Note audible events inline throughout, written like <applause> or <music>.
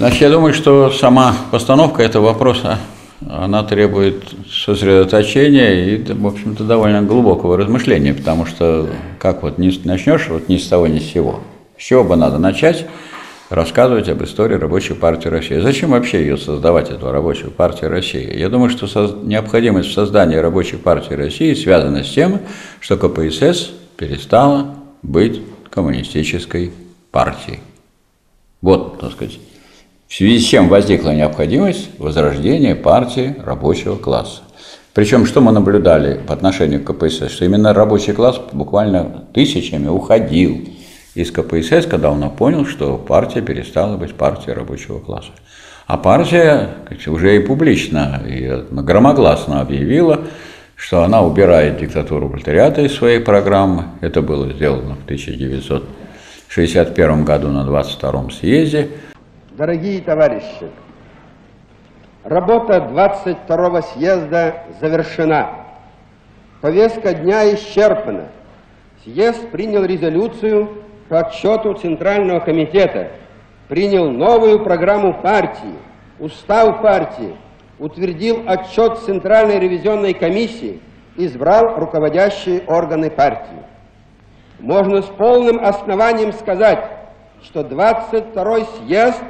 Значит, я думаю, что сама постановка этого вопроса, она требует сосредоточения и, в общем-то, довольно глубокого размышления, потому что как вот не начнешь вот ни с того ни с сего, с чего бы надо начать рассказывать об истории Рабочей партии России. Зачем вообще ее создавать, эту Рабочую партию России? Я думаю, что необходимость создания Рабочей партии России связана с тем, что КПСС перестала быть коммунистической партией. Вот, так сказать, в связи с чем возникла необходимость возрождения партии рабочего класса. Причем, что мы наблюдали по отношению к КПСС, что именно рабочий класс буквально тысячами уходил из КПСС, когда он понял, что партия перестала быть партией рабочего класса. А партия уже и публично, и громогласно объявила, что она убирает диктатуру пролетариата из своей программы. Это было сделано в 1961 году на 22-м съезде. Дорогие товарищи, работа 22-го съезда завершена. Повестка дня исчерпана. Съезд принял резолюцию по отчету Центрального комитета, принял новую программу партии, устав партии, утвердил отчет Центральной ревизионной комиссии, избрал руководящие органы партии. Можно с полным основанием сказать, что 22-й съезд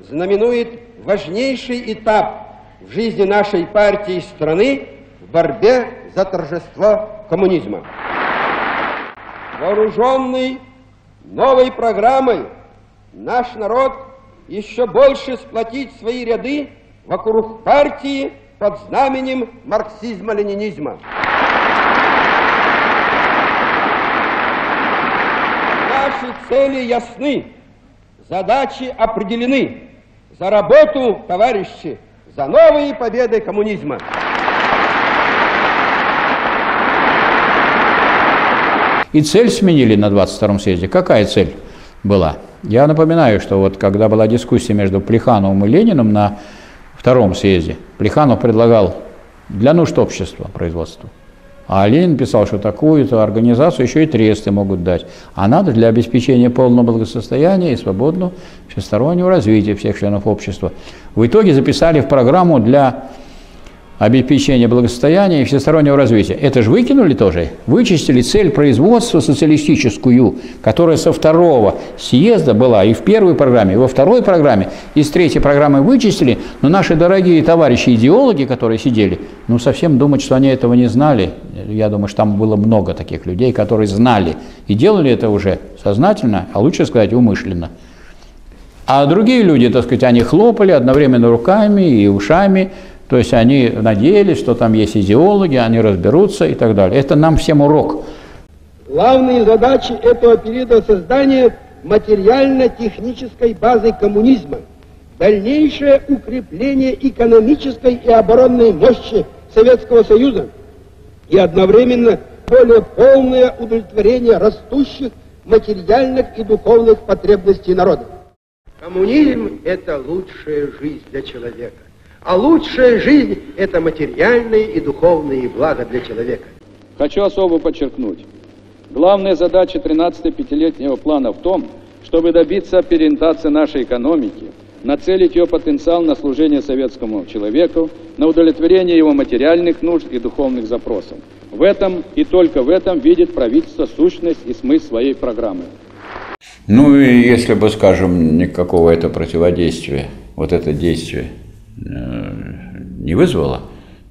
знаменует важнейший этап в жизни нашей партии и страны в борьбе за торжество коммунизма. Вооруженный новой программой наш народ еще больше сплотить свои ряды вокруг партии под знаменем марксизма-ленинизма. Наши цели ясны, задачи определены. За работу, товарищи, за новые победы коммунизма. И цель сменили на 22-м съезде. Какая цель была? Я напоминаю, что вот когда была дискуссия между Плехановым и Лениным на втором съезде, Плеханов предлагал для нужд общества производства. А Ленин писал, что такую-то организацию еще и тресты могут дать. А надо для обеспечения полного благосостояния и свободного всестороннего развития всех членов общества. В итоге записали в программу для обеспечения благосостояния и всестороннего развития. Это же выкинули тоже. Вычистили цель производства социалистическую, которая со второго съезда была и в первой программе, и во второй программе, из третьей программы вычистили. Но наши дорогие товарищи-идеологи, которые сидели, ну совсем думать, что они этого не знали. Я думаю, что там было много таких людей, которые знали и делали это уже сознательно, а лучше сказать умышленно. А другие люди, так сказать, они хлопали одновременно руками и ушами, то есть они надеялись, что там есть идеологи, они разберутся и так далее. Это нам всем урок. Главные задачи этого периода создания материально-технической базы коммунизма, дальнейшее укрепление экономической и оборонной мощи Советского Союза и одновременно более полное удовлетворение растущих материальных и духовных потребностей народа. Коммунизм – это лучшая жизнь для человека. А лучшая жизнь – это материальные и духовные блага для человека. Хочу особо подчеркнуть. Главная задача 13-го пятилетнего плана в том, чтобы добиться переориентации нашей экономики, нацелить ее потенциал на служение советскому человеку, на удовлетворение его материальных нужд и духовных запросов. В этом и только в этом видит правительство сущность и смысл своей программы. Ну и если бы, скажем, никакого это противодействия, вот это действие не вызвало,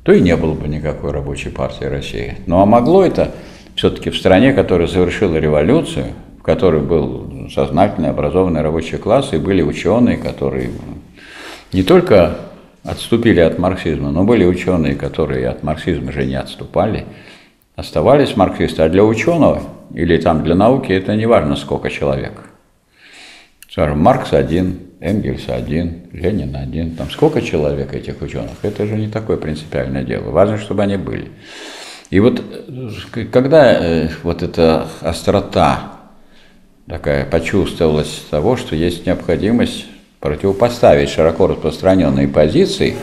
то и не было бы никакой рабочей партии России. Ну а могло это все-таки в стране, которая завершила революцию, в которой был сознательный, образованный рабочий класс, и были ученые, которые не только отступили от марксизма, но были ученые, которые от марксизма же не отступали, оставались марксисты. А для ученого или там для науки это не важно, сколько человек. Скажем, Маркс один, Энгельс один, Ленин один. Там сколько человек этих ученых? Это же не такое принципиальное дело. Важно, чтобы они были. И вот когда вот эта острота такая почувствовалась того, что есть необходимость противопоставить широко распространенные позиции,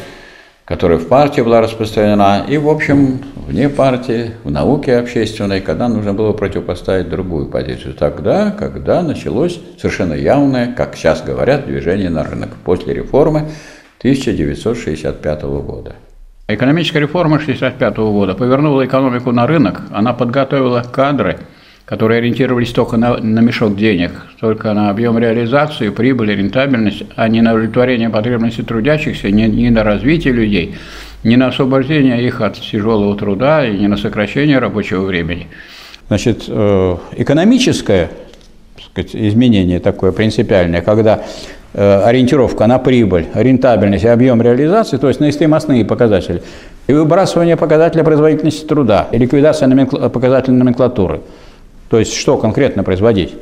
которая в партии была распространена, и, в общем, вне партии, в науке общественной, когда нужно было противопоставить другую позицию. Тогда, когда началось совершенно явное, как сейчас говорят, движение на рынок после реформы 1965 года. Экономическая реформа 1965 года повернула экономику на рынок, она подготовила кадры, которые ориентировались только на, на мешок денег, только на объем реализации, прибыль, рентабельность, а не на удовлетворение потребностей трудящихся, не, не на развитие людей, не на освобождение их от тяжелого труда и не на сокращение рабочего времени. Значит, э, экономическое сказать, изменение такое принципиальное, когда Э, ориентировка на прибыль, рентабельность и объем реализации, то есть на стоимостные показатели, и выбрасывание показателя производительности труда, и ликвидация номенкл... показателя номенклатуры. То есть что конкретно производить?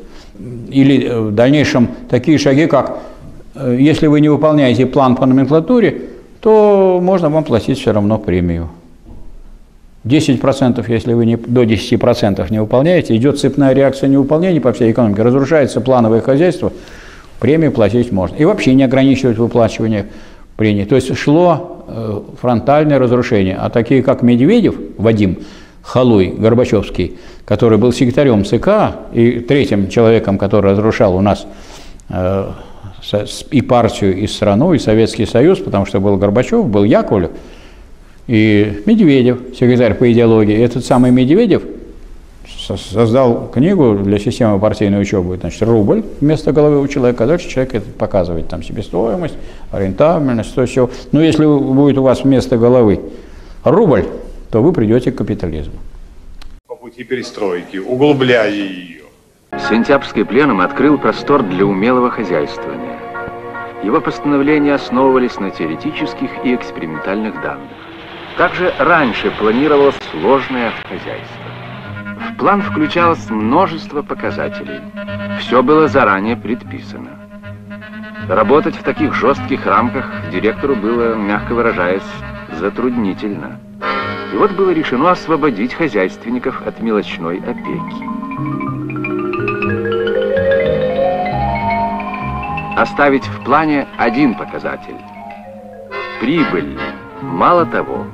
Или э, в дальнейшем такие шаги, как э, если вы не выполняете план по номенклатуре, то можно вам платить все равно премию. 10%, если вы не, до 10% не выполняете, идет цепная реакция невыполнения по всей экономике, разрушается плановое хозяйство – премию платить можно. И вообще не ограничивать выплачивание премии. То есть шло э, фронтальное разрушение. А такие, как Медведев, Вадим Халуй, Горбачевский, который был секретарем ЦК и третьим человеком, который разрушал у нас э, и партию, и страну, и Советский Союз, потому что был Горбачев, был Яковлев, и Медведев, секретарь по идеологии. Этот самый Медведев – создал книгу для системы партийной учебы, значит, рубль вместо головы у человека, дальше человек это показывает там себестоимость, рентабельность, то все. Но если будет у вас вместо головы рубль, то вы придете к капитализму. По пути перестройки, углубляя ее. Сентябрьский пленум открыл простор для умелого хозяйствования. Его постановления основывались на теоретических и экспериментальных данных. Также раньше планировалось сложное хозяйство. В план включалось множество показателей. Все было заранее предписано. Работать в таких жестких рамках директору было, мягко выражаясь, затруднительно. И вот было решено освободить хозяйственников от мелочной опеки. Оставить в плане один показатель. Прибыль. Мало того,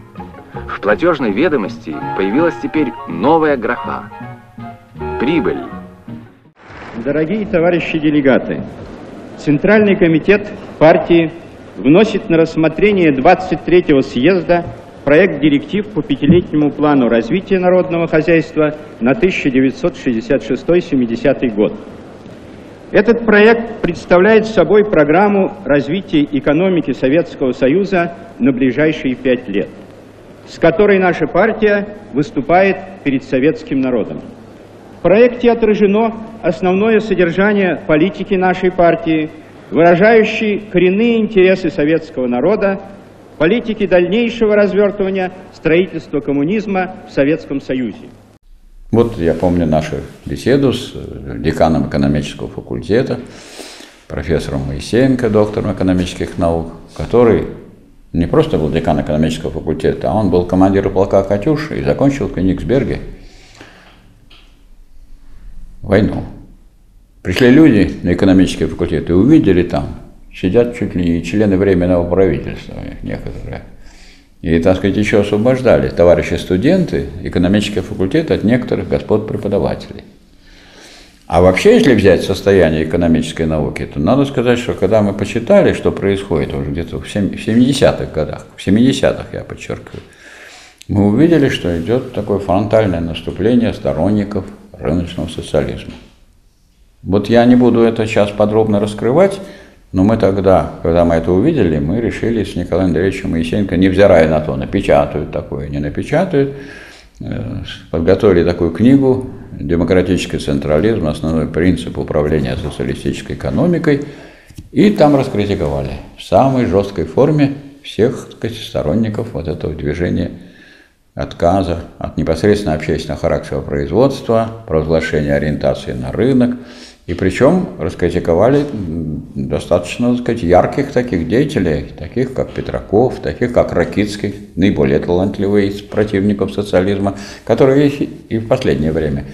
в платежной ведомости появилась теперь новая графа – прибыль. Дорогие товарищи делегаты, Центральный комитет партии вносит на рассмотрение 23-го съезда проект директив по пятилетнему плану развития народного хозяйства на 1966-70 год. Этот проект представляет собой программу развития экономики Советского Союза на ближайшие пять лет – с которой наша партия выступает перед советским народом. В проекте отражено основное содержание политики нашей партии, выражающей коренные интересы советского народа, политики дальнейшего развертывания строительства коммунизма в Советском Союзе. Вот я помню нашу беседу с деканом экономического факультета, профессором Моисеенко, доктором экономических наук, который не просто был декан экономического факультета, а он был командиром полка «Катюш» и закончил в Кенигсберге войну. Пришли люди на экономический факультет и увидели там, сидят чуть ли не члены Временного правительства некоторые. И, так сказать, еще освобождали товарищи студенты экономического факультета от некоторых господ преподавателей. А вообще, если взять состояние экономической науки, то надо сказать, что когда мы почитали, что происходит уже где-то в 70-х годах, в 70-х, я подчеркиваю, мы увидели, что идет такое фронтальное наступление сторонников рыночного социализма. Вот я не буду это сейчас подробно раскрывать, но мы тогда, когда мы это увидели, мы решили с Николаем Андреевичем Моисеенко, невзирая на то, напечатают такое, не напечатают, Э, подготовили такую книгу «Демократический централизм. Основной принцип управления социалистической экономикой». И там раскритиковали в самой жесткой форме всех сказать, сторонников вот этого движения отказа от непосредственно общественного характера производства, провозглашения ориентации на рынок – и причем раскритиковали достаточно, так сказать, ярких таких деятелей, таких как Петраков, таких как Ракицкий, наиболее талантливый из противников социализма, который и в последнее время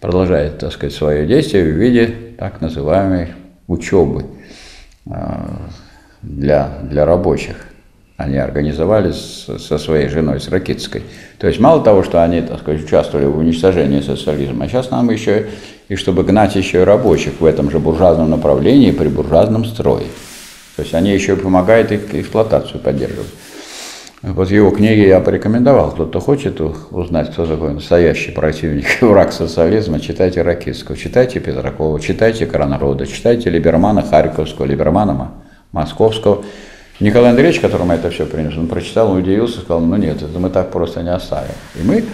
продолжает, так сказать, свое действие в виде так называемой учебы а, для, для рабочих. Они организовали со своей женой, с Ракитской. То есть мало того, что они, так сказать, участвовали в уничтожении социализма, а сейчас нам еще, и чтобы гнать еще и рабочих в этом же буржуазном направлении при буржуазном строе. То есть они еще и помогают их эксплуатацию поддерживать. Вот его книги я порекомендовал. Кто-то хочет узнать, кто такой настоящий противник <laughs> враг социализма, читайте Ракитского, читайте Петракова, читайте Кранрода, читайте Либермана Харьковского, Либермана Московского. Николай Андреевич, которому это все принес, он прочитал, он удивился, сказал, ну нет, это мы так просто не оставим. И мы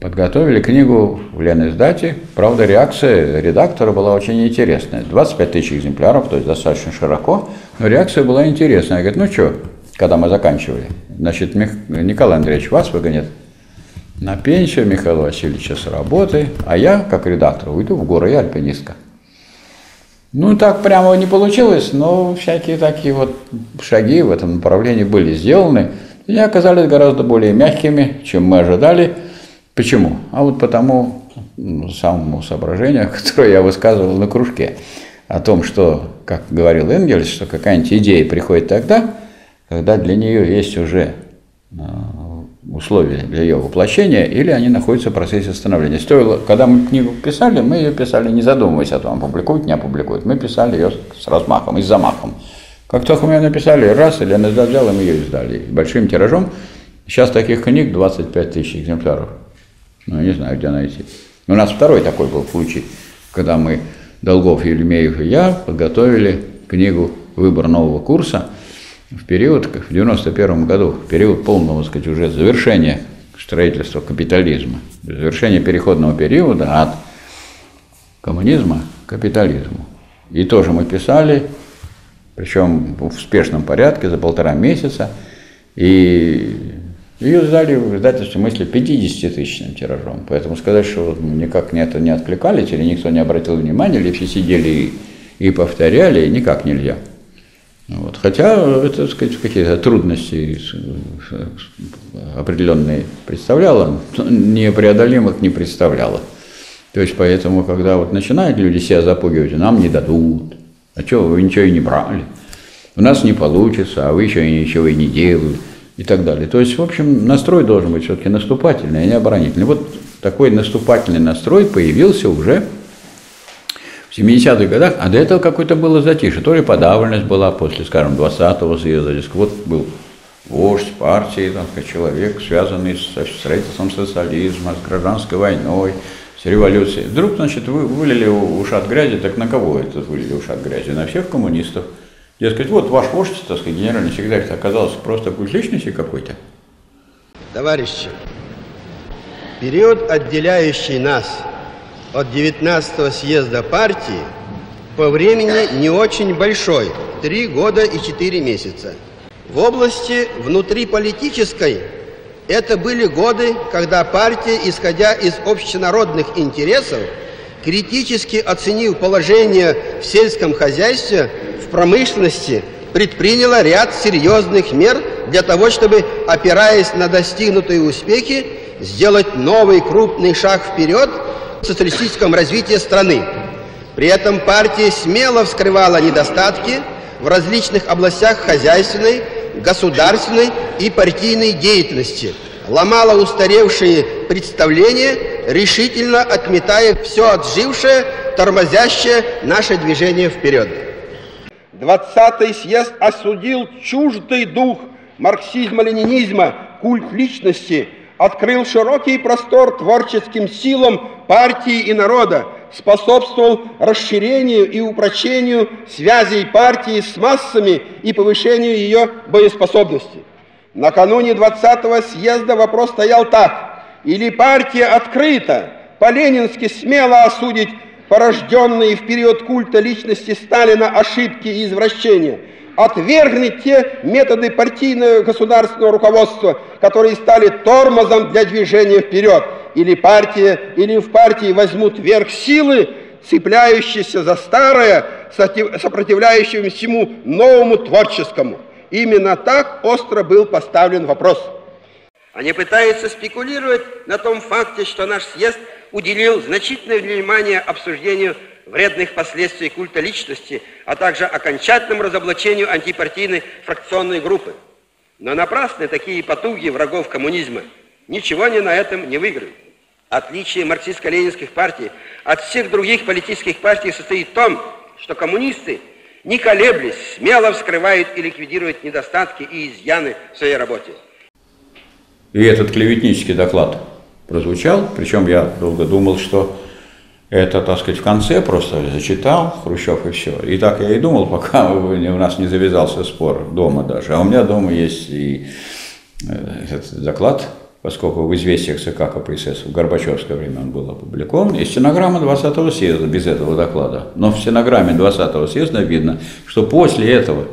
подготовили книгу в Ленэсдате. Правда, реакция редактора была очень интересная. 25 тысяч экземпляров, то есть достаточно широко, но реакция была интересная. Говорит, ну что, когда мы заканчивали, значит, Николай Андреевич вас выгонит на пенсию, Михаила Васильевича с работы, а я, как редактор, уйду в горы, я альпинистка. Ну, так прямо не получилось, но всякие такие вот шаги в этом направлении были сделаны. И оказались гораздо более мягкими, чем мы ожидали. Почему? А вот потому ну, самому соображению, <laughs> которое я высказывал на кружке, о том, что, как говорил Энгельс, что какая-нибудь идея приходит тогда, когда для нее есть уже а, условия для ее воплощения, или они находятся в процессе становления. Стоило, когда мы книгу писали, мы ее писали не задумываясь о том, опубликуют, не опубликуют. Мы писали ее с размахом и с замахом. Как только мы ее написали, раз, или она взял, мы ее издали. Большим тиражом. Сейчас таких книг 25 тысяч экземпляров. Ну, не знаю, где найти. У нас второй такой был случай, когда мы, Долгов, Елемеев и я, подготовили книгу «Выбор нового курса», в период, в 91 году, в период полного, сказать, уже завершения строительства капитализма, завершения переходного периода от коммунизма к капитализму. И тоже мы писали, причем в успешном порядке, за полтора месяца, и ее сдали в издательстве мысли 50-тысячным тиражом. Поэтому сказать, что никак на это не откликались, или никто не обратил внимания, или все сидели и, и повторяли, никак нельзя. Вот. Хотя это, так сказать, какие-то трудности определенные представляло, непреодолимых не представляло. То есть поэтому, когда вот начинают люди себя запугивать, нам не дадут, а что, вы ничего и не брали, у нас не получится, а вы еще ничего и не делаете и так далее. То есть, в общем, настрой должен быть все-таки наступательный, а не оборонительный. Вот такой наступательный настрой появился уже в 70-х годах, а до этого какое-то было затишье, то ли подавленность была после, скажем, 20-го съезда, вот был вождь партии, там, человек, связанный с строительством социализма, с гражданской войной, с революцией. Вдруг, значит, вы вылили ушат грязи, так на кого это вылили ушат грязи? На всех коммунистов. Дескать, вот ваш вождь, так сказать, генеральный секретарь, оказался просто какой личностью какой-то. Товарищи, период, отделяющий нас от 19 съезда партии по времени не очень большой – три года и четыре месяца. В области внутриполитической это были годы, когда партия, исходя из общенародных интересов, критически оценив положение в сельском хозяйстве, в промышленности, предприняла ряд серьезных мер для того, чтобы, опираясь на достигнутые успехи, сделать новый крупный шаг вперед – социалистическом развитии страны. При этом партия смело вскрывала недостатки в различных областях хозяйственной, государственной и партийной деятельности, ломала устаревшие представления, решительно отметая все отжившее, тормозящее наше движение вперед. 20-й съезд осудил чуждый дух марксизма-ленинизма, культ личности, открыл широкий простор творческим силам партии и народа, способствовал расширению и упрочению связей партии с массами и повышению ее боеспособности. Накануне 20-го съезда вопрос стоял так. Или партия открыта, по-ленински смело осудить порожденные в период культа личности Сталина ошибки и извращения – отвергнет те методы партийного государственного руководства, которые стали тормозом для движения вперед. Или партия, или в партии возьмут верх силы, цепляющиеся за старое, сопротивляющимся всему новому творческому. Именно так остро был поставлен вопрос. Они пытаются спекулировать на том факте, что наш съезд уделил значительное внимание обсуждению вредных последствий культа личности, а также окончательному разоблачению антипартийной фракционной группы. Но напрасны такие потуги врагов коммунизма. Ничего они на этом не выиграют. Отличие марксистско-ленинских партий от всех других политических партий состоит в том, что коммунисты, не колеблясь, смело вскрывают и ликвидируют недостатки и изъяны в своей работе. И этот клеветнический доклад прозвучал, причем я долго думал, что это, так сказать, в конце просто зачитал Хрущев и все. И так я и думал, пока <laughs> у нас не завязался спор дома даже. А у меня дома есть и э, этот доклад, поскольку в известиях ЦК КПСС в Горбачевское время он был опубликован, и стенограмма 20-го съезда без этого доклада. Но в стенограмме 20-го съезда видно, что после этого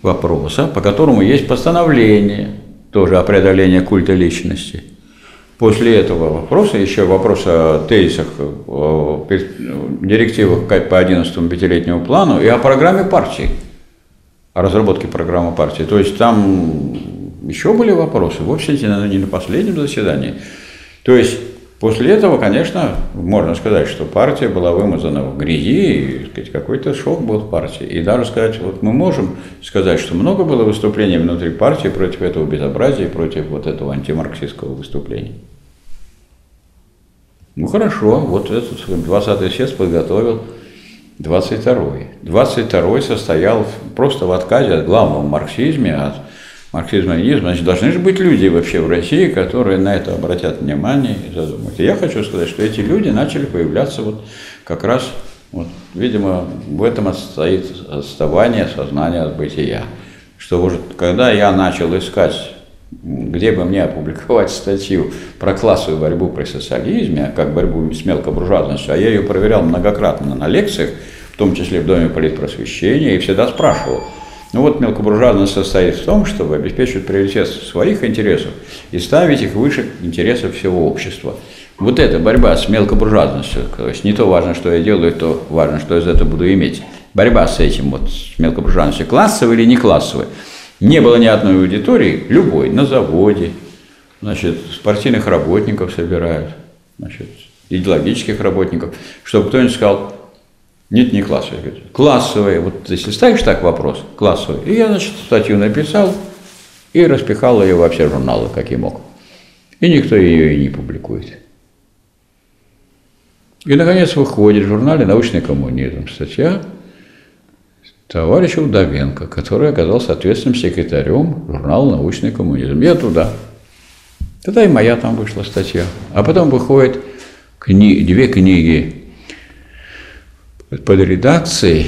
вопроса, по которому есть постановление тоже о преодолении культа личности – После этого вопроса, еще вопрос о тезисах, о директивах по 11 пятилетнему плану и о программе партии, о разработке программы партии. То есть там еще были вопросы, вовсе не на последнем заседании. То есть после этого, конечно, можно сказать, что партия была вымазана в грязи, какой-то шок был в партии. И даже сказать, вот мы можем сказать, что много было выступлений внутри партии против этого безобразия, против вот этого антимарксистского выступления. Ну хорошо, вот этот 20-й съезд подготовил 22-й. 22-й состоял просто в отказе от главного марксизма, от марксизма и. Значит, должны же быть люди вообще в России, которые на это обратят внимание и задумаются. Я хочу сказать, что эти люди начали появляться вот как раз, вот, видимо, в этом стоит отставание сознания от бытия. Что уже, когда я начал искать где бы мне опубликовать статью про классовую борьбу при социализме, как борьбу с мелкобуржуазностью, а я ее проверял многократно на лекциях, в том числе в Доме политпросвещения, и всегда спрашивал. Ну вот мелкобуржуазность состоит в том, чтобы обеспечивать приоритет своих интересов и ставить их выше интересов всего общества. Вот эта борьба с мелкобуржуазностью, то есть не то важно, что я делаю, то важно, что из этого буду иметь. Борьба с этим, вот, с мелкобуржуазностью, классовая или не классовая – не было ни одной аудитории, любой, на заводе, значит, партийных работников собирают, значит, идеологических работников, чтобы кто-нибудь сказал, нет, не классовые. Классовые, вот если ставишь так вопрос, классовые, и я, значит, статью написал и распихал ее во все журналы, как и мог. И никто ее и не публикует. И, наконец, выходит в журнале «Научный коммунизм» статья товарища Удовенко, который оказался ответственным секретарем журнала «Научный коммунизм». Я туда. Тогда и моя там вышла статья. А потом выходят кни... две книги под редакцией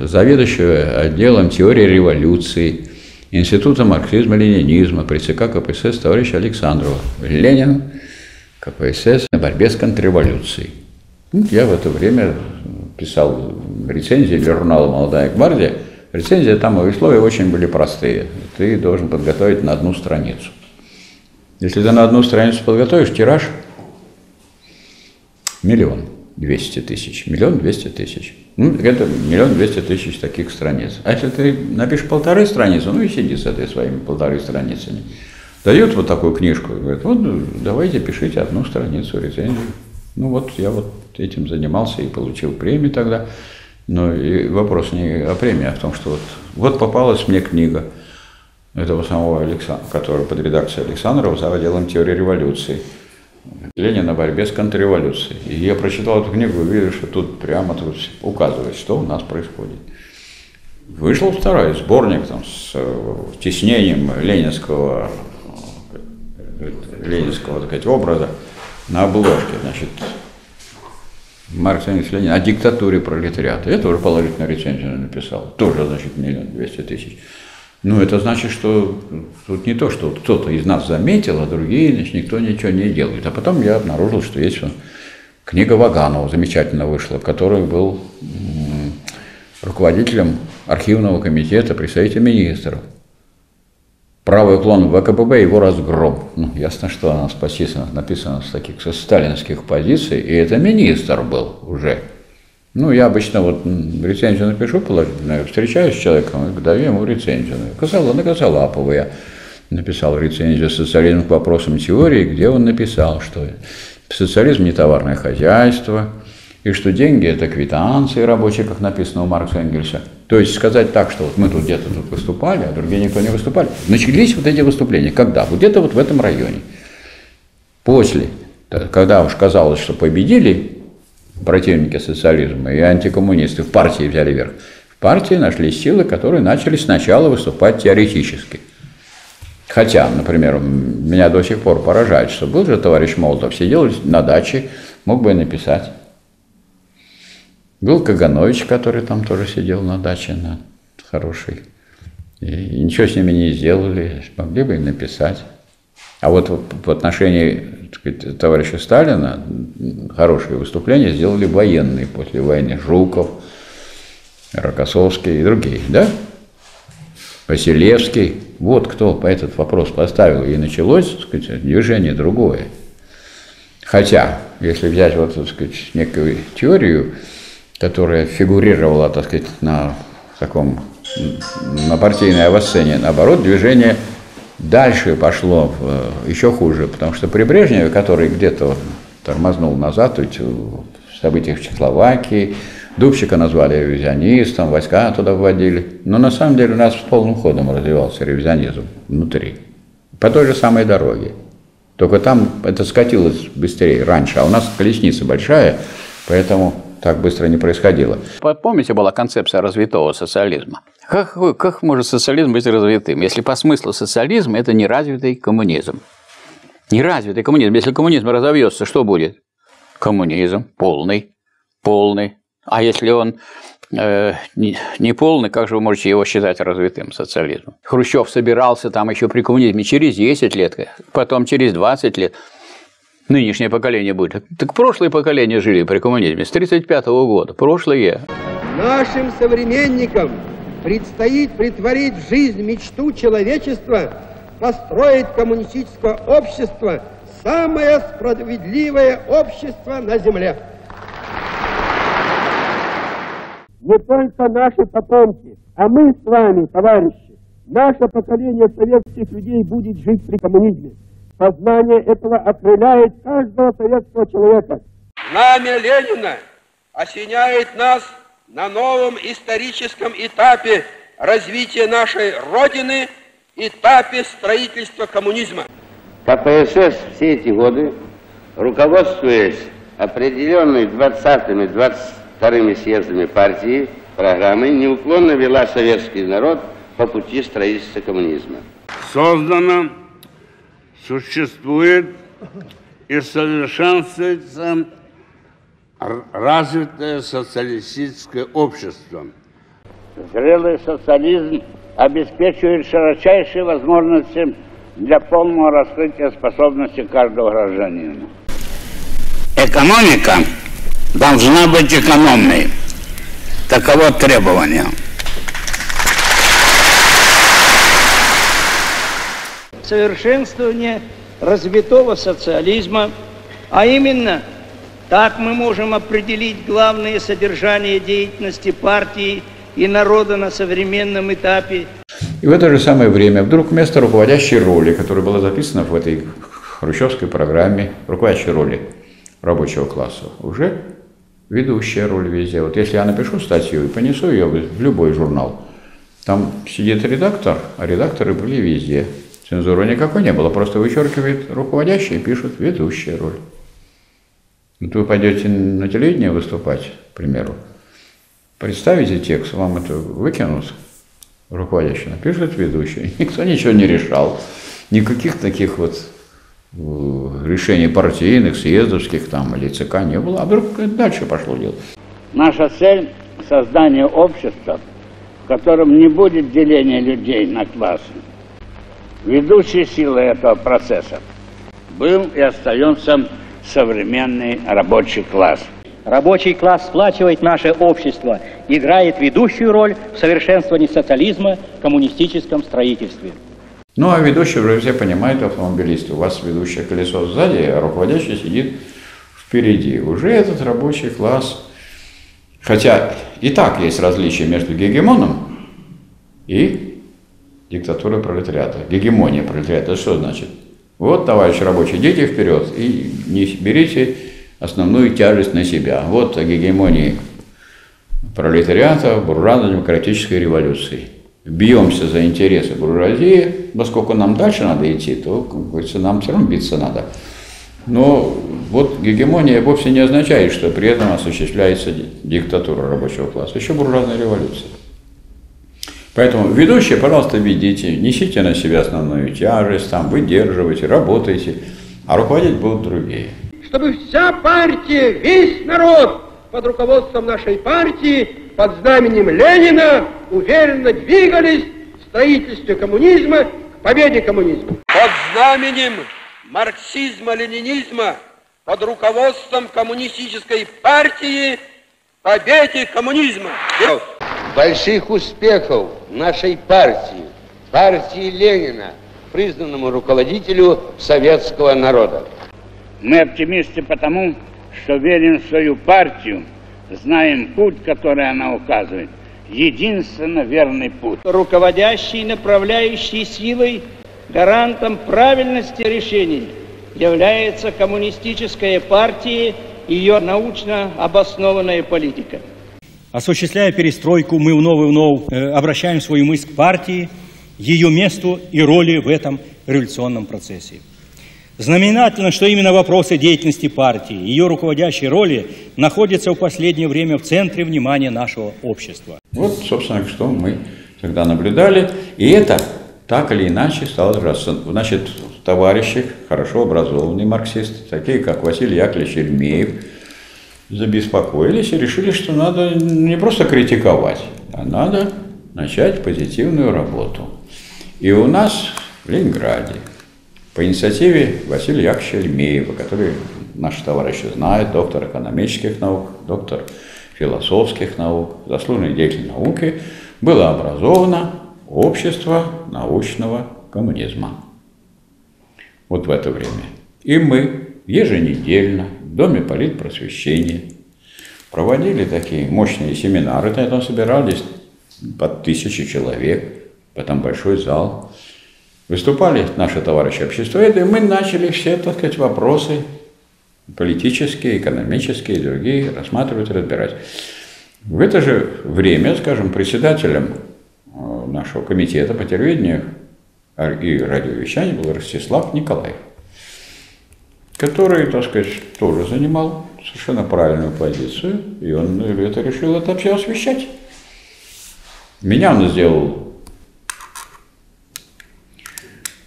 заведующего отделом теории революции Института марксизма-ленинизма при ЦК КПСС товарища Александрова. Ленин, КПСС на борьбе с контрреволюцией. Я в это время писал рецензии для журнала «Молодая гвардия», рецензии там и условия очень были простые. Ты должен подготовить на одну страницу. Если ты на одну страницу подготовишь, тираж миллион двести тысяч. Миллион двести тысяч. Ну, это миллион двести тысяч таких страниц. А если ты напишешь полторы страницы, ну и сиди с этой своими полторы страницами. Дают вот такую книжку, говорят, вот давайте пишите одну страницу рецензии. Ну вот я вот этим занимался и получил премию тогда. Но и вопрос не о премии, а в том, что вот, вот попалась мне книга этого самого Александра, который под редакцией Александрова за отделом теории революции. Ленин о борьбе с контрреволюцией. И я прочитал эту книгу и увидел, что тут прямо тут указывает, что у нас происходит. Вышел второй сборник там, с э, тиснением ленинского, э, ленинского так сказать, образа на обложке. Значит, Маркс Энгельс Ленин о диктатуре пролетариата. Я тоже положительную рецензию написал. Тоже, значит, миллион двести тысяч. Ну, это значит, что тут не то, что кто-то из нас заметил, а другие, значит, никто ничего не делает. А потом я обнаружил, что есть книга Ваганова, замечательно вышла, который был руководителем архивного комитета при Совете Министров правый уклон ВКПБ его разгром. Ну, ясно, что она написана, написана с таких со сталинских позиций, и это министр был уже. Ну, я обычно вот рецензию напишу положительную, встречаюсь с человеком и даю ему рецензию. Казала, на Косолапова я написал рецензию «Социализм к вопросам теории», где он написал, что социализм не товарное хозяйство, и что деньги – это квитанции рабочие, как написано у Маркса Энгельса. То есть сказать так, что вот мы тут где-то тут выступали, а другие никто не выступали. Начались вот эти выступления. Когда? Вот где-то вот в этом районе. После, когда уж казалось, что победили противники социализма и антикоммунисты в партии взяли верх, в партии нашлись силы, которые начали сначала выступать теоретически. Хотя, например, меня до сих пор поражает, что был же товарищ Молотов, сидел на даче, мог бы и написать. Был Каганович, который там тоже сидел на даче, на хороший. И ничего с ними не сделали, могли бы и написать. А вот в отношении сказать, товарища Сталина хорошие выступления сделали военные после войны. Жуков, Рокоссовский и другие, да? Василевский. Вот кто по этот вопрос поставил. И началось, сказать, движение другое. Хотя, если взять вот, так сказать, некую теорию, которая фигурировала, так сказать, на таком, на партийной авосцене, наоборот, движение дальше пошло еще хуже, потому что при Брежневе, который где-то тормознул назад, ведь в событиях в Чехословакии, Дубчика назвали ревизионистом, войска туда вводили. Но на самом деле у нас полным ходом развивался ревизионизм внутри. По той же самой дороге. Только там это скатилось быстрее раньше, а у нас колесница большая, поэтому так быстро не происходило. Помните, была концепция развитого социализма? Как, как может социализм быть развитым? Если по смыслу социализм – это неразвитый коммунизм. Неразвитый коммунизм. Если коммунизм разовьется, что будет? Коммунизм полный, полный. А если он э, не, не полный, как же вы можете его считать развитым социализмом? Хрущев собирался там еще при коммунизме через 10 лет, потом через 20 лет – нынешнее поколение будет. Так прошлые поколения жили при коммунизме с 1935 года, прошлые. Нашим современникам предстоит притворить в жизнь мечту человечества, построить коммунистическое общество, самое справедливое общество на земле. Не только наши потомки, а мы с вами, товарищи, наше поколение советских людей будет жить при коммунизме. Сознание этого окрыляет каждого советского человека. Знамя Ленина осеняет нас на новом историческом этапе развития нашей Родины, этапе строительства коммунизма. КПСС все эти годы, руководствуясь определенной 20-ми, 22-ми съездами партии, программой, неуклонно вела советский народ по пути строительства коммунизма. Создано существует и совершенствуется развитое социалистическое общество. Зрелый социализм обеспечивает широчайшие возможности для полного раскрытия способностей каждого гражданина. Экономика должна быть экономной. Таково требование. Совершенствование развитого социализма, а именно так мы можем определить главные содержания деятельности партии и народа на современном этапе. И в это же самое время вдруг вместо руководящей роли, которая была записана в этой хрущевской программе, руководящей роли рабочего класса, уже ведущая роль везде. Вот если я напишу статью и понесу ее в любой журнал, там сидит редактор, а редакторы были везде. Цензуры никакой не было, просто вычеркивает руководящий и пишут ведущая роль. Вот вы пойдете на телевидение выступать, к примеру, представите текст, вам это выкинут, руководящий напишет ведущий. <laughs> Никто ничего не решал. Никаких таких вот э, решений партийных, съездовских там или ЦК не было, а вдруг дальше пошло дело. Наша цель – создание общества, в котором не будет деления людей на классы, Ведущей силой этого процесса был и остается современный рабочий класс. Рабочий класс сплачивает наше общество, играет ведущую роль в совершенствовании социализма в коммунистическом строительстве. Ну, а ведущий, уже все понимают, автомобилисты. У вас ведущее колесо сзади, а руководящий сидит впереди. Уже этот рабочий класс, хотя и так есть различия между гегемоном и диктатура пролетариата, гегемония пролетариата. Это что значит? Вот, товарищи рабочие, идите вперед и не берите основную тяжесть на себя. Вот о гегемонии пролетариата буржуазно-демократической революции. Бьемся за интересы буржуазии, поскольку нам дальше надо идти, то, как говорится, нам все равно биться надо. Но вот гегемония вовсе не означает, что при этом осуществляется диктатура рабочего класса. Еще буржуазная революция. Поэтому ведущие, пожалуйста, ведите, несите на себя основную тяжесть, там, выдерживайте, работайте, а руководить будут другие. Чтобы вся партия, весь народ под руководством нашей партии, под знаменем Ленина уверенно двигались в строительстве коммунизма к победе коммунизма. Под знаменем марксизма-ленинизма, под руководством коммунистической партии победе коммунизма. Больших успехов нашей партии, партии Ленина, признанному руководителю советского народа. Мы оптимисты потому, что верим в свою партию, знаем путь, который она указывает. Единственно верный путь. Руководящей направляющей силой, гарантом правильности решений является коммунистическая партия и ее научно обоснованная политика. Осуществляя перестройку, мы вновь и вновь э, обращаем свою мысль к партии, ее месту и роли в этом революционном процессе. Знаменательно, что именно вопросы деятельности партии, ее руководящей роли находятся в последнее время в центре внимания нашего общества. Вот, собственно, что мы тогда наблюдали. И это так или иначе стало отражаться. Значит, товарищи, хорошо образованные марксисты, такие как Василий Яковлевич Ельмеев, забеспокоились и решили, что надо не просто критиковать, а надо начать позитивную работу. И у нас в Ленинграде по инициативе Василия Яковлевича Ельмеева, который наши товарищи знают, доктор экономических наук, доктор философских наук, заслуженный деятель науки, было образовано общество научного коммунизма. Вот в это время. И мы еженедельно в Доме политпросвещения. Проводили такие мощные семинары, там собирались под тысячи человек, потом большой зал – Выступали наши товарищи обществоведы, и мы начали все, так сказать, вопросы политические, экономические и другие рассматривать разбирать. В это же время, скажем, председателем э, нашего комитета по телевидению и радиовещанию был Ростислав Николаев, который, так сказать, тоже занимал совершенно правильную позицию, и он это решил это все освещать. Меня он сделал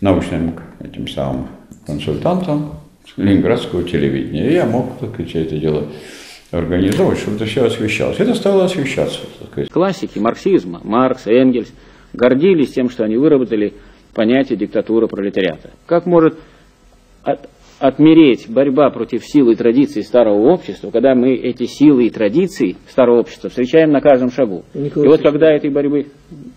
научным этим самым консультантом Ленинградского телевидения. И я мог, так сказать, это дело организовать, чтобы это все освещалось. Это стало освещаться. Так. Классики марксизма, Маркс, Энгельс, гордились тем, что они выработали понятие диктатуры пролетариата. Как может от, отмереть борьба против силы и традиций старого общества, когда мы эти силы и традиции старого общества встречаем на каждом шагу. Николай и вот когда этой борьбы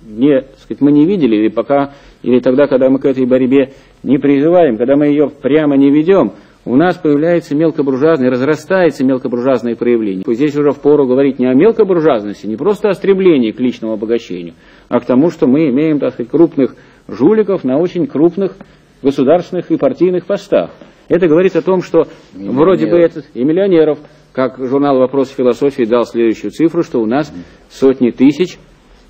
не, сказать, мы не видели, или пока, или тогда, когда мы к этой борьбе не призываем, когда мы ее прямо не ведем, у нас появляется мелкобуржуазное, разрастается мелкобуржуазное проявление. Здесь уже впору говорить не о мелкобуржуазности, не просто о стремлении к личному обогащению, а к тому, что мы имеем, так сказать, крупных жуликов на очень крупных государственных и партийных постах. Это говорит о том, что вроде бы этот и миллионеров, как журнал «Вопрос философии» дал следующую цифру, что у нас сотни тысяч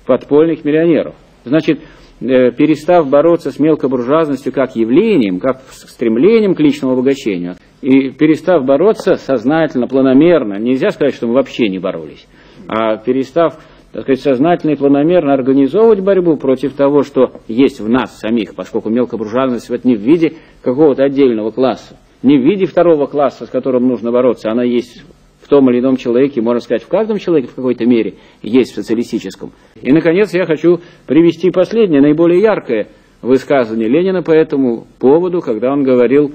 подпольных миллионеров. Значит, э, перестав бороться с мелкобуржуазностью как явлением, как стремлением к личному обогащению, и перестав бороться сознательно, планомерно, нельзя сказать, что мы вообще не боролись, а перестав так сказать, сознательно и планомерно организовывать борьбу против того, что есть в нас самих, поскольку мелкобуржуазность это не в виде какого-то отдельного класса, не в виде второго класса, с которым нужно бороться, она есть том или ином человеке, можно сказать, в каждом человеке в какой-то мере есть в социалистическом. И, наконец, я хочу привести последнее, наиболее яркое высказывание Ленина по этому поводу, когда он говорил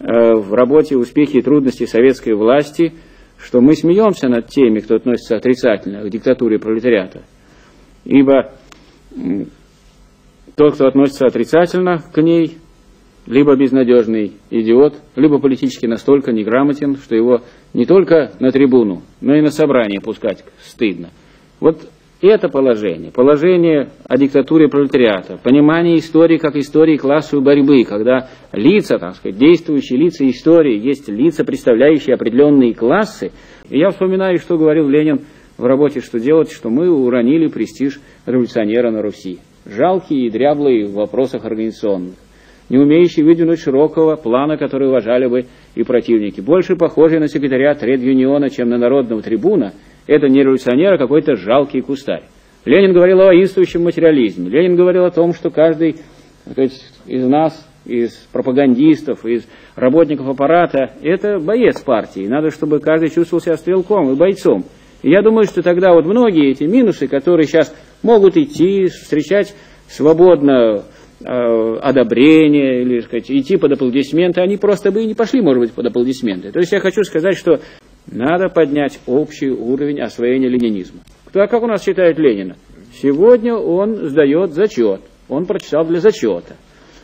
э, в работе «Успехи и трудности советской власти», что мы смеемся над теми, кто относится отрицательно к диктатуре пролетариата. Ибо тот, кто относится отрицательно к ней, либо безнадежный идиот, либо политически настолько неграмотен, что его не только на трибуну, но и на собрание пускать стыдно. Вот это положение, положение о диктатуре пролетариата, понимание истории как истории классовой борьбы, когда лица, так сказать, действующие лица истории, есть лица, представляющие определенные классы. И я вспоминаю, что говорил Ленин в работе «Что делать?», что мы уронили престиж революционера на Руси. Жалкие и дряблые в вопросах организационных не умеющий выдвинуть широкого плана, который уважали бы и противники. Больше похожий на секретаря Тред-Юниона, чем на народного трибуна, это не революционер, а какой-то жалкий кустарь. Ленин говорил о воинствующем материализме. Ленин говорил о том, что каждый сказать, из нас, из пропагандистов, из работников аппарата, это боец партии. Надо, чтобы каждый чувствовал себя стрелком и бойцом. И я думаю, что тогда вот многие эти минусы, которые сейчас могут идти, встречать свободно Э, одобрение или сказать, идти под аплодисменты, они просто бы и не пошли, может быть, под аплодисменты. То есть я хочу сказать, что надо поднять общий уровень освоения ленинизма. Кто, как у нас считает Ленина? Сегодня он сдает зачет, он прочитал для зачета.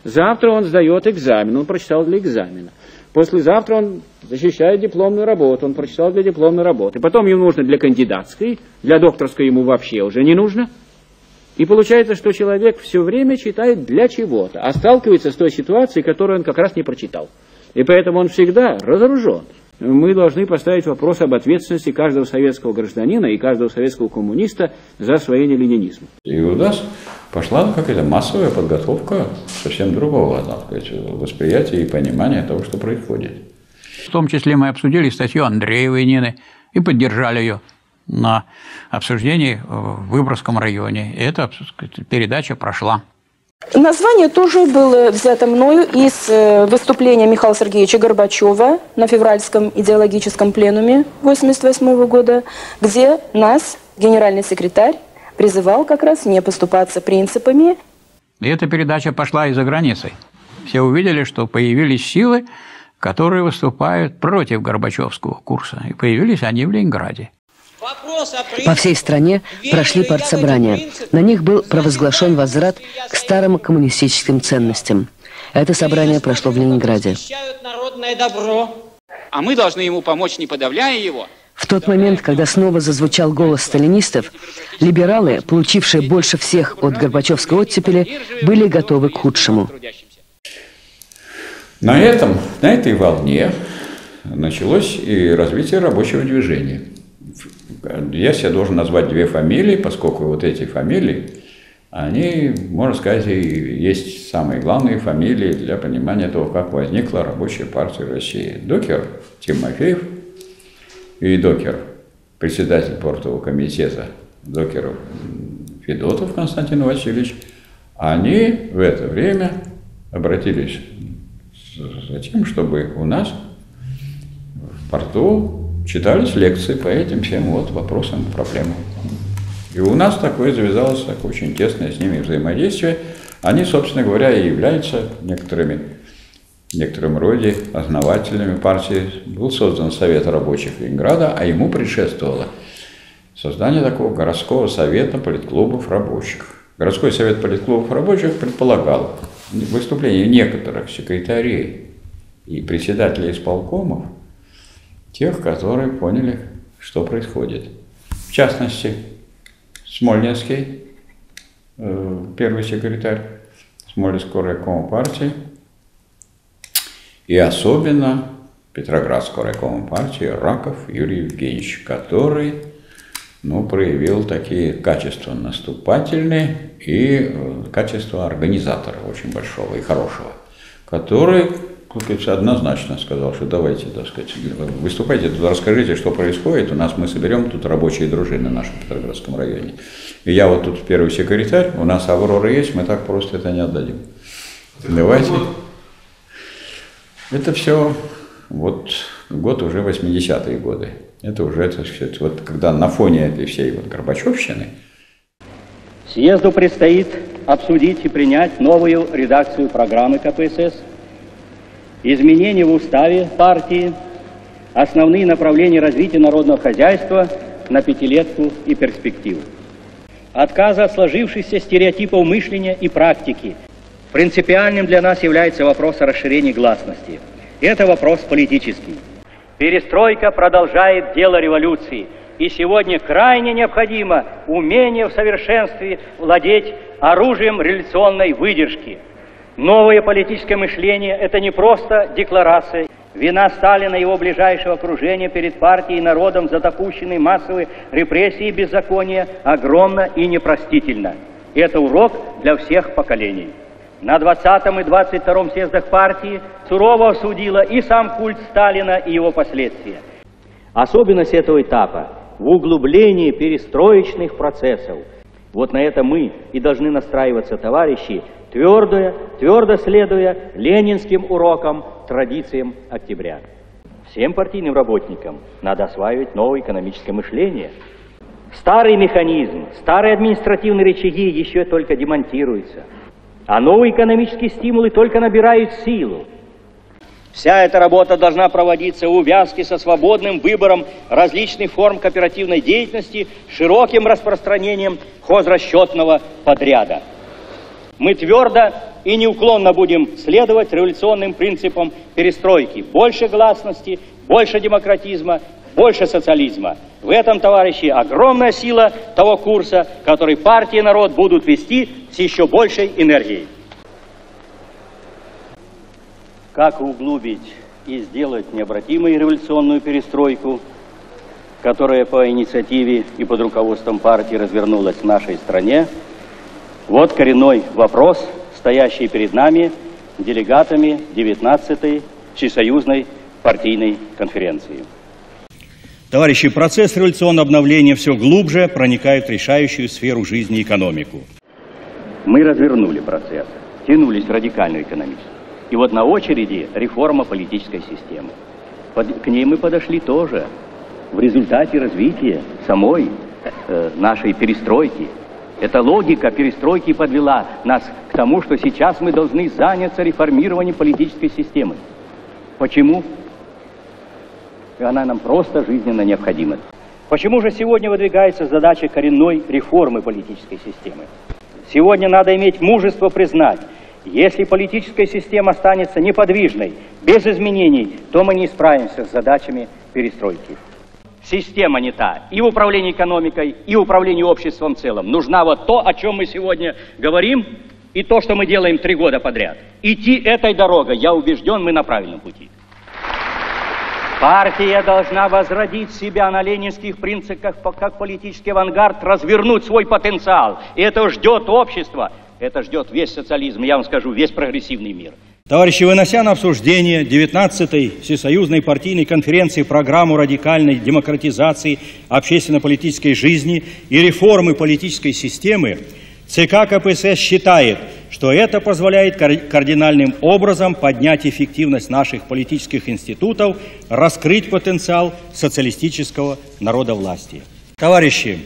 Завтра он сдает экзамен, он прочитал для экзамена. Послезавтра он защищает дипломную работу, он прочитал для дипломной работы. Потом ему нужно для кандидатской, для докторской ему вообще уже не нужно – и получается, что человек все время читает для чего-то, а сталкивается с той ситуацией, которую он как раз не прочитал. И поэтому он всегда разоружен. Мы должны поставить вопрос об ответственности каждого советского гражданина и каждого советского коммуниста за освоение ленинизма. И у нас пошла какая-то массовая подготовка совсем другого так сказать, восприятия и понимания того, что происходит. В том числе мы обсудили статью Андреевой Нины и поддержали ее на обсуждении в Выборгском районе. И эта передача прошла. Название тоже было взято мною из э, выступления Михаила Сергеевича Горбачева на февральском идеологическом пленуме 1988 года, где нас, генеральный секретарь, призывал как раз не поступаться принципами. И эта передача пошла и за границей. Все увидели, что появились силы, которые выступают против Горбачевского курса. И появились они в Ленинграде. По всей стране прошли партсобрания. На них был провозглашен возврат к старым коммунистическим ценностям. Это собрание прошло в Ленинграде. А мы должны ему помочь, не подавляя его. В тот момент, когда снова зазвучал голос сталинистов, либералы, получившие больше всех от Горбачевской оттепели, были готовы к худшему. На, этом, на этой волне началось и развитие рабочего движения я себе должен назвать две фамилии, поскольку вот эти фамилии, они, можно сказать, есть самые главные фамилии для понимания того, как возникла рабочая партия России. Докер Тимофеев и Докер, председатель портового комитета, Докер Федотов Константин Васильевич, они в это время обратились за тем, чтобы у нас в порту читались лекции по этим всем вот вопросам, проблемам. И у нас такое завязалось такое очень тесное с ними взаимодействие. Они, собственно говоря, и являются некоторыми, в некотором роде основателями партии. Был создан Совет рабочих Ленинграда, а ему предшествовало создание такого городского совета политклубов рабочих. Городской совет политклубов рабочих предполагал выступление некоторых секретарей и председателей исполкомов – тех, которые поняли, что происходит. В частности, Смольнинский, э, первый секретарь Смоленского райкома партии, и особенно Петроградского райкома партии Раков Юрий Евгеньевич, который ну, проявил такие качества наступательные и э, качества организатора очень большого и хорошего, который Кукич однозначно сказал, что давайте, так сказать, выступайте, расскажите, что происходит. У нас мы соберем тут рабочие дружины в нашем Петроградском районе. И я вот тут первый секретарь, у нас Аврора есть, мы так просто это не отдадим. Это давайте. Это все вот год уже 80-е годы. Это уже, так сказать, вот когда на фоне этой всей вот Горбачевщины. Съезду предстоит обсудить и принять новую редакцию программы КПСС – изменения в уставе партии, основные направления развития народного хозяйства на пятилетку и перспективу. Отказа от сложившихся стереотипов мышления и практики. Принципиальным для нас является вопрос о расширении гласности. Это вопрос политический. Перестройка продолжает дело революции, И сегодня крайне необходимо умение в совершенстве владеть оружием революционной выдержки. Новое политическое мышление – это не просто декларация. Вина Сталина и его ближайшего окружения перед партией и народом за допущенные массовые репрессии и беззакония огромна и непростительна. И это урок для всех поколений. На 20 и 22 съездах партии сурово осудила и сам культ Сталина и его последствия. Особенность этого этапа в углублении перестроечных процессов. Вот на это мы и должны настраиваться, товарищи, твердо, твердо следуя ленинским урокам, традициям октября. Всем партийным работникам надо осваивать новое экономическое мышление. Старый механизм, старые административные рычаги еще только демонтируются, а новые экономические стимулы только набирают силу. Вся эта работа должна проводиться в увязке со свободным выбором различных форм кооперативной деятельности, широким распространением хозрасчетного подряда. Мы твердо и неуклонно будем следовать революционным принципам перестройки. Больше гласности, больше демократизма, больше социализма. В этом, товарищи, огромная сила того курса, который партия и народ будут вести с еще большей энергией. Как углубить и сделать необратимую революционную перестройку, которая по инициативе и под руководством партии развернулась в нашей стране, вот коренной вопрос, стоящий перед нами делегатами 19-й Всесоюзной партийной конференции. Товарищи, процесс революционного обновления все глубже проникает в решающую сферу жизни и экономику. Мы развернули процесс, тянулись в радикальную экономическую. И вот на очереди реформа политической системы. Под, к ней мы подошли тоже в результате развития самой э, нашей перестройки. Эта логика перестройки подвела нас к тому, что сейчас мы должны заняться реформированием политической системы. Почему? И она нам просто жизненно необходима. Почему же сегодня выдвигается задача коренной реформы политической системы? Сегодня надо иметь мужество признать, если политическая система останется неподвижной, без изменений, то мы не справимся с задачами перестройки. Система не та и в управлении экономикой, и в управлении обществом в целом. Нужна вот то, о чем мы сегодня говорим, и то, что мы делаем три года подряд. Идти этой дорогой, я убежден, мы на правильном пути. Партия должна возродить себя на ленинских принципах как политический авангард, развернуть свой потенциал. И это ждет общество. Это ждет весь социализм, я вам скажу, весь прогрессивный мир. Товарищи, вынося на обсуждение 19-й Всесоюзной партийной конференции программу радикальной демократизации общественно-политической жизни и реформы политической системы, ЦК КПСС считает, что это позволяет кардинальным образом поднять эффективность наших политических институтов, раскрыть потенциал социалистического народовластия. Товарищи,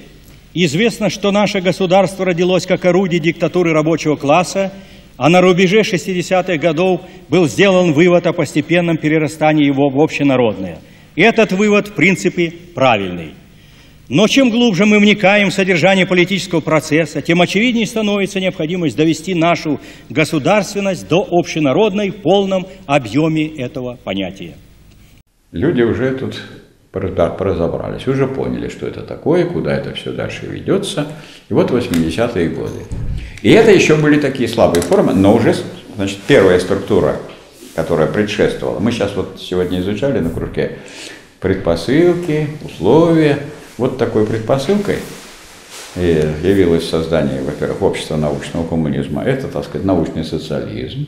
Известно, что наше государство родилось как орудие диктатуры рабочего класса, а на рубеже 60-х годов был сделан вывод о постепенном перерастании его в общенародное. И этот вывод, в принципе, правильный. Но чем глубже мы вникаем в содержание политического процесса, тем очевиднее становится необходимость довести нашу государственность до общенародной в полном объеме этого понятия. Люди уже тут разобрались, уже поняли, что это такое, куда это все дальше ведется. И вот 80-е годы. И это еще были такие слабые формы, но уже, значит, первая структура, которая предшествовала. Мы сейчас вот сегодня изучали на кружке предпосылки, условия. Вот такой предпосылкой явилось создание, во-первых, общества научного коммунизма. Это, так сказать, научный социализм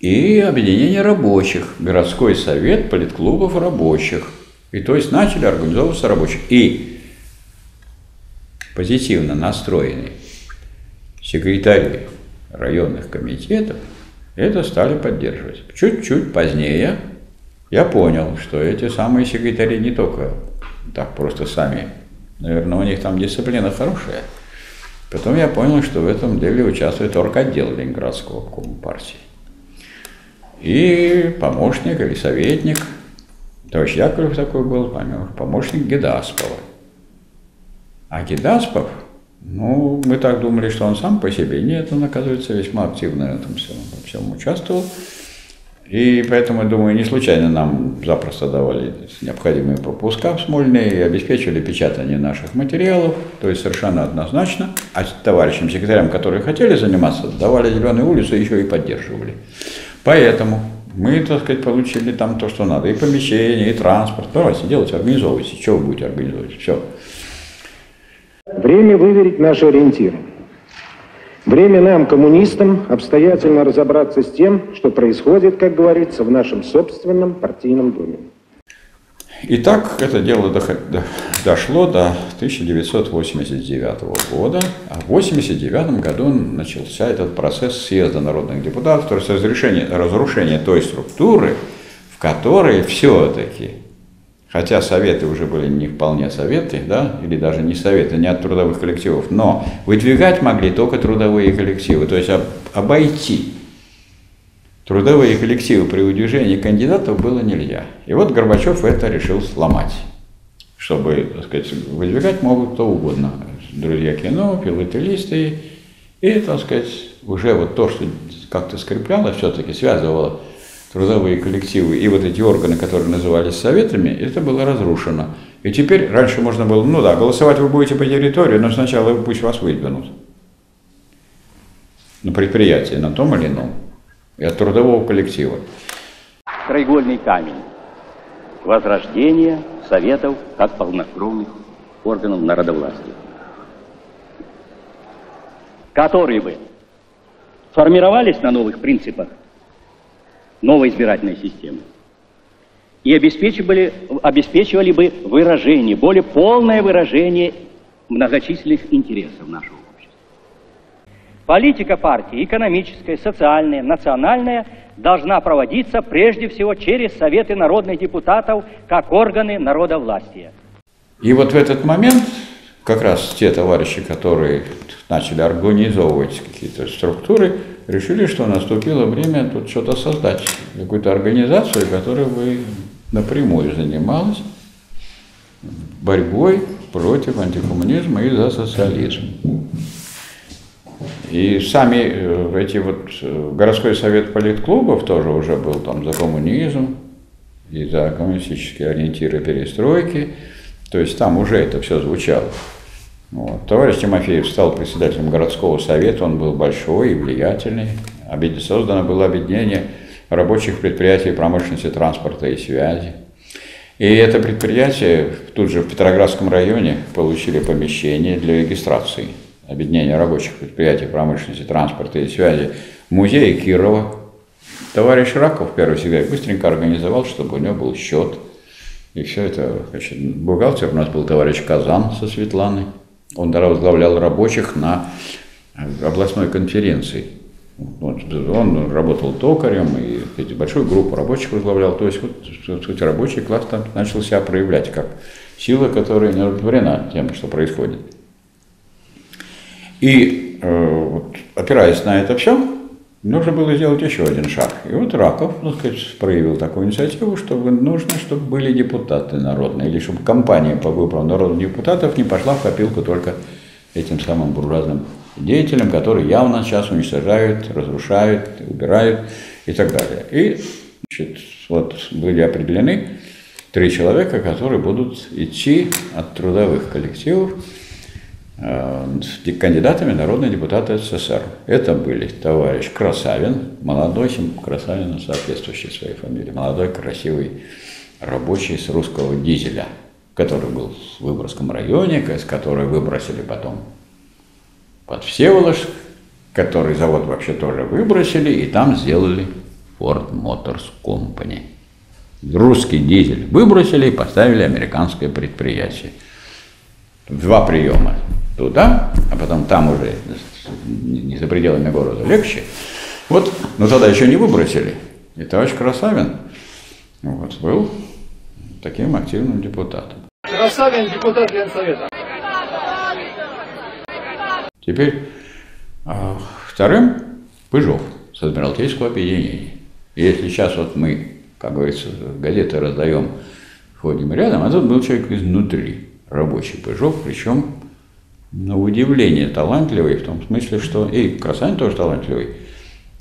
и объединение рабочих, городской совет политклубов рабочих. И то есть начали организовываться рабочие. И позитивно настроенные секретари районных комитетов это стали поддерживать. Чуть-чуть позднее я понял, что эти самые секретари не только так просто сами, наверное, у них там дисциплина хорошая. Потом я понял, что в этом деле участвует орготдел Ленинградского компартии и помощник или советник, товарищ Яковлев такой был, помощник Гедаспова. А Гедаспов, ну, мы так думали, что он сам по себе. Нет, он, оказывается, весьма активно в этом всем, всем участвовал. И поэтому, думаю, не случайно нам запросто давали необходимые пропуска в Смольные и обеспечивали печатание наших материалов, то есть совершенно однозначно. А товарищам секретарям, которые хотели заниматься, давали зеленую улицу еще и поддерживали. Поэтому мы, так сказать, получили там то, что надо. И помещение, и транспорт. Давайте делать, организовывайте. Что вы будете организовывать? Все. Время выверить наши ориентиры. Время нам, коммунистам, обстоятельно разобраться с тем, что происходит, как говорится, в нашем собственном партийном доме. Итак, это дело дошло до 1989 года, а в 1989 году начался этот процесс съезда народных депутатов, то есть разрешение, разрушение той структуры, в которой все-таки Хотя советы уже были не вполне советы, да, или даже не советы, не от трудовых коллективов, но выдвигать могли только трудовые коллективы, то есть обойти трудовые коллективы при выдвижении кандидатов было нельзя. И вот Горбачев это решил сломать, чтобы, так сказать, выдвигать могут кто угодно. Друзья кино, филателисты, и, так сказать, уже вот то, что как-то скрепляло, все-таки связывало трудовые коллективы и вот эти органы, которые назывались советами, это было разрушено. И теперь, раньше можно было, ну да, голосовать вы будете по территории, но сначала пусть вас выдвинут на предприятии, на том или ином, и от трудового коллектива. Краеугольный камень возрождения советов как полнокровных органов народовластия, которые бы формировались на новых принципах новой избирательной системы. И обеспечивали, обеспечивали бы выражение, более полное выражение многочисленных интересов нашего. Политика партии, экономическая, социальная, национальная, должна проводиться прежде всего через Советы народных депутатов как органы народовластия. И вот в этот момент как раз те товарищи, которые начали организовывать какие-то структуры, решили, что наступило время тут что-то создать, какую-то организацию, которая бы напрямую занималась борьбой против антикоммунизма и за социализм. И сами э, эти вот э, городской совет политклубов тоже уже был там за коммунизм и за коммунистические ориентиры перестройки. То есть там уже это все звучало. Вот. Товарищ Тимофеев стал председателем городского совета, он был большой и влиятельный. Создано было объединение рабочих предприятий промышленности, транспорта и связи. И это предприятие тут же в Петроградском районе получили помещение для регистрации объединения рабочих предприятий промышленности, транспорта и связи в музее Кирова. Товарищ Раков, первый секретарь, быстренько организовал, чтобы у него был счет. И все это, значит, бухгалтер у нас был товарищ Казан со Светланой. Он тогда возглавлял рабочих на областной конференции. Он работал токарем и эти, большую группу рабочих возглавлял. То есть вот, вот рабочий класс там начал себя проявлять как сила, которая не удовлетворена тем, что происходит. И э, вот, опираясь на это все, нужно было сделать еще один шаг. И вот Раков, так сказать, проявил такую инициативу, что нужно, чтобы были депутаты народные, или чтобы компания по выбору народных депутатов не пошла в копилку только этим самым буржуазным деятелям, которые явно сейчас уничтожают, разрушают, убирают и так далее. И значит, вот были определены три человека, которые будут идти от трудовых коллективов кандидатами народные депутаты СССР. Это были товарищ Красавин, молодой, Красавин соответствующий своей фамилии, молодой, красивый рабочий с русского дизеля, который был в Выборгском районе, с которой выбросили потом под Всеволожск, который завод вообще тоже выбросили, и там сделали Ford Motors Company. Русский дизель выбросили и поставили американское предприятие. Два приема туда, а потом там уже не за пределами города легче. Вот, но тогда еще не выбросили. И товарищ Красавин вот, был таким активным депутатом. Красавин депутат Ленсовета. Теперь а, вторым Пыжов с Адмиралтейского объединения. И если сейчас вот мы, как говорится, газеты раздаем, ходим рядом, а тут был человек изнутри, рабочий Пыжов, причем на удивление талантливый, в том смысле, что и Красань тоже талантливый,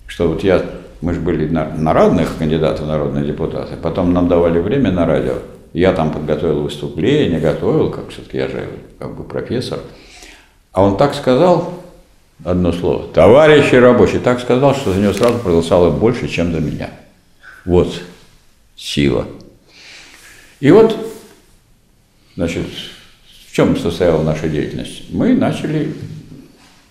что вот я мы же были на, на разных кандидатов в народные депутаты, потом нам давали время на радио. Я там подготовил выступление, готовил, как все-таки я же как бы профессор. А он так сказал, одно слово, товарищи рабочие, так сказал, что за него сразу проголосовало больше, чем за меня. Вот сила. И вот, значит, чем состояла наша деятельность? Мы начали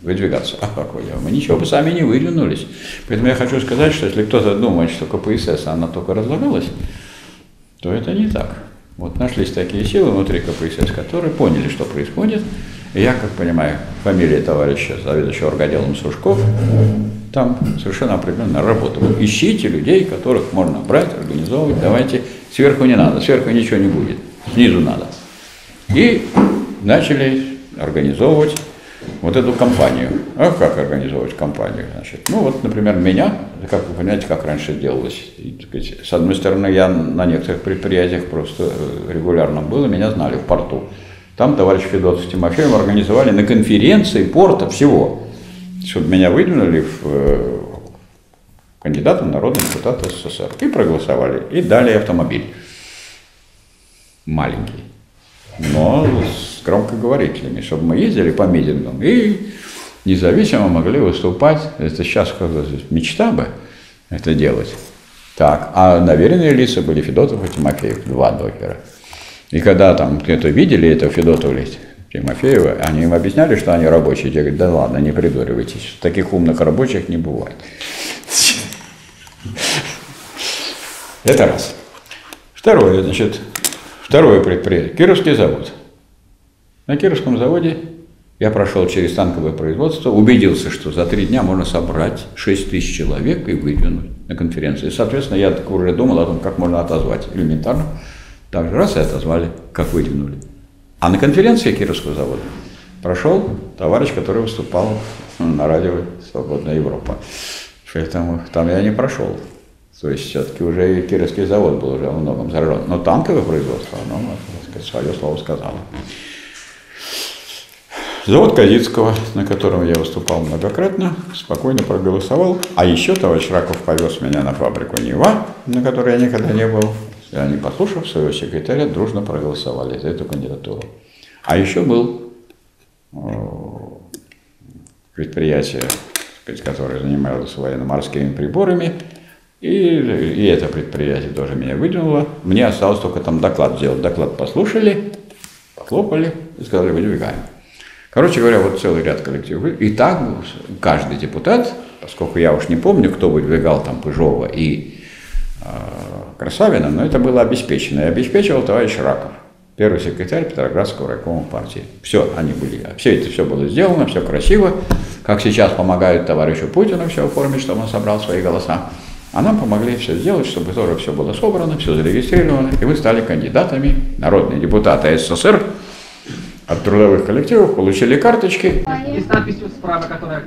выдвигаться. А какой я? Мы ничего бы сами не выдвинулись. Поэтому я хочу сказать, что если кто-то думает, что КПСС, она только разлагалась, то это не так. Вот нашлись такие силы внутри КПСС, которые поняли, что происходит. И я, как понимаю, фамилия товарища заведующего оргоделом Сушков, там совершенно определенно работала. Ищите людей, которых можно брать, организовывать, давайте. Сверху не надо, сверху ничего не будет, снизу надо. И начали организовывать вот эту компанию. А как организовывать компанию? Значит, ну вот, например, меня, как вы понимаете, как раньше делалось. И, сказать, с одной стороны, я на некоторых предприятиях просто э, регулярно был, и меня знали в порту. Там товарищ Федотов с Тимофеем организовали на конференции порта всего, чтобы меня выдвинули в э, кандидатом народного депутата СССР. И проголосовали, и дали автомобиль. Маленький но с громкоговорителями, чтобы мы ездили по митингам и независимо могли выступать. Это сейчас мечта бы это делать. Так, а наверенные лица были Федотов и Тимофеев, два докера. И когда там кто-то видели это Федотова или Тимофеева, они им объясняли, что они рабочие. Я говорю, да ладно, не придуривайтесь, таких умных рабочих не бывает. <laughs> Это раз. Второе, значит, Второе предприятие – Кировский завод. На Кировском заводе я прошел через танковое производство, убедился, что за три дня можно собрать 6 тысяч человек и выдвинуть на конференции. Соответственно, я так уже думал о том, как можно отозвать элементарно. Так же раз и отозвали, как выдвинули. А на конференции Кировского завода прошел товарищ, который выступал на радио «Свободная Европа». Поэтому там я не прошел. То есть все-таки уже и Кировский завод был уже во многом заражен. Но танковое производство, оно, так сказать, свое слово сказало. Завод Казицкого, на котором я выступал многократно, спокойно проголосовал. А еще товарищ Раков повез меня на фабрику Нева, на которой я никогда не был. И они, послушав своего секретаря, дружно проголосовали за эту кандидатуру. А еще был предприятие, которое занималось военно-морскими приборами, и, и это предприятие тоже меня выдвинуло. Мне осталось только там доклад сделать. Доклад послушали, похлопали и сказали, выдвигаем. Короче говоря, вот целый ряд коллективов. И так каждый депутат, поскольку я уж не помню, кто выдвигал там Пыжова и э, Красавина, но это было обеспечено. И обеспечивал товарищ Раков, первый секретарь Петроградского райкома партии. Все, они были, все это все было сделано, все красиво. Как сейчас помогают товарищу Путину все оформить, чтобы он собрал свои голоса. А нам помогли все сделать, чтобы тоже все было собрано, все зарегистрировано, и мы стали кандидатами, народные депутаты СССР от трудовых коллективов, получили карточки. И с надписью справа, которая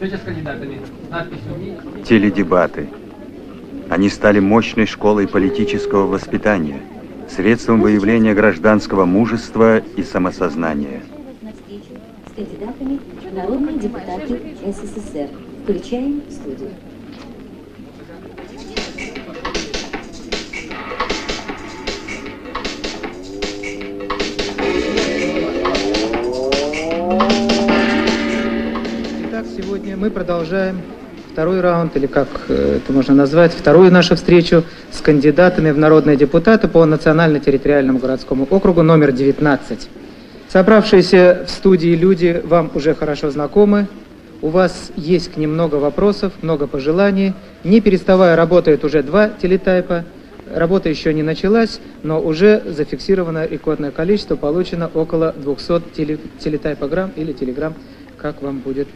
с кандидатами, надписью Теледебаты. Они стали мощной школой политического воспитания, средством выявления гражданского мужества и самосознания. С кандидатами народные депутаты СССР. Включаем студию. Сегодня мы продолжаем второй раунд, или как э, это можно назвать, вторую нашу встречу с кандидатами в народные депутаты по национально-территориальному городскому округу номер 19. Собравшиеся в студии люди вам уже хорошо знакомы. У вас есть к ним много вопросов, много пожеланий. Не переставая работает уже два телетайпа. Работа еще не началась, но уже зафиксировано рекордное количество, получено около 200 телетайпограмм или телеграмм, как вам будет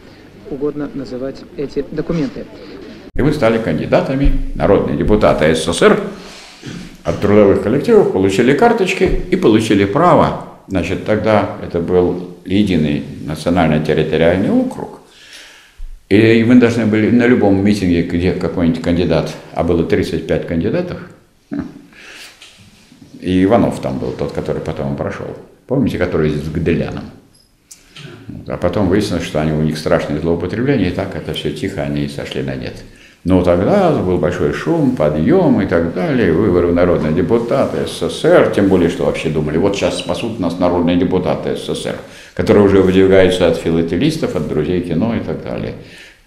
угодно называть эти документы. И вы стали кандидатами, народные депутаты СССР от трудовых коллективов, получили карточки и получили право. Значит, тогда это был единый национально-территориальный округ. И мы должны были на любом митинге, где какой-нибудь кандидат, а было 35 кандидатов, <laughs> и Иванов там был, тот, который потом прошел. Помните, который с Гделяном? А потом выяснилось, что они, у них страшные злоупотребления, и так это все тихо, они сошли на нет. Но тогда был большой шум, подъем и так далее, выборы в народные депутаты СССР, тем более, что вообще думали, вот сейчас спасут нас народные депутаты СССР, которые уже выдвигаются от филателистов, от друзей кино и так далее,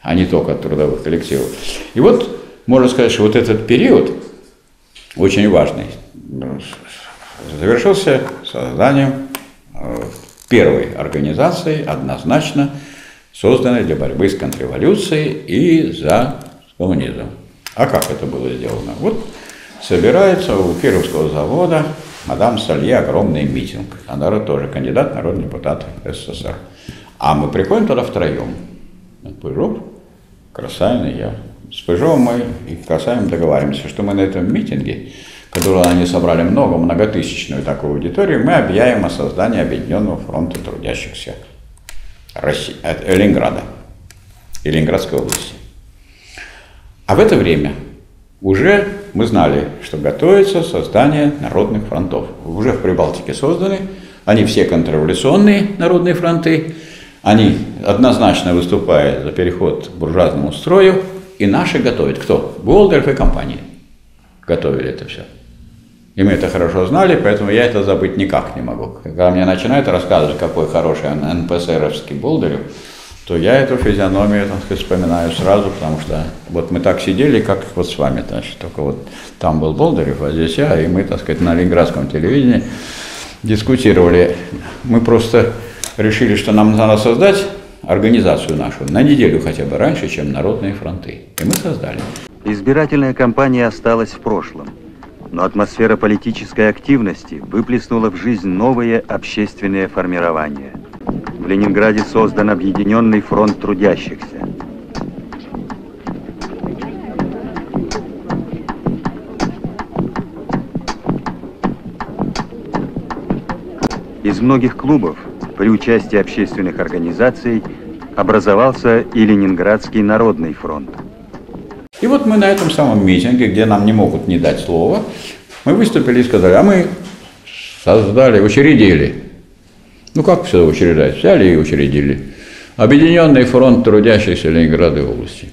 а не только от трудовых коллективов. И вот можно сказать, что вот этот период очень важный завершился созданием э, первой организации, однозначно созданной для борьбы с контрреволюцией и за коммунизм. А как это было сделано? Вот собирается у Кировского завода мадам Салье огромный митинг. Она тоже кандидат народный депутат СССР. А мы приходим туда втроем. Пыжов, Красавин и я. С Пыжовым мы и Красавиным договариваемся, что мы на этом митинге, который они собрали много, многотысячную такую аудиторию, мы объявим о создании Объединенного фронта трудящихся России, э, Ленинграда и Ленинградской области. А в это время уже мы знали, что готовится создание народных фронтов. Уже в Прибалтике созданы, они все контрреволюционные народные фронты, они однозначно выступают за переход к буржуазному строю, и наши готовят. Кто? Голдерф и компания готовили это все. И мы это хорошо знали, поэтому я это забыть никак не могу. Когда мне начинают рассказывать, какой хороший НПСРовский Болдырев, то я эту физиономию, так сказать, вспоминаю сразу, потому что вот мы так сидели, как вот с вами, значит, только вот там был Болдырев, а здесь я, и мы, так сказать, на ленинградском телевидении дискутировали. Мы просто решили, что нам надо создать организацию нашу на неделю хотя бы раньше, чем народные фронты. И мы создали. Избирательная кампания осталась в прошлом, но атмосфера политической активности выплеснула в жизнь новые общественные формирования – в Ленинграде создан Объединенный фронт трудящихся. Из многих клубов при участии общественных организаций образовался и Ленинградский народный фронт. И вот мы на этом самом митинге, где нам не могут не дать слова, мы выступили и сказали, а мы создали, учредили ну как все учреждать? Взяли и учредили. Объединенный фронт трудящихся Ленинграда области.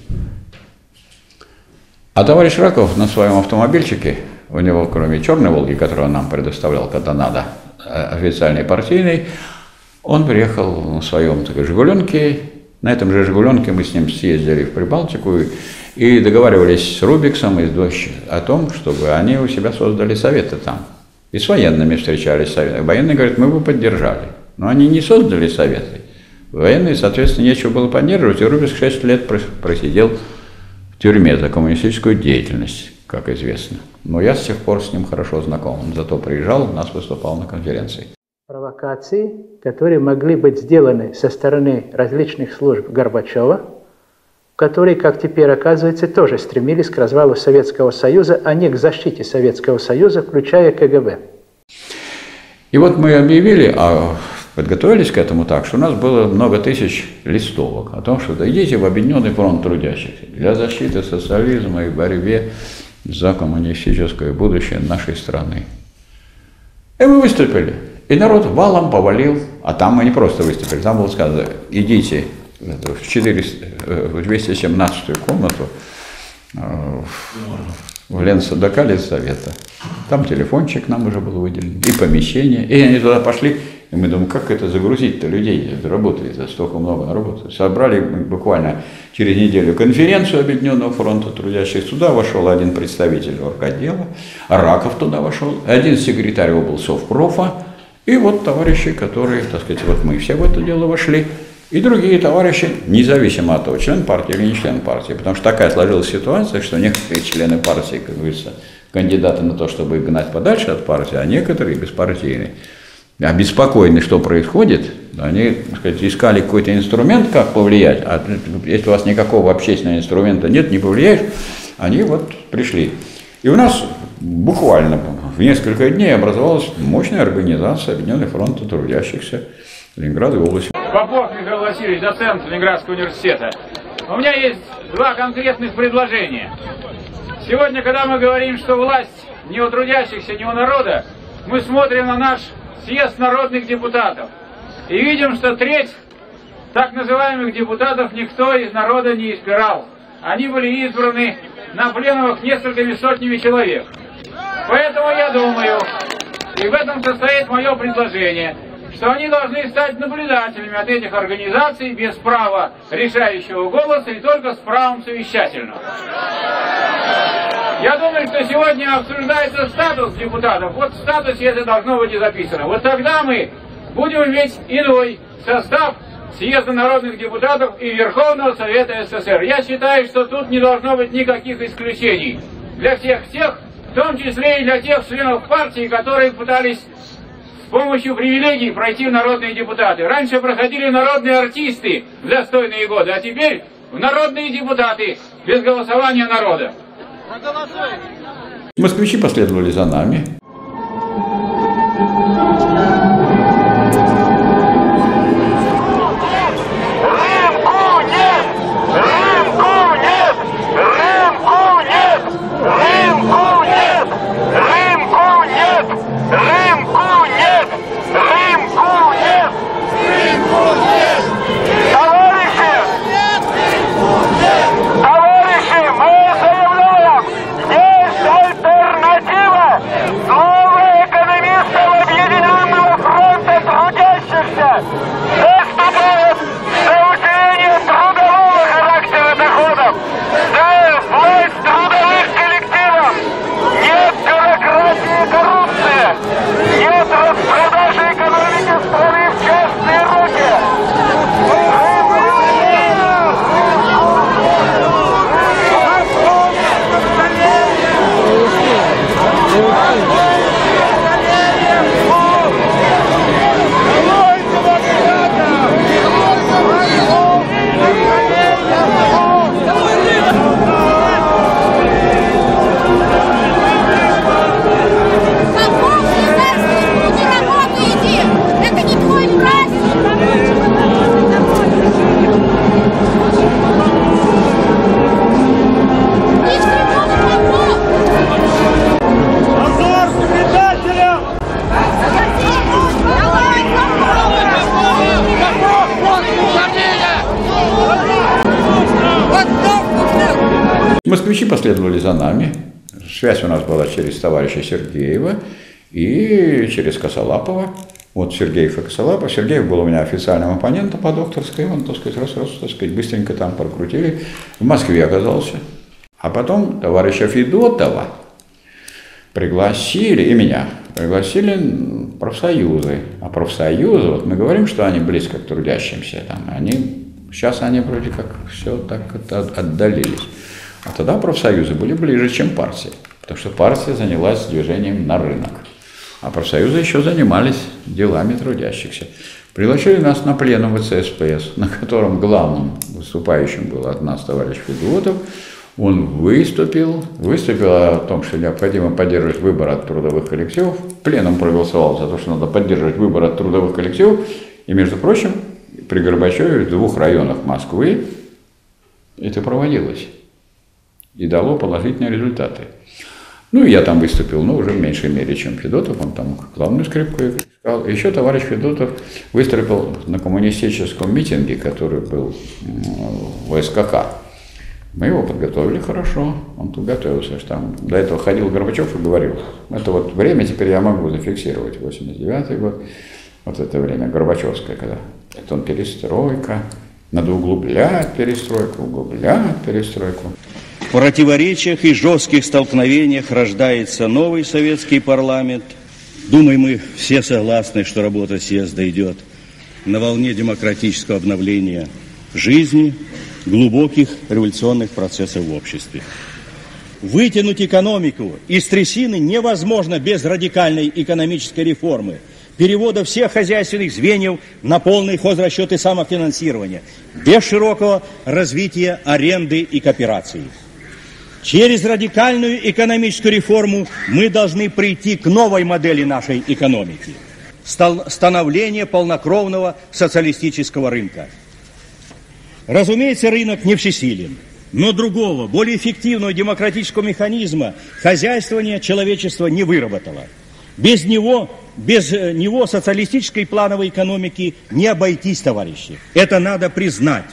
А товарищ Раков на своем автомобильчике, у него кроме черной «Волги», которую он нам предоставлял, когда надо, э, официальный партийный, он приехал на своем так, «Жигуленке». На этом же «Жигуленке» мы с ним съездили в Прибалтику и договаривались с Рубиксом и с Дождь о том, чтобы они у себя создали советы там. И с военными встречались. Военные говорят, мы бы поддержали. Но они не создали советы. Военные, соответственно, нечего было поддерживать, и Рубис 6 лет просидел в тюрьме за коммунистическую деятельность, как известно. Но я с тех пор с ним хорошо знаком. Он зато приезжал, у нас выступал на конференции. Провокации, которые могли быть сделаны со стороны различных служб Горбачева, которые, как теперь оказывается, тоже стремились к развалу Советского Союза, а не к защите Советского Союза, включая КГБ. И вот мы объявили, а подготовились к этому так, что у нас было много тысяч листовок о том, что идите в Объединенный фронт трудящихся для защиты социализма и борьбе за коммунистическое будущее нашей страны. И мы выступили. И народ валом повалил, а там мы не просто выступили, там было сказано, идите в, 400, в 217 комнату э, в Ленсадака Совета. Там телефончик нам уже был выделен, и помещение. И они туда пошли, и мы думаем, как это загрузить-то людей, это работает, это столько много работы. Собрали буквально через неделю конференцию Объединенного фронта трудящих. Туда вошел один представитель орготдела, Раков туда вошел, один секретарь облсовпрофа, и вот товарищи, которые, так сказать, вот мы все в это дело вошли, и другие товарищи, независимо от того, член партии или не член партии, потому что такая сложилась ситуация, что некоторые члены партии, как говорится, кандидаты на то, чтобы их гнать подальше от партии, а некоторые беспартийные. Обеспокоены, что происходит, они так сказать, искали какой-то инструмент, как повлиять, а если у вас никакого общественного инструмента нет, не повлияешь, они вот пришли. И у нас буквально в несколько дней образовалась мощная организация Объединенных фронта трудящихся Ленинграда и области. Попов Михаил Васильевич, доцент Ленинградского университета. У меня есть два конкретных предложения. Сегодня, когда мы говорим, что власть не у трудящихся, не у народа, мы смотрим на наш съезд народных депутатов. И видим, что треть так называемых депутатов никто из народа не избирал. они были избраны на пленумах несколькими сотнями человек. Поэтому я думаю, и в этом состоит мое предложение, что они должны стать наблюдателями от этих организаций без права решающего голоса и только с правом совещательного. Я думаю, что сегодня обсуждается статус депутатов. Вот в статусе это должно быть и записано. Вот тогда мы будем иметь иной состав Съезда народных депутатов и Верховного Совета СССР. Я считаю, что тут не должно быть никаких исключений для всех тех, в том числе и для тех членов партии, которые пытались с помощью привилегий пройти в народные депутаты. Раньше проходили народные артисты в достойные годы, а теперь в народные депутаты без голосования народа. Москвичи последовали за нами. Нами. Связь у нас была через товарища Сергеева и через Косолапова. Вот Сергеев и Косолапов. Сергеев был у меня официальным оппонентом по докторской. Он, так сказать, раз, раз, так сказать, быстренько там прокрутили. В Москве оказался. А потом товарища Федотова пригласили, и меня, пригласили профсоюзы. А профсоюзы, вот мы говорим, что они близко к трудящимся, там, они, сейчас они вроде как все так отдалились. Тогда профсоюзы были ближе, чем партии, потому что партия занялась движением на рынок, а профсоюзы еще занимались делами трудящихся. Пригласили нас на пленум ВЦСПС, на котором главным выступающим был от нас товарищ Федотов. Он выступил, выступил о том, что необходимо поддерживать выбор от трудовых коллективов. Пленум проголосовал за то, что надо поддерживать выбор от трудовых коллективов. И, между прочим, при Горбачеве в двух районах Москвы это проводилось и дало положительные результаты. Ну, я там выступил, но уже в меньшей мере, чем Федотов, он там главную скрипку играл. Еще товарищ Федотов выступил на коммунистическом митинге, который был в СКК. Мы его подготовили хорошо, он тут готовился, там до этого ходил Горбачев и говорил, это вот время теперь я могу зафиксировать, 89 год, вот это время Горбачевское, когда это он перестройка, надо углублять перестройку, углублять перестройку. В противоречиях и жестких столкновениях рождается новый советский парламент. Думаю, мы все согласны, что работа съезда идет на волне демократического обновления жизни, глубоких революционных процессов в обществе. Вытянуть экономику из трясины невозможно без радикальной экономической реформы, перевода всех хозяйственных звеньев на полный хозрасчет и самофинансирование, без широкого развития аренды и кооперации. Через радикальную экономическую реформу мы должны прийти к новой модели нашей экономики – становление полнокровного социалистического рынка. Разумеется, рынок не всесилен, но другого, более эффективного демократического механизма хозяйствования человечество не выработало. Без него, без э, него социалистической плановой экономики не обойтись, товарищи. Это надо признать.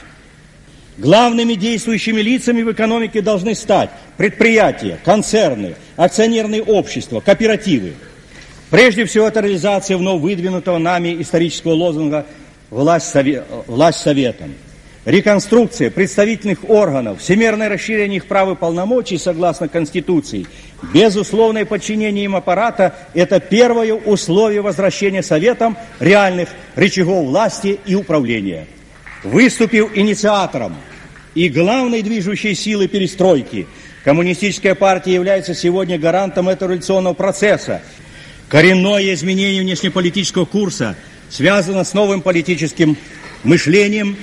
Главными действующими лицами в экономике должны стать предприятия, концерны, акционерные общества, кооперативы. Прежде всего, это реализация вновь выдвинутого нами исторического лозунга «Власть, сове... власть советом». Реконструкция представительных органов, всемирное расширение их прав и полномочий согласно Конституции, безусловное подчинение им аппарата – это первое условие возвращения Советам реальных рычагов власти и управления. Выступив инициатором и главной движущей силой перестройки, Коммунистическая партия является сегодня гарантом этого революционного процесса. Коренное изменение внешнеполитического курса связано с новым политическим мышлением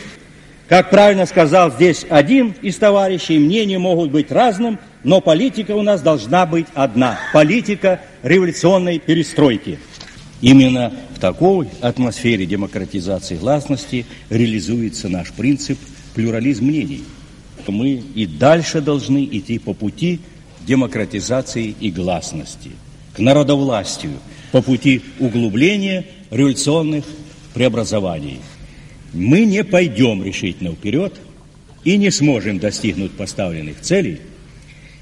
как правильно сказал здесь один из товарищей, мнения могут быть разным, но политика у нас должна быть одна. Политика революционной перестройки. Именно в такой атмосфере демократизации гласности реализуется наш принцип плюрализм мнений. Мы и дальше должны идти по пути демократизации и гласности, к народовластию, по пути углубления революционных преобразований мы не пойдем решительно вперед и не сможем достигнуть поставленных целей,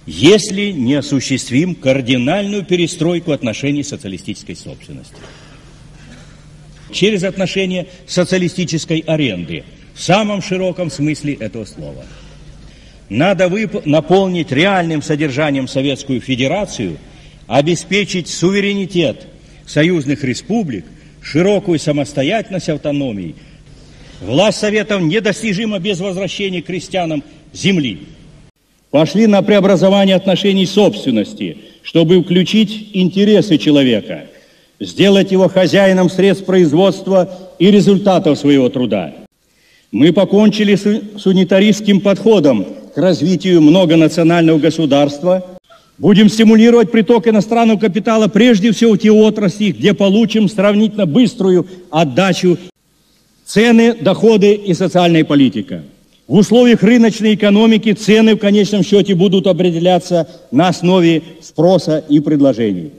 если не осуществим кардинальную перестройку отношений социалистической собственности. Через отношения социалистической аренды в самом широком смысле этого слова. Надо наполнить реальным содержанием Советскую Федерацию, обеспечить суверенитет союзных республик, широкую самостоятельность автономии – Власть Советов недостижима без возвращения крестьянам земли. Пошли на преобразование отношений собственности, чтобы включить интересы человека, сделать его хозяином средств производства и результатов своего труда. Мы покончили с унитаристским подходом к развитию многонационального государства. Будем стимулировать приток иностранного капитала прежде всего в те отрасли, где получим сравнительно быструю отдачу Цены, доходы и социальная политика. В условиях рыночной экономики цены в конечном счете будут определяться на основе спроса и предложений.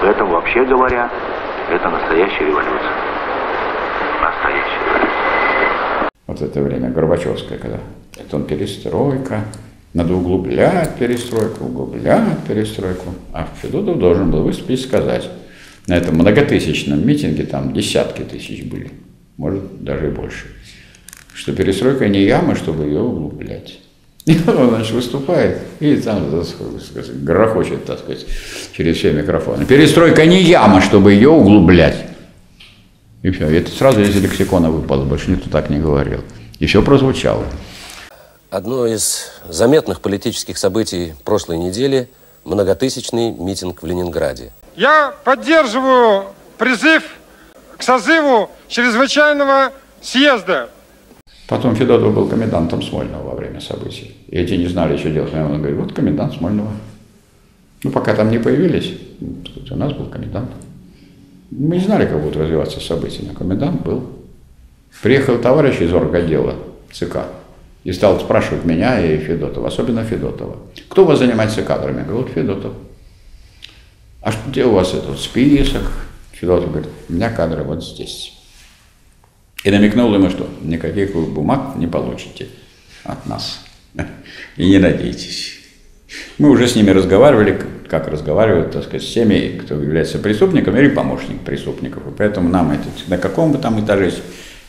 Поэтому, вообще говоря, это настоящая революция. Настоящая революция. Вот это время Горбачевское, когда это он перестройка, надо углублять перестройку, углублять перестройку. А Федотов должен был выступить и сказать, на этом многотысячном митинге там десятки тысяч были – может даже и больше. Что перестройка не яма, чтобы ее углублять. <laughs> И он, значит, выступает и там сказать, грохочет, так сказать, через все микрофоны. Перестройка не яма, чтобы ее углублять. И все. И это сразу из лексикона выпало, больше никто так не говорил. И все прозвучало. Одно из заметных политических событий прошлой недели – многотысячный митинг в Ленинграде. Я поддерживаю призыв к созыву чрезвычайного съезда. Потом Федотов был комендантом Смольного во время событий. И эти не знали, что делать. Он говорит, вот комендант Смольного. Ну, пока там не появились, у нас был комендант. Мы не знали, как будут развиваться события, но комендант был. Приехал товарищ из орготдела ЦК и стал спрашивать меня и Федотова, особенно Федотова. Кто у вас занимается кадрами? Я говорю, вот Федотов. А где у вас этот список? Федотов говорит, у меня кадры вот здесь. И намекнул ему, что никаких бумаг не получите от нас. И не надейтесь. Мы уже с ними разговаривали, как разговаривают, так сказать, с теми, кто является преступником или помощник преступников. И поэтому нам это, на каком бы там этаже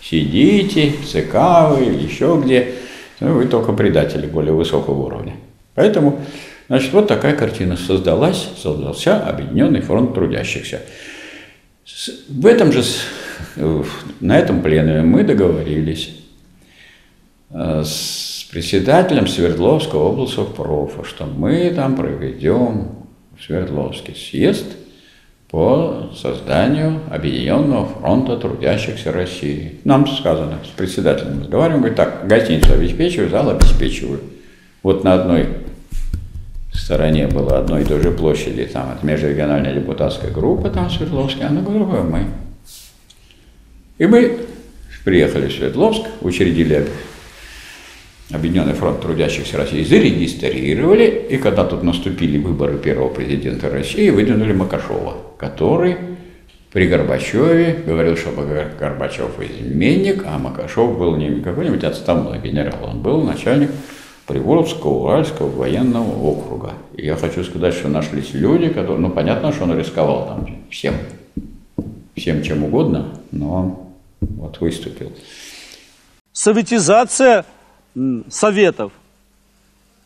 сидите, ЦК вы, еще где, ну, вы только предатели более высокого уровня. Поэтому, значит, вот такая картина создалась, создался Объединенный фронт трудящихся. В этом же, на этом пленуме мы договорились э, с председателем Свердловского облсовпрофа, что мы там проведем в Свердловский съезд по созданию Объединенного фронта трудящихся России. Нам сказано, с председателем разговариваем, говорит, так, гостиницу обеспечиваю, зал обеспечиваю. Вот на одной стороне было одной и той же площади, там, от межрегиональная депутатская группа, там, Свердловская, а на другой мы. И мы приехали в Свердловск, учредили Объединенный фронт трудящихся России, зарегистрировали, и когда тут наступили выборы первого президента России, выдвинули Макашова, который при Горбачеве, говорил, что Горбачев изменник, а Макашов был не какой-нибудь отставной генерал, он был начальник Приволжского Уральского военного округа. И я хочу сказать, что нашлись люди, которые, ну понятно, что он рисковал там всем, всем чем угодно, но вот выступил. Советизация советов.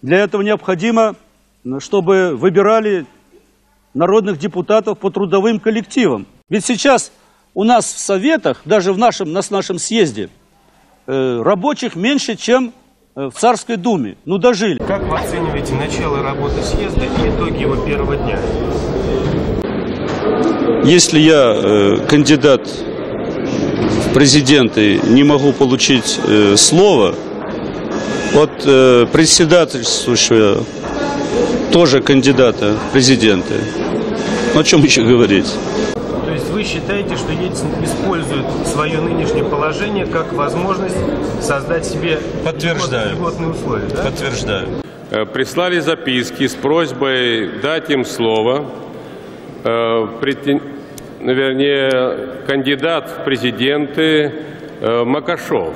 Для этого необходимо, чтобы выбирали народных депутатов по трудовым коллективам. Ведь сейчас у нас в советах, даже в нашем, на нашем съезде, э, рабочих меньше, чем э, в Царской Думе. Ну, дожили. Как вы оцениваете начало работы съезда и итоги его первого дня? Если я э, кандидат президенты не могу получить э, слово, от э, председательствующего тоже кандидата в президенты, о чем еще говорить? То есть вы считаете, что Ельцин использует свое нынешнее положение как возможность создать себе Подтверждаю. льготные условия? Да? Подтверждаю. Э, Прислали записки с просьбой дать им слово. Э, претен- Вернее, кандидат в президенты э, Макашов.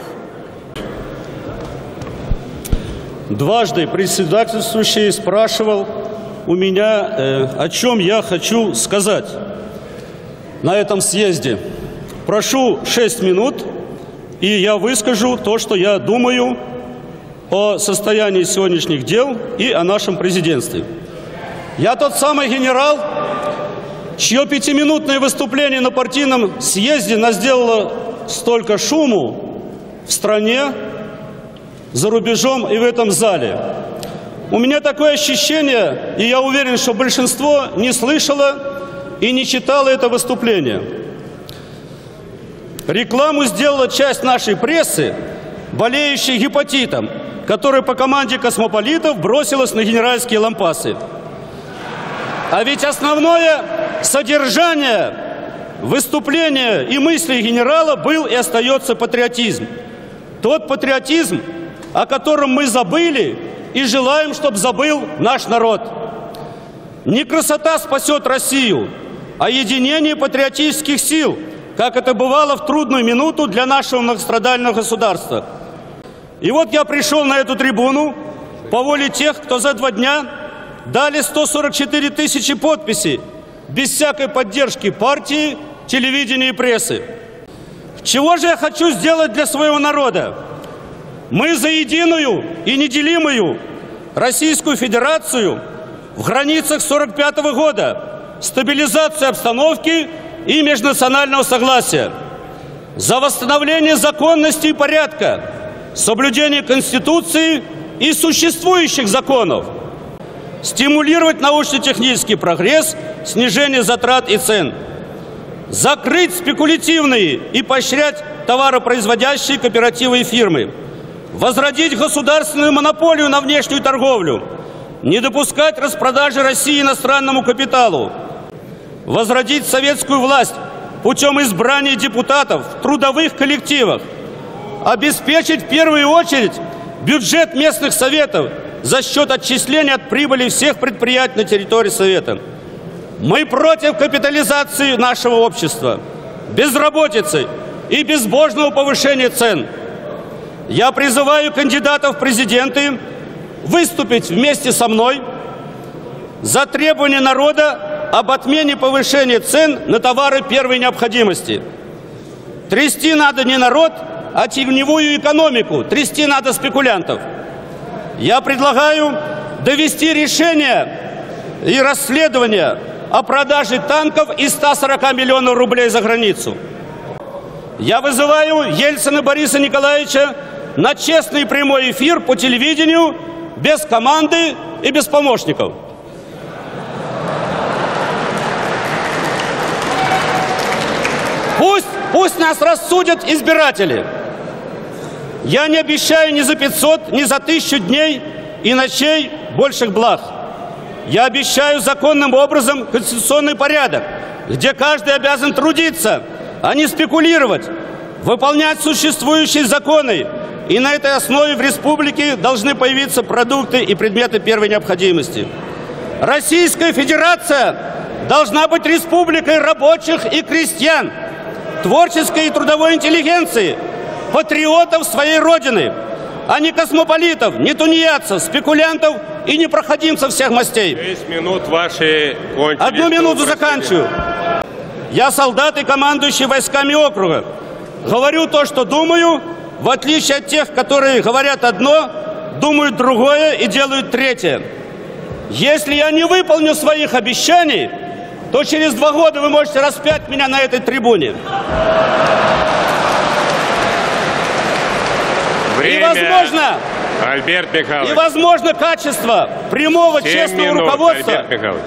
Дважды председательствующий спрашивал у меня, э, о чем я хочу сказать на этом съезде. Прошу 6 минут, и я выскажу то, что я думаю о состоянии сегодняшних дел и о нашем президентстве. Я тот самый генерал, чье пятиминутное выступление на партийном съезде сделало столько шуму в стране, за рубежом и в этом зале. У меня такое ощущение, и я уверен, что большинство не слышало и не читало это выступление. Рекламу сделала часть нашей прессы, болеющей гепатитом, которая по команде космополитов бросилась на генеральские лампасы. А ведь основное содержание выступления и мыслей генерала был и остается патриотизм. Тот патриотизм, о котором мы забыли и желаем, чтобы забыл наш народ. Не красота спасет Россию, а единение патриотических сил, как это бывало в трудную минуту для нашего многострадального государства. И вот я пришел на эту трибуну по воле тех, кто за два дня дали 144 тысячи подписей без всякой поддержки партии, телевидения и прессы. Чего же я хочу сделать для своего народа? Мы за единую и неделимую Российскую Федерацию в границах 45 года, стабилизацию обстановки и межнационального согласия, за восстановление законности и порядка, соблюдение Конституции и существующих законов, стимулировать научно-технический прогресс, снижение затрат и цен, закрыть спекулятивные и поощрять товаропроизводящие кооперативы и фирмы, возродить государственную монополию на внешнюю торговлю, не допускать распродажи России иностранному капиталу, возродить советскую власть путем избрания депутатов в трудовых коллективах, обеспечить в первую очередь бюджет местных советов за счет отчисления от прибыли всех предприятий на территории Совета. Мы против капитализации нашего общества, безработицы и безбожного повышения цен. Я призываю кандидатов в президенты выступить вместе со мной за требование народа об отмене повышения цен на товары первой необходимости. Трясти надо не народ, а теневую экономику. Трясти надо спекулянтов. Я предлагаю довести решение и расследование о продаже танков и 140 миллионов рублей за границу. Я вызываю Ельцина Бориса Николаевича на честный прямой эфир по телевидению без команды и без помощников. Пусть, пусть нас рассудят избиратели. Я не обещаю ни за 500, ни за тысячу дней и ночей больших благ. Я обещаю законным образом конституционный порядок, где каждый обязан трудиться, а не спекулировать, выполнять существующие законы. И на этой основе в республике должны появиться продукты и предметы первой необходимости. Российская Федерация должна быть республикой рабочих и крестьян, творческой и трудовой интеллигенции, патриотов своей родины, а не космополитов, не тунеядцев, спекулянтов и непроходимцев всех мастей. 10 минут ваши кончились. Одну минуту заканчиваю. Я солдат и командующий войсками округа. Говорю то, что думаю, в отличие от тех, которые говорят одно, думают другое и делают третье. Если я не выполню своих обещаний, то через два года вы можете распять меня на этой трибуне. Время. И возможно, Альберт Михайлович. и возможно качество прямого Семь честного минут, руководства,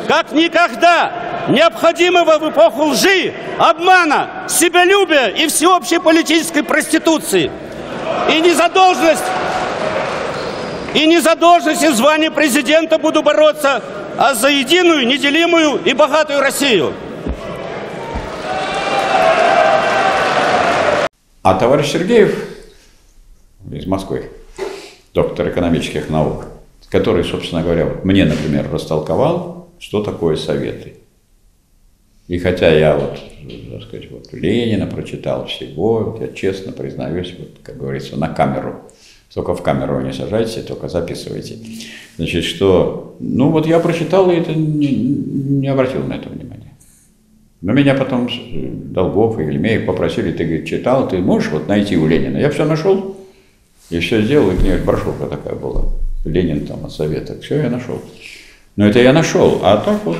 как никогда необходимого в эпоху лжи, обмана, себялюбия и всеобщей политической проституции. И незадолженность, и незадолженность и звание президента буду бороться, а за единую, неделимую и богатую Россию. А товарищ Сергеев из Москвы, доктор экономических наук, который, собственно говоря, вот мне, например, растолковал, что такое советы. И хотя я вот, так сказать, вот Ленина прочитал всего, я честно признаюсь, вот, как говорится, на камеру, только в камеру не сажайте, только записывайте. Значит, что, ну вот я прочитал и это не, не обратил на это внимания. Но меня потом Долгов и Ельмеев попросили, ты, говорит, читал, ты можешь вот найти у Ленина? Я все нашел, и все сделал, и книга брошюрка такая была. Ленин там от советов, все я нашел. Но это я нашел. А так вот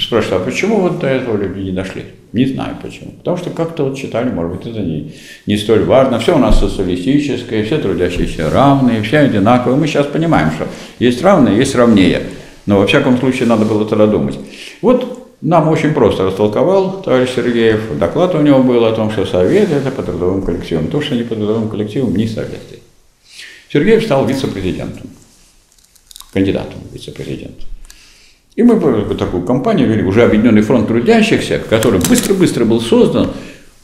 спрашивают, а почему вот до этого люди не дошли? Не знаю почему. Потому что как-то вот читали, может быть, это не, не столь важно. Все у нас социалистическое, все трудящиеся равные, все одинаковые. Мы сейчас понимаем, что есть равные, есть равнее. Но во всяком случае надо было тогда думать. Вот нам очень просто растолковал товарищ Сергеев. Доклад у него был о том, что советы это по трудовым коллективам. То, что не по трудовым коллективам, не советы. Сергеев стал вице-президентом, кандидатом в вице-президента. И мы такую компанию вели, уже Объединенный фронт трудящихся, который быстро-быстро был создан,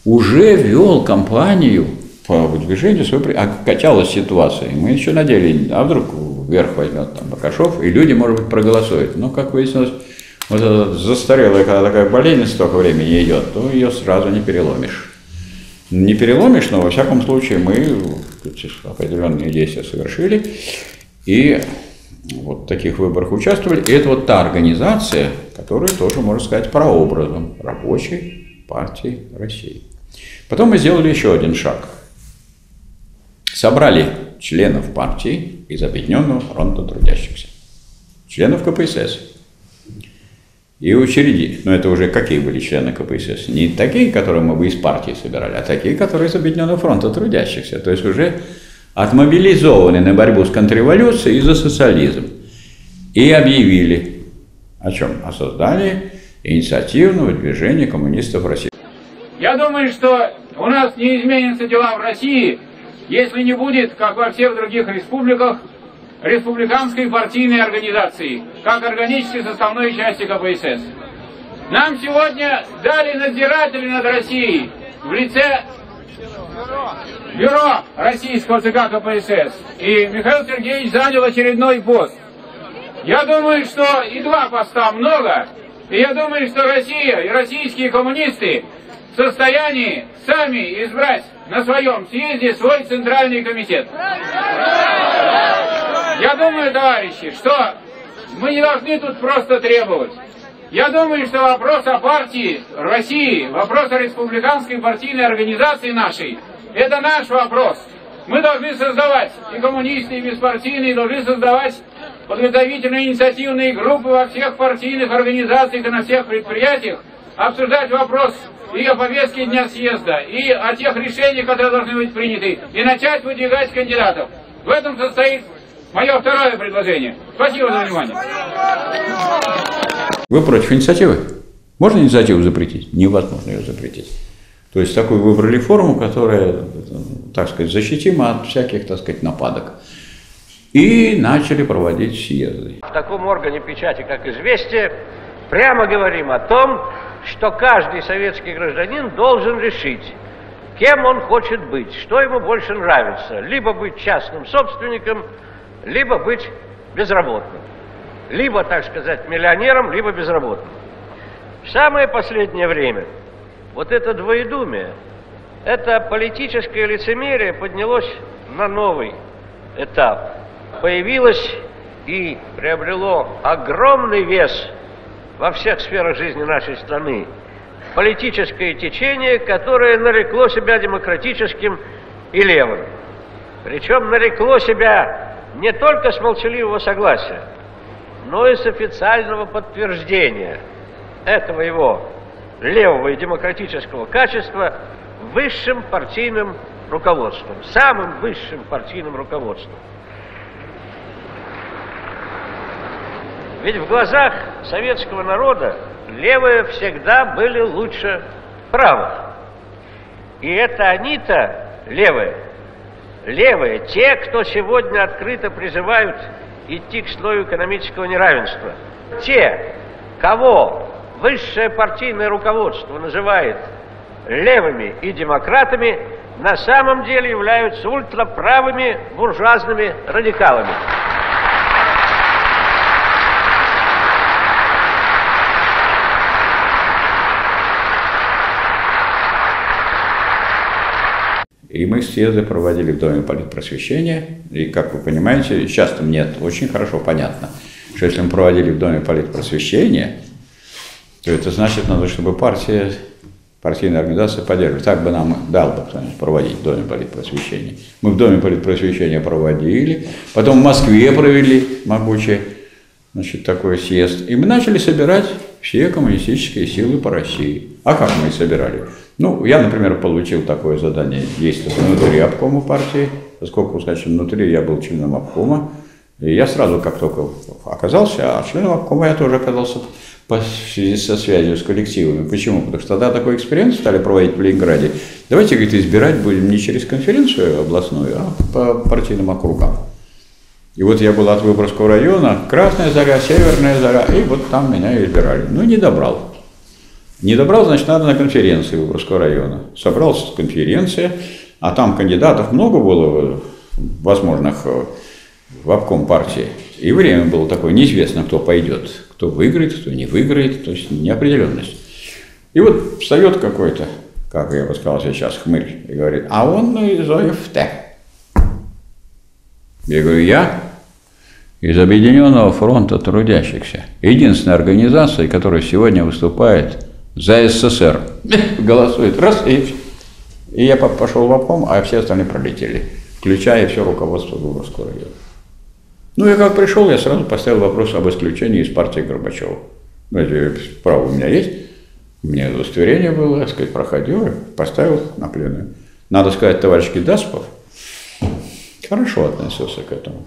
уже вел компанию по выдвижению своего, а качалась ситуация. И мы еще надеялись, а вдруг вверх возьмет там Бакашов, и люди, может быть, проголосуют. Но, как выяснилось, вот эта застарелая, когда такая болезнь столько времени идет, то ее сразу не переломишь. Не переломишь, но во всяком случае мы определенные действия совершили. И вот в таких выборах участвовали. И это вот та организация, которая тоже, можно сказать, прообразом рабочей партии России. Потом мы сделали еще один шаг. Собрали членов партии из Объединенного фронта трудящихся, членов КПСС. И учредили. Но это уже какие были члены КПСС? Не такие, которые мы бы из партии собирали, а такие, которые из Объединенного фронта трудящихся. То есть уже отмобилизованы на борьбу с контрреволюцией и за социализм. И объявили о чем? О создании инициативного движения коммунистов России. Я думаю, что у нас не изменятся дела в России, если не будет, как во всех других республиках, республиканской партийной организации, как органической составной части КПСС. Нам сегодня дали надзиратели над Россией в лице бюро российского ЦК КПСС. И Михаил Сергеевич занял очередной пост. Я думаю, что и два поста много, и я думаю, что Россия и российские коммунисты в состоянии сами избрать на своем съезде свой центральный комитет. Я думаю, товарищи, что мы не должны тут просто требовать. Я думаю, что вопрос о партии России, вопрос о республиканской партийной организации нашей, это наш вопрос. Мы должны создавать, и коммунисты, и беспартийные, должны создавать подготовительные инициативные группы во всех партийных организациях и на всех предприятиях, обсуждать вопрос и о повестке дня съезда, и о тех решениях, которые должны быть приняты, и начать выдвигать кандидатов. В этом состоит мое второе предложение. Спасибо за внимание. Вы против инициативы? Можно инициативу запретить? Невозможно ее запретить. То есть такую выбрали форму, которая, так сказать, защитима от всяких, так сказать, нападок. И начали проводить съезды. В таком органе печати, как «Известия», прямо говорим о том, что каждый советский гражданин должен решить, кем он хочет быть, что ему больше нравится. Либо быть частным собственником, либо быть безработным. Либо, так сказать, миллионером, либо безработным. В самое последнее время вот это двоедумие, это политическое лицемерие поднялось на новый этап. Появилось и приобрело огромный вес во всех сферах жизни нашей страны политическое течение, которое нарекло себя демократическим и левым. Причем нарекло себя не только с молчаливого согласия, но и с официального подтверждения этого его левого и демократического качества высшим партийным руководством, самым высшим партийным руководством. Ведь в глазах советского народа левые всегда были лучше правых. И это они-то левые, левые, те, кто сегодня открыто призывают идти к слою экономического неравенства, те, кого высшее партийное руководство называет левыми и демократами, на самом деле являются ультраправыми буржуазными радикалами. И мы съезды проводили в Доме политпросвещения. И, как вы понимаете, сейчас мне очень хорошо понятно, что если мы проводили в Доме политпросвещения, то это значит, надо, чтобы партия, партийная организация поддерживала. Так бы нам дал бы кто-нибудь проводить в Доме политпросвещения. Мы в Доме политпросвещения проводили, потом в Москве провели могучий значит, такой съезд. И мы начали собирать все коммунистические силы по России. А как мы их собирали? Ну, я, например, получил такое задание действовать внутри обкома партии, поскольку, значит, внутри я был членом обкома, и я сразу, как только оказался, а членом обкома я тоже оказался по связи со связью с коллективами. Почему? Потому что тогда такой эксперимент стали проводить в Ленинграде. Давайте, говорит, избирать будем не через конференцию областную, а по партийным округам. И вот я был от Выборгского района, Красная Заря, Северная Заря, и вот там меня избирали. Ну, не добрал. Не добрал, значит, надо на конференции Выборгского района. Собрался конференция, а там кандидатов много было возможных э, в обком партии. И время было такое, неизвестно, кто пойдет, кто выиграет, кто не выиграет, то есть неопределенность. И вот встает какой-то, как я бы сказал сейчас, хмырь, и говорит, а он из ОФТ. Я говорю, я из Объединенного фронта трудящихся. Единственная организация, которая сегодня выступает за СССР. <laughs> Голосует. Раз, и, и я пошел в обком, а все остальные пролетели, включая все руководство Гуровского района. Ну, я как пришел, я сразу поставил вопрос об исключении из партии Горбачева. Ну, это право у меня есть. У меня удостоверение было, так сказать, проходил, поставил на плену. Надо сказать, товарищ Гидаспов хорошо относился к этому.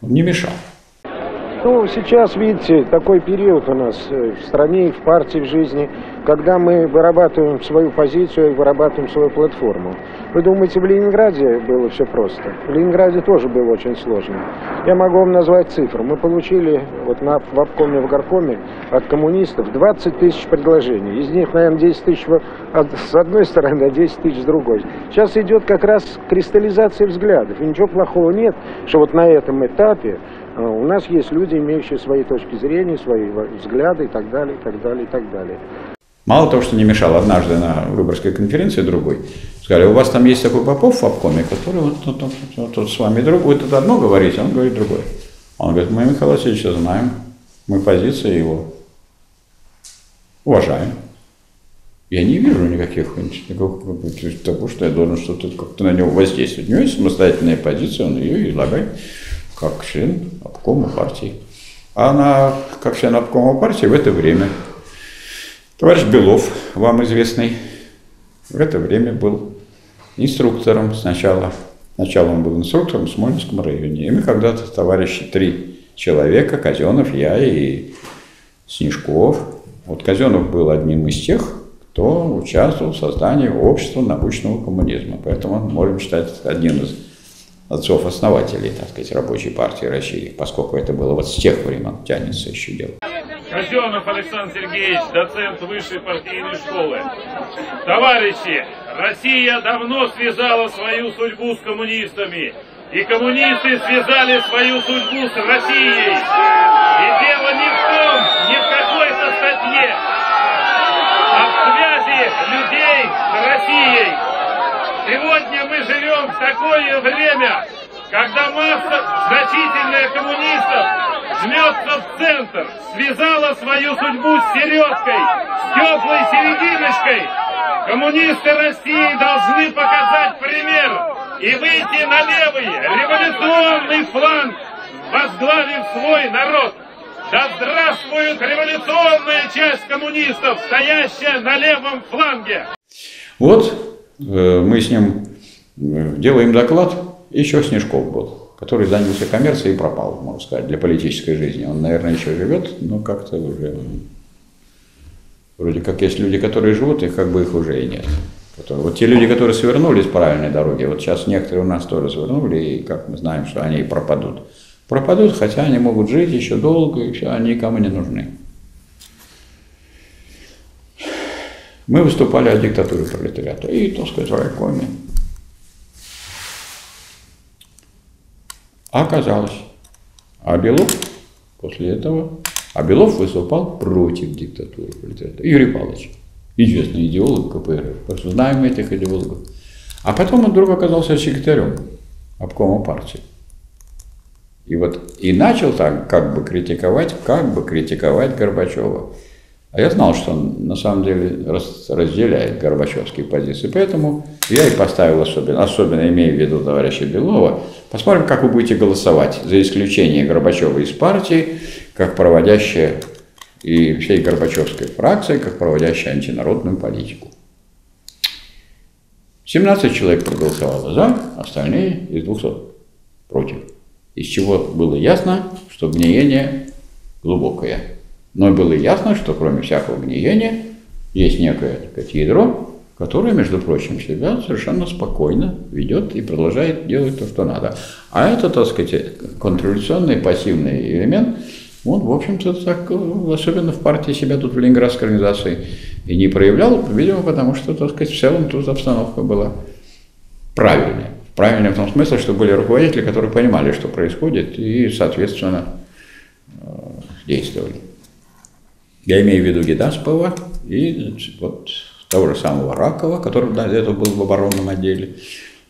Он не мешал. Ну, сейчас, видите, такой период у нас э, в стране, в партии, в жизни, когда мы вырабатываем свою позицию и вырабатываем свою платформу. Вы думаете, в Ленинграде было все просто? В Ленинграде тоже было очень сложно. Я могу вам назвать цифру. Мы получили вот на, в обкоме, в горкоме от коммунистов 20 тысяч предложений. Из них, наверное, 10 тысяч с одной стороны, а 10 тысяч с другой. Сейчас идет как раз кристаллизация взглядов. И ничего плохого нет, что вот на этом этапе у нас есть люди, имеющие свои точки зрения, свои взгляды и так далее, и так далее, и так далее. Мало того, что не мешал однажды на выборской конференции другой, сказали, у вас там есть такой Попов в обкоме, который вот тут, тут, тут, тут с вами друг, вы тут одно говорите, он говорит другое. Он говорит, мы Михаил Васильевича знаем, мы позиции его уважаем. Я не вижу никаких того, что я должен что-то как-то на него воздействовать. У него есть самостоятельная позиция, он ее излагает как член обкома партии. А она, как член обкома партии, в это время товарищ Белов, вам известный, в это время был инструктором сначала. Сначала он был инструктором в Смольнинском районе. И мы когда-то, товарищи, три человека, Казенов, я и Снежков. Вот Казенов был одним из тех, кто участвовал в создании общества научного коммунизма. Поэтому мы можем считать одним из отцов-основателей, так сказать, рабочей партии России, поскольку это было вот с тех времен, тянется еще дело. Казенов Александр Сергеевич, доцент высшей партийной школы. Товарищи, Россия давно связала свою судьбу с коммунистами. И коммунисты связали свою судьбу с Россией. И дело не в том, не в какой-то статье, людей с Россией. Сегодня мы живем в такое время, когда масса значительная коммунистов жмется в центр, связала свою судьбу с середкой, с теплой серединочкой. Коммунисты России должны показать пример и выйти на левый революционный фланг, возглавив свой народ. Да здравствует революционная часть коммунистов, стоящая на левом фланге! Вот мы с ним э, делаем доклад, еще Снежков был, который занялся коммерцией и пропал, можно сказать, для политической жизни. Он, наверное, еще живет, но как-то уже... Вроде как есть люди, которые живут, и как бы их уже и нет. Которые, вот те люди, которые свернули с правильной дороги, вот сейчас некоторые у нас тоже свернули, и как мы знаем, что они пропадут. Пропадут, хотя они могут жить еще долго, и все, они никому не нужны. Мы выступали о диктатуре пролетариата и, так сказать, в райкоме. Оказалось, а после этого, а выступал против диктатуры пролетариата. Юрий Павлович, известный идеолог КПРФ, просто знаем этих идеологов. А потом он вдруг оказался секретарем обкома партии. И вот и начал так как бы критиковать, как бы критиковать Горбачева. А я знал, что он на самом деле разделяет горбачевские позиции. Поэтому я и поставил особенно, особенно имея в виду товарища Белова, посмотрим, как вы будете голосовать, за исключение Горбачева из партии, как проводящая и всей Горбачевской фракции, как проводящая антинародную политику. 17 человек проголосовало за, остальные из 200 против из чего было ясно, что гниение глубокое. Но было ясно, что кроме всякого гниения есть некое сказать, ядро, которое, между прочим, себя совершенно спокойно ведет и продолжает делать то, что надо. А это, так сказать, контрреволюционный пассивный элемент, он, в общем-то, так, особенно в партии себя тут в Ленинградской организации и не проявлял, видимо, потому что, так сказать, в целом тут обстановка была правильная. Правильно в том смысле, что были руководители, которые понимали, что происходит, и, соответственно, э, действовали. Я имею в виду Гедаспова и вот того же самого Ракова, который до этого был в оборонном отделе,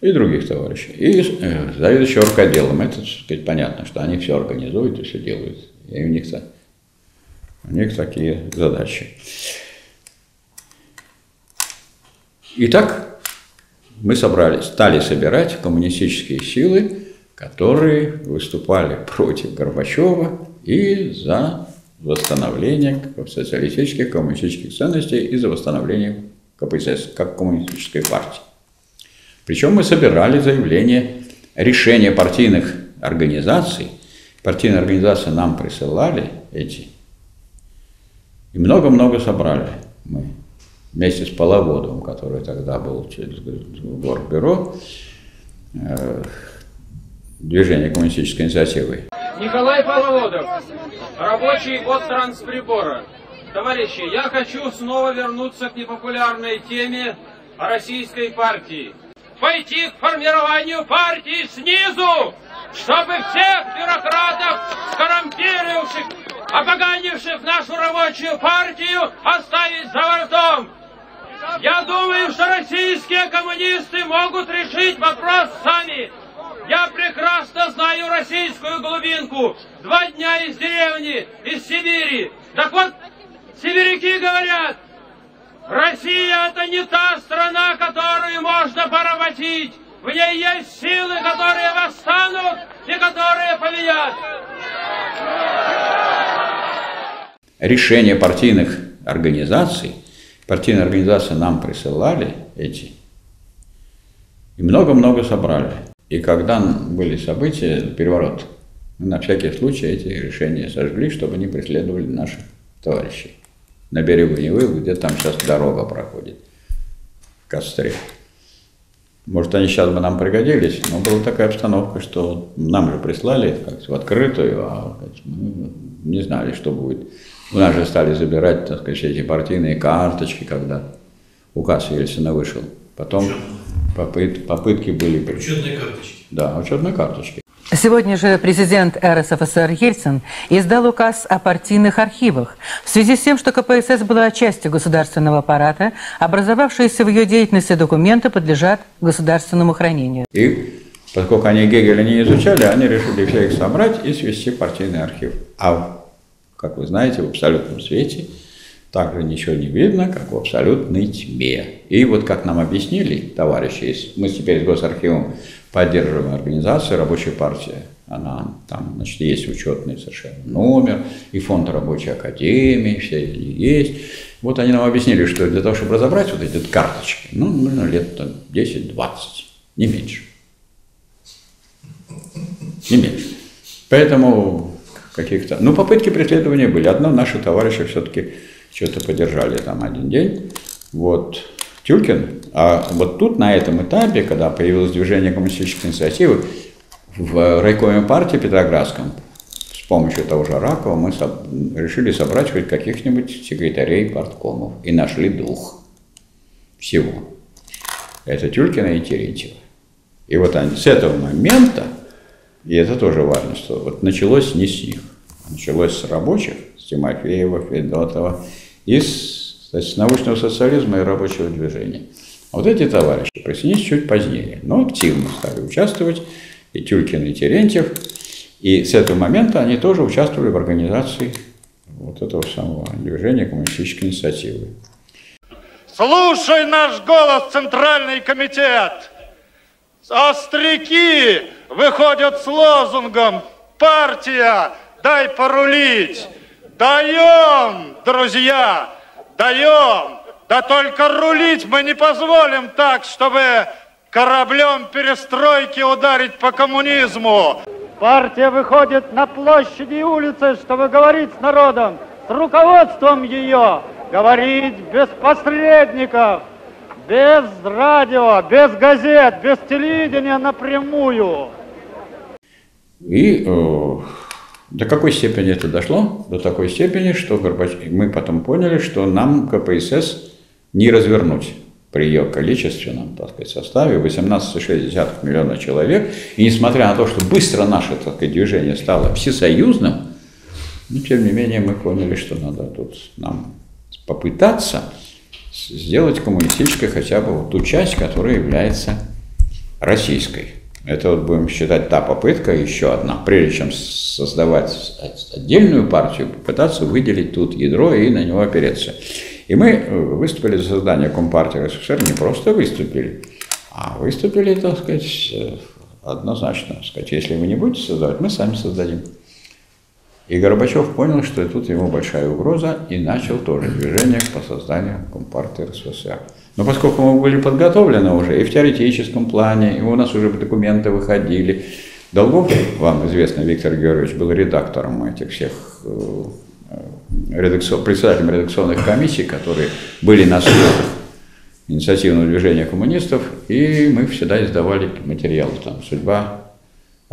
и других товарищей. И э, заведующий орготделом. Это, так сказать, понятно, что они все организуют и все делают. И у них, у них такие задачи. Итак, мы собрали, стали собирать коммунистические силы, которые выступали против Горбачева и за восстановление социалистических коммунистических ценностей и за восстановление КПСС как коммунистической партии. Причем мы собирали заявление решения партийных организаций. Партийные организации нам присылали эти. И много-много собрали мы вместе с Половодовым, который тогда был через горбюро, э, движение коммунистической инициативы. Николай Половодов, рабочий от трансприбора. Товарищи, я хочу снова вернуться к непопулярной теме российской партии. Пойти к формированию партии снизу, чтобы всех бюрократов, скоррумпировавших, опоганивших нашу рабочую партию, оставить за бортом. Я думаю, что российские коммунисты могут решить вопрос сами. Я прекрасно знаю российскую глубинку. Два дня из деревни, из Сибири. Так вот, сибиряки говорят, Россия это не та страна, которую можно поработить. В ней есть силы, которые восстанут и которые победят. Решение партийных организаций партийные организации нам присылали эти, и много-много собрали. И когда были события, переворот, мы на всякий случай эти решения сожгли, чтобы не преследовали наших товарищей. На берегу Невы, где там сейчас дорога проходит, в Костре. Может, они сейчас бы нам пригодились, но была такая обстановка, что нам же прислали как в открытую, а мы не знали, что будет. У нас же стали забирать, так сказать, эти партийные карточки, когда указ Ельцина вышел. Потом попыт, попытки были... Учетные карточки. Да, учетные карточки. Сегодня же президент РСФСР Ельцин издал указ о партийных архивах в связи с тем, что КПСС была частью государственного аппарата, образовавшиеся в ее деятельности документы подлежат государственному хранению. И поскольку они Гегеля не изучали, они решили все их собрать и свести в партийный архив. А, как вы знаете, в абсолютном свете также ничего не видно, как в абсолютной тьме. И вот как нам объяснили товарищи, мы теперь с Госархивом поддерживаемая организация, рабочая партия, она там, значит, есть учетный совершенно номер, и фонд рабочей академии, все есть. Вот они нам объяснили, что для того, чтобы разобрать вот эти карточки, ну, нужно лет 10-20, не меньше. Не меньше. Поэтому каких-то... Ну, попытки преследования были. Одно наши товарищи все-таки что-то поддержали там один день. Вот. Тюлькин. А вот тут, на этом этапе, когда появилось движение коммунистической инициативы, в райкоме партии Петроградском с помощью того же Ракова мы со решили собрать хоть каких-нибудь секретарей парткомов и нашли двух всего. Это Тюлькина и Терентьева. И вот они, с этого момента, и это тоже важно, что вот началось не с них, началось с рабочих, с Тимофеева, Федотова, и с с научного социализма и рабочего движения. А вот эти товарищи присоединились чуть позднее, но активно стали участвовать, и Тюлькин, и Терентьев. И с этого момента они тоже участвовали в организации вот этого самого движения коммунистической инициативы. Слушай наш голос, Центральный комитет! Остряки выходят с лозунгом «Партия, дай порулить!» Даем, друзья! Даем! Да только рулить мы не позволим так, чтобы кораблем перестройки ударить по коммунизму. Партия выходит на площади и улицы, чтобы говорить с народом, с руководством ее, говорить без посредников, без радио, без газет, без телевидения напрямую. И э, до какой степени это дошло? До такой степени, что Горбач... мы потом поняли, что нам КПСС не развернуть при ее количественном так сказать, составе 18,6 миллиона человек. И несмотря на то, что быстро наше так сказать, движение стало всесоюзным, но тем не менее мы поняли, что надо тут нам попытаться сделать коммунистической хотя бы вот ту часть, которая является российской. Это вот будем считать та попытка, еще одна, прежде чем создавать отдельную партию, попытаться выделить тут ядро и на него опереться. И мы э, выступили за создание Компартии РСФСР, не просто выступили, а выступили, так сказать, э, однозначно. Сказать, если вы не будете создавать, мы сами создадим. И Горбачев понял, что тут ему большая угроза, и начал тоже движение по созданию Компартии РСФСР. Но поскольку мы были подготовлены уже и в теоретическом плане, и у нас уже документы выходили, Долгов, вам известно, Виктор Георгиевич был редактором этих всех э, редакцион, председателем редакционных комиссий, которые были на съездах инициативного движения коммунистов, и мы всегда издавали материалы там «Судьба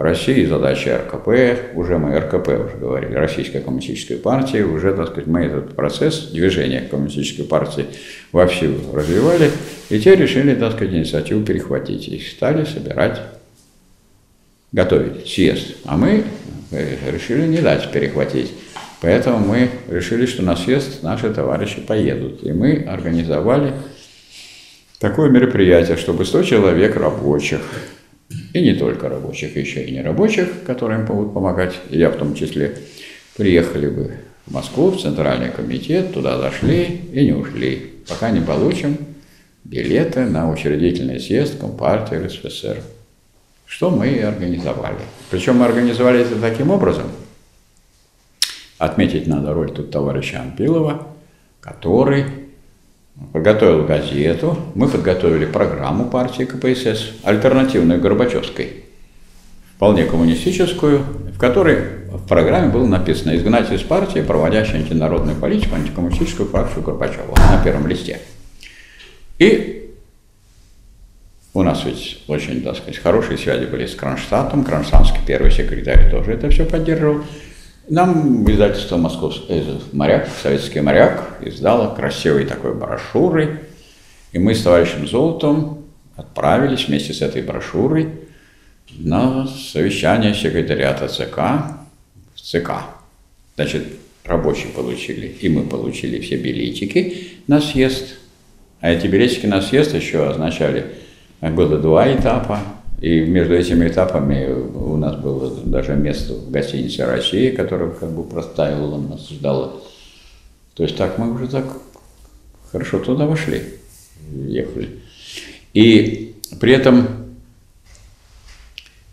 России, задачи РКП», уже мы РКП уже говорили, Российская коммунистическая партия, уже, так сказать, мы этот процесс движения коммунистической партии вообще развивали, и те решили, так сказать, инициативу перехватить, и стали собирать, готовить съезд. А мы э, решили не дать перехватить. Поэтому мы решили, что на съезд наши товарищи поедут. И мы организовали такое мероприятие, чтобы 100 человек рабочих и не только рабочих, еще и не рабочих, которые им будут помогать, я в том числе, приехали бы в Москву, в Центральный комитет, туда зашли и не ушли, пока не получим билеты на учредительный съезд Компартии РСФСР, что мы и организовали. Причем мы организовали это таким образом. Отметить надо роль тут товарища Анпилова, который подготовил газету, мы подготовили программу партии КПСС, альтернативную Горбачевской, вполне коммунистическую, в которой в программе было написано «Изгнать из партии, проводящей антинародную политику, антикоммунистическую фракцию Горбачева» на первом листе. И у нас ведь очень, так сказать, хорошие связи были с Кронштадтом, Кронштадтский первый секретарь тоже это все поддерживал. Нам издательство «Московский моряк», «Советский моряк» издало красивые такой брошюры, и мы с товарищем Золотом отправились вместе с этой брошюрой на совещание секретариата ЦК в ЦК. Значит, рабочие получили, и мы получили все билетики на съезд. А эти билетики на съезд еще означали, было два этапа, и между этими этапами у нас было даже место в гостинице «Россия», которая как бы простаивала, нас ждала. То есть так мы уже так хорошо туда вошли, ехали. И при этом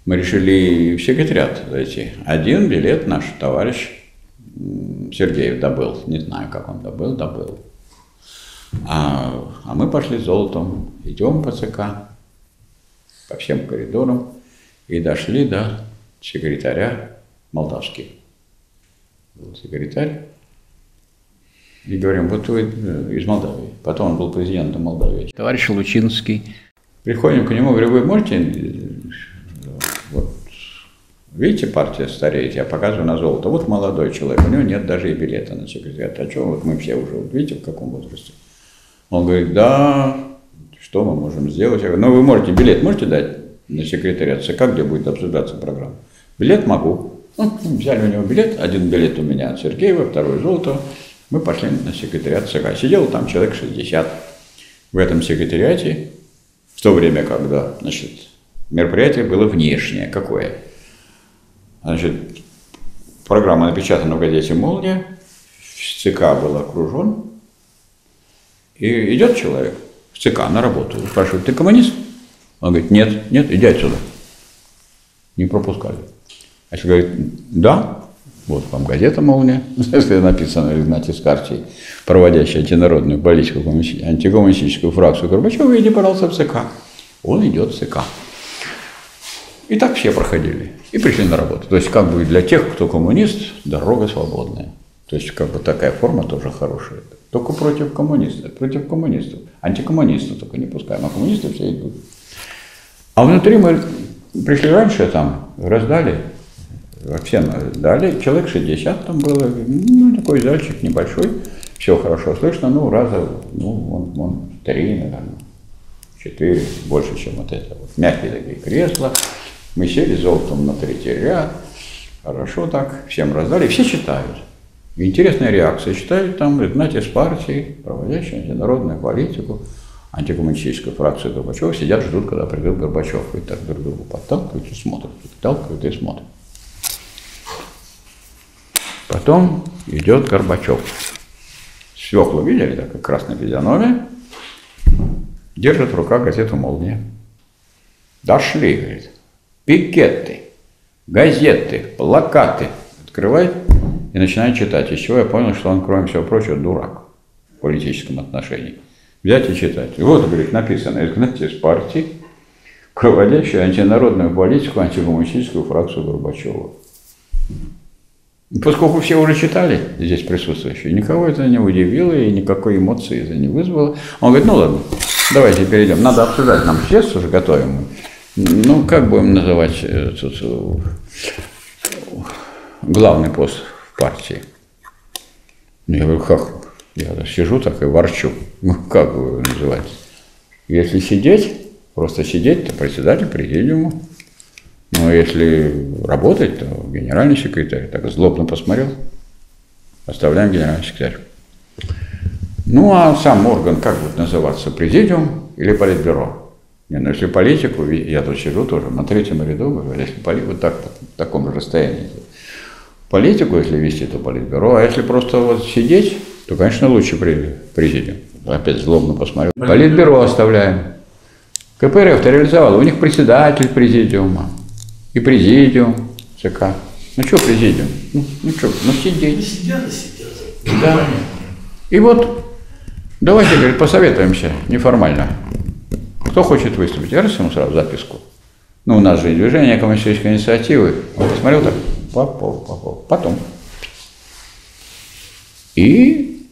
мы решили в секретариат зайти. Один билет наш товарищ Сергеев добыл. Не знаю, как он добыл, добыл. А, а мы пошли золотом, идем по ЦК, по всем коридорам, и дошли до секретаря Молдавский. Был секретарь. И говорим, вот вы э, из Молдавии. Потом он был президентом Молдавии. Товарищ Лучинский. Приходим к нему, говорю, вы можете, э, вот, видите, партия стареет, я показываю на золото. Вот молодой человек, у него нет даже и билета на секретарь. А что, вот мы все уже, вот видите, в каком возрасте? Он говорит, да, что мы можем сделать? Я говорю, ну вы можете, билет можете дать на секретариат ЦК, где будет обсуждаться программа? Билет могу. Ну, взяли у него билет, один билет у меня от Сергеева, второй золото. Мы пошли на секретариат ЦК. Сидело там человек 60. В этом секретариате, в то время, когда значит, мероприятие было внешнее. Какое? Значит, программа напечатана в газете «Молния», ЦК был окружен, и идет человек ЦК на работу, спрашивает, ты коммунист? Он говорит, нет, нет, иди отсюда. Не пропускали. А если говорит, да, вот вам газета «Молния», <laughs> если написано Игнатий Скарчий, проводящий антинародную политику, антикоммунистическую фракцию Горбачева, иди, пожалуйста, в ЦК. Он идет в ЦК. И так все проходили. И пришли на работу. То есть, как бы для тех, кто коммунист, дорога свободная. То есть, как бы такая форма тоже хорошая. Только против коммунистов. Против коммунистов. Антикоммунистов только не пускаем. А коммунисты все идут. А внутри мы пришли раньше, там раздали всем дали, человек 60 там было, ну, такой зальчик небольшой, все хорошо слышно, ну, раза, ну, он, он три, наверное, четыре, больше, чем вот это. Вот. Мягкие такие кресла, мы сели золотом на третий ряд, хорошо так, всем раздали, все читают. Интересная реакция, читают там Игнатий с партии, проводящий антинародную политику, антикоммунистическую фракцию Горбачева, сидят, ждут, когда придет Горбачев, и так друг другу подталкивают и смотрят, подталкивают и смотрят. Потом идет Горбачев. Свеклу видели, такая красная физиономия, держит в руках газету «Молния». Дошли, говорит, пикеты, газеты, плакаты. Открывает и начинает читать. Из чего я понял, что он, кроме всего прочего, дурак в политическом отношении. Взять и читать. И вот, говорит, написано, изгнать из партии, проводящую антинародную политику, антикоммунистическую фракцию Горбачева. Поскольку все уже читали, здесь присутствующие, никого это не удивило и никакой эмоции это не вызвало. Он говорит, ну ладно, давайте перейдем. Надо обсуждать, нам съезд уже готовим. Ну, как будем называть э, тут, э, главный пост партии? Я говорю, как? Я сижу так и ворчу. <laughs> Ну, как вы называть? Если сидеть, просто сидеть, то председатель президиума. Но если работать, то генеральный секретарь. Так злобно посмотрел. Оставляем генеральный секретарь. Ну, а сам орган как будет называться? Президиум или политбюро? Не, ну если политику, я тут сижу тоже на третьем ряду, если политику, вот так, в таком же расстоянии. Политику, если вести, то политбюро, а если просто вот сидеть, то, конечно, лучше президиум. Опять злобно посмотрел. Политбюро оставляем. КПРФ реализовал, у них председатель президиума и президиум ЦК. Ну что президиум? Ну, ну что, ну сидеть. Не сидят, а сидят. Да. И вот давайте, говорит, посоветуемся неформально. Кто хочет выступить? Я раз ему сразу записку. Ну, у нас же движение коммунистической инициативы. Он посмотрел так, Попов, Попов. Потом. И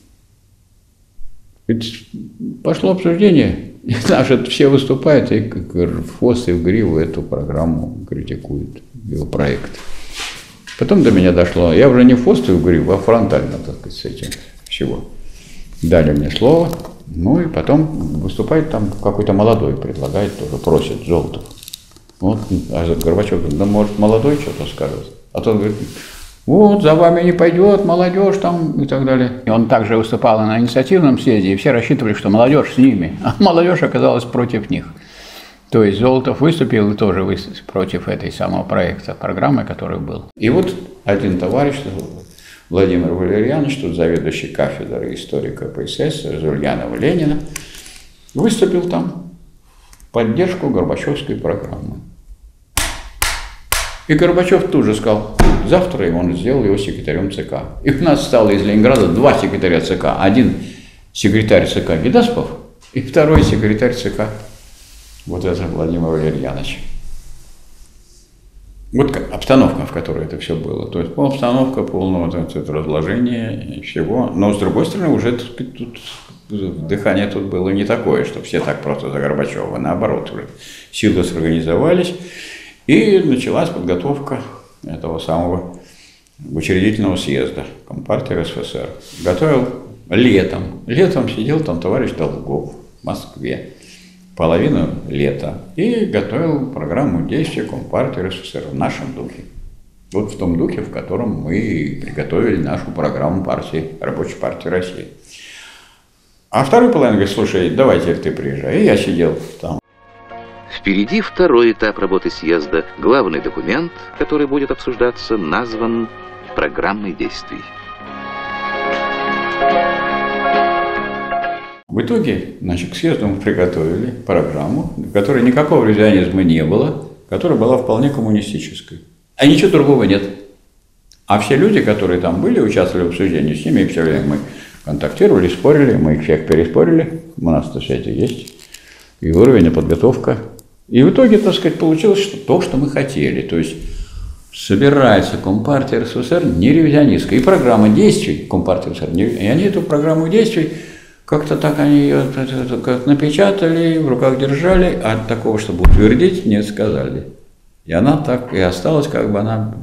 пошло обсуждение. <laughs> Наши все выступают и как хвост и в гриву эту программу критикуют, его проект. Потом до меня дошло, я уже не хвост и в гриву, а фронтально, так сказать, с этим всего. Дали мне слово, ну и потом выступает там какой-то молодой, предлагает тоже, просит Золотов. Вот, а Горбачев говорит, да может молодой что-то скажет. А тот говорит, вот, за вами не пойдет молодежь там и так далее. И он также выступал на инициативном съезде, и все рассчитывали, что молодежь с ними, а молодежь оказалась против них. То есть Золотов выступил и тоже выступил против этой самого проекта, программы, который был. И вот один товарищ, Владимир Валерьянович, тут заведующий кафедрой истории КПСС Зульянова Ленина, выступил там в поддержку Горбачевской программы. И Горбачев тут же сказал, завтра он сделал его секретарем ЦК. И у нас стало из Ленинграда два секретаря ЦК. Один секретарь ЦК Гедаспов и второй секретарь ЦК вот это Владимир Валерьянович. Вот обстановка, в которой это все было. То есть обстановка полного вот это, разложения всего. Но с другой стороны, уже тут дыхание тут было не такое, что все так просто за Горбачева. Наоборот, уже силы сорганизовались. И началась подготовка этого самого учредительного съезда Компартии РСФСР. Готовил летом. Летом сидел там товарищ Долгов в Москве половину лета и готовил программу действий Компартии РСФСР в нашем духе. Вот в том духе, в котором мы приготовили нашу программу партии, Рабочей партии России. А второй половина говорит, слушай, давайте ты приезжай. И я сидел там. Впереди второй этап работы съезда. Главный документ, который будет обсуждаться, назван программой действий. В итоге, значит, к съезду мы приготовили программу, в которой никакого ревизионизма не было, которая была вполне коммунистической. А ничего другого нет. А все люди, которые там были, участвовали в обсуждении, с ними все время мы контактировали, спорили, мы их всех переспорили, у нас-то все это есть, и уровень, и подготовка. И в итоге, так сказать, получилось что то, что мы хотели. То есть собирается Компартия РСФСР не ревизионистская. И программа действий Компартии РСФСР, и они эту программу действий как-то так они ее как напечатали, в руках держали, а такого, чтобы утвердить, не сказали. И она так и осталась, как бы она,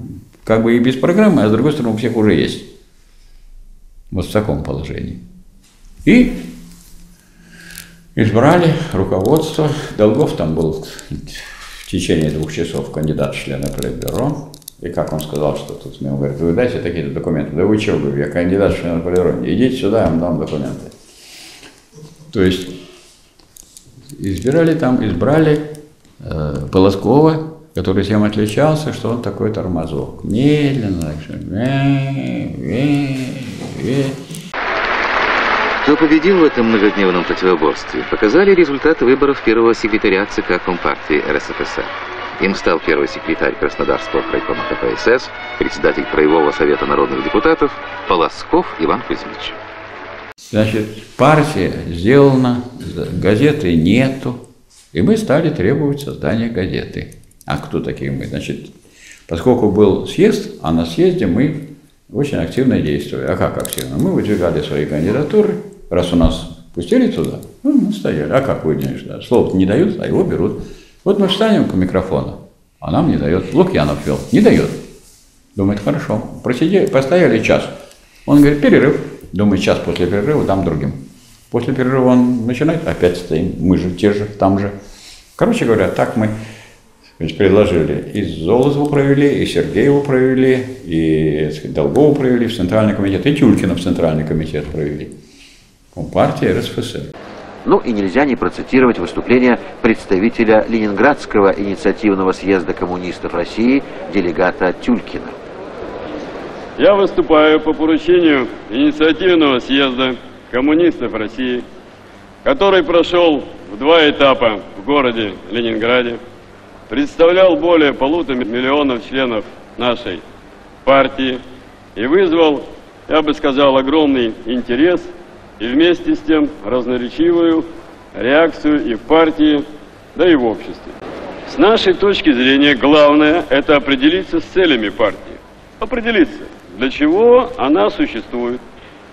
как бы и без программы, а с другой стороны у всех уже есть. Вот в таком положении. И избрали руководство. Долгов там был в течение двух часов кандидат в члены Политбюро. И как он сказал, что тут мне говорит, вы дайте такие-то документы. Да вы чего, говорю, я кандидат в члены Политбюро. Идите сюда, я вам дам документы. То есть избирали там, избрали э, Полоскова, который тем отличался, что он такой тормозок. Медленно, Кто победил в этом многодневном противоборстве, показали результаты выборов первого секретаря ЦК Компартии РСФСР. Им стал первый секретарь Краснодарского крайкома КПСС, председатель Краевого совета народных депутатов Полосков Иван Кузьмич. Значит, партия сделана, газеты нету, и мы стали требовать создания газеты. А кто такие мы? Значит, поскольку был съезд, а на съезде мы очень активно действовали. А как активно? Мы выдвигали свои кандидатуры, раз у нас пустили туда, ну, мы стояли. А как выдвинешь? Да? Слово не дают, а его берут. Вот мы встанем к микрофону, а нам не дает. Лукьянов вел, не дает. Думает, хорошо. Просидели, постояли час. Он говорит, перерыв. Думаю, час после перерыва дам другим. После перерыва он начинает, опять стоим, мы же те же, там же. Короче говоря, так мы предложили. И Золотову провели, и Сергееву провели, и сказать, Долгову провели в Центральный комитет, и Тюлькина в Центральный комитет провели. Компартия РСФСР. Ну и нельзя не процитировать выступление представителя Ленинградского инициативного съезда коммунистов России, делегата Тюлькина. Я выступаю по поручению инициативного съезда коммунистов России, который прошел в два этапа в городе Ленинграде, представлял более полутора миллионов членов нашей партии и вызвал, я бы сказал, огромный интерес и вместе с тем разноречивую реакцию и в партии, да и в обществе. С нашей точки зрения главное – это определиться с целями партии. Определиться – для чего она существует,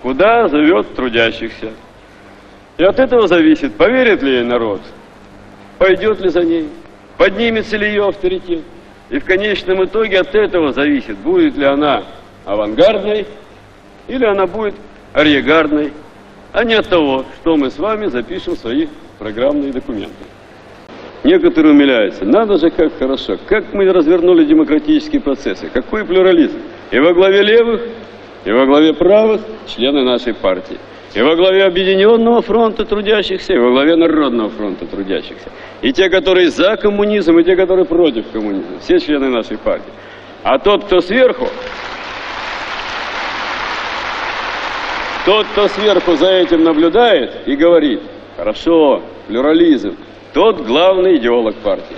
куда зовет трудящихся. И от этого зависит, поверит ли ей народ, пойдет ли за ней, поднимется ли ее авторитет. И в конечном итоге от этого зависит, будет ли она авангардной или она будет арьегардной, а не от того, что мы с вами запишем в свои программные документы. Некоторые умиляются. Надо же, как хорошо. Как мы развернули демократические процессы. Какой плюрализм. И во главе левых, и во главе правых члены нашей партии. И во главе Объединенного фронта трудящихся, и во главе Народного фронта трудящихся. И те, которые за коммунизм, и те, которые против коммунизма. Все члены нашей партии. А тот, кто сверху, тот, кто сверху за этим наблюдает и говорит, хорошо, плюрализм, тот главный идеолог партии.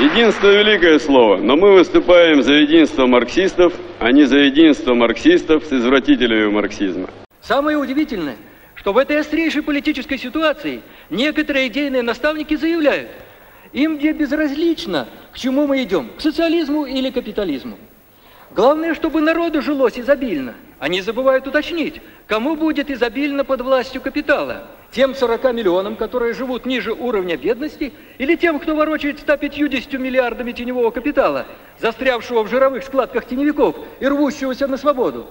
Единство – великое слово, но мы выступаем за единство марксистов, а не за единство марксистов с извратителями марксизма. Самое удивительное, что в этой острейшей политической ситуации некоторые идейные наставники заявляют, им где безразлично, к чему мы идем, к социализму или капитализму. Главное, чтобы народу жилось изобильно. Они забывают уточнить, кому будет изобильно под властью капитала. Тем 40 миллионам, которые живут ниже уровня бедности, или тем, кто ворочает 150 миллиардами теневого капитала, застрявшего в жировых складках теневиков и рвущегося на свободу.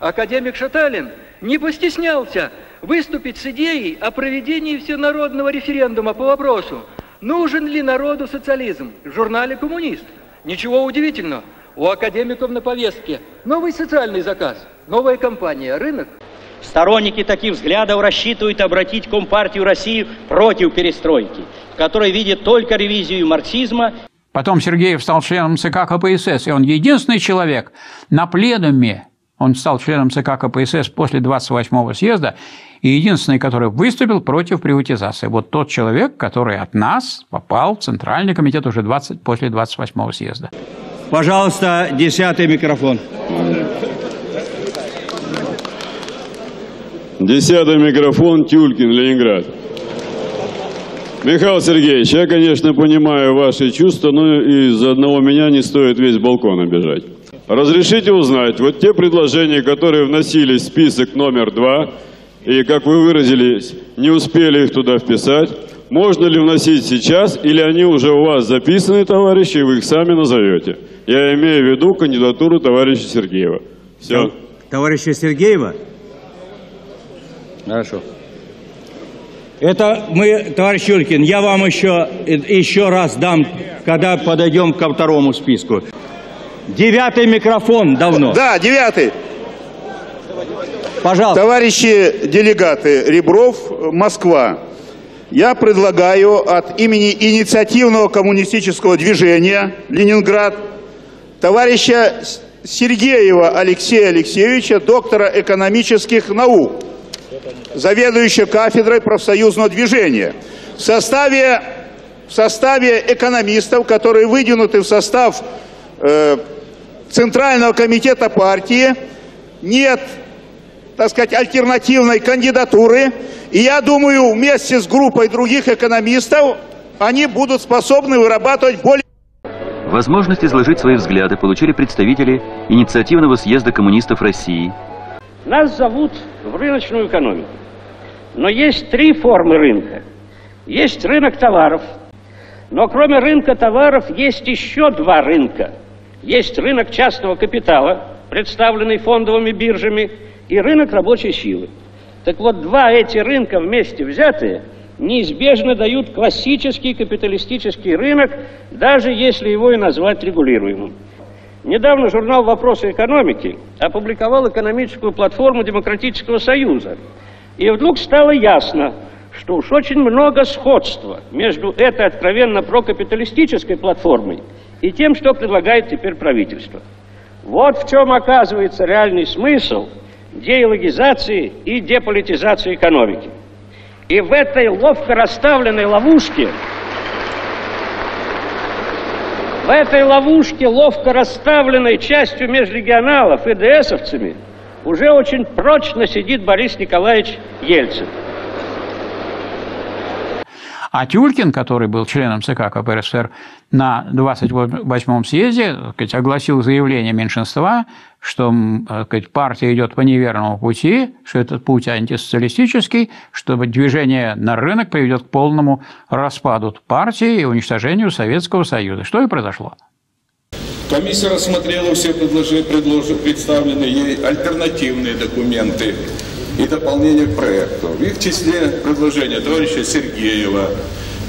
Академик Шаталин не постеснялся выступить с идеей о проведении всенародного референдума по вопросу, нужен ли народу социализм в журнале «Коммунист». Ничего удивительного. У академиков на повестке новый социальный заказ, новая компания, рынок. Сторонники таких взглядов рассчитывают обратить Компартию России против перестройки, в которой видят только ревизию марксизма. Потом Сергеев стал членом ЦК КПСС, и он единственный человек на пленуме, он стал членом ЦК КПСС после 28-го съезда, и единственный, который выступил против приватизации. Вот тот человек, который от нас попал в Центральный комитет уже 20, после 28-го съезда. Пожалуйста, десятый микрофон. Десятый микрофон, Тюлькин, Ленинград. Михаил Сергеевич, я, конечно, понимаю ваши чувства, но из одного меня не стоит весь балкон обижать. Разрешите узнать, вот те предложения, которые вносились в список номер два, и, как вы выразились, не успели их туда вписать, можно ли вносить сейчас, или они уже у вас записаны, товарищи, и вы их сами назовете? Я имею в виду кандидатуру товарища Сергеева. Все. Товарища Сергеева? Хорошо. Это мы, товарищ Юлькин, я вам еще, еще раз дам, когда подойдем ко второму списку. Девятый микрофон давно. Да, девятый. Пожалуйста. Товарищи делегаты, Ребров, Москва. Я предлагаю от имени инициативного коммунистического движения «Ленинград» товарища Сергеева Алексея Алексеевича, доктора экономических наук, заведующего кафедрой профсоюзного движения. В составе, в составе экономистов, которые выдвинуты в состав э, Центрального комитета партии, нет, так сказать, альтернативной кандидатуры. И я думаю, вместе с группой других экономистов они будут способны вырабатывать более... Возможность изложить свои взгляды получили представители инициативного съезда коммунистов России. Нас зовут в рыночную экономику. Но есть три формы рынка. Есть рынок товаров, но кроме рынка товаров есть еще два рынка. Есть рынок частного капитала, представленный фондовыми биржами, и рынок рабочей силы. Так вот, два эти рынка вместе взятые неизбежно дают классический капиталистический рынок, даже если его и назвать регулируемым. Недавно журнал «Вопросы экономики» опубликовал экономическую платформу Демократического Союза. И вдруг стало ясно, что уж очень много сходства между этой откровенно прокапиталистической платформой и тем, что предлагает теперь правительство. Вот в чем оказывается реальный смысл деологизации и деполитизации экономики. И в этой ловко расставленной ловушке, в этой ловушке, ловко расставленной частью межрегионалов и ДСовцами, уже очень прочно сидит Борис Николаевич Ельцин. А Тюлькин, который был членом ЦК КПРСР на 28-м съезде, сказать, огласил заявление меньшинства, что сказать, партия идет по неверному пути, что этот путь антисоциалистический, что движение на рынок приведет к полному распаду партии и уничтожению Советского Союза. Что и произошло. Комиссия рассмотрела все предложи, представленные ей альтернативные документы и дополнения к проекту. В их числе предложения товарища Сергеева,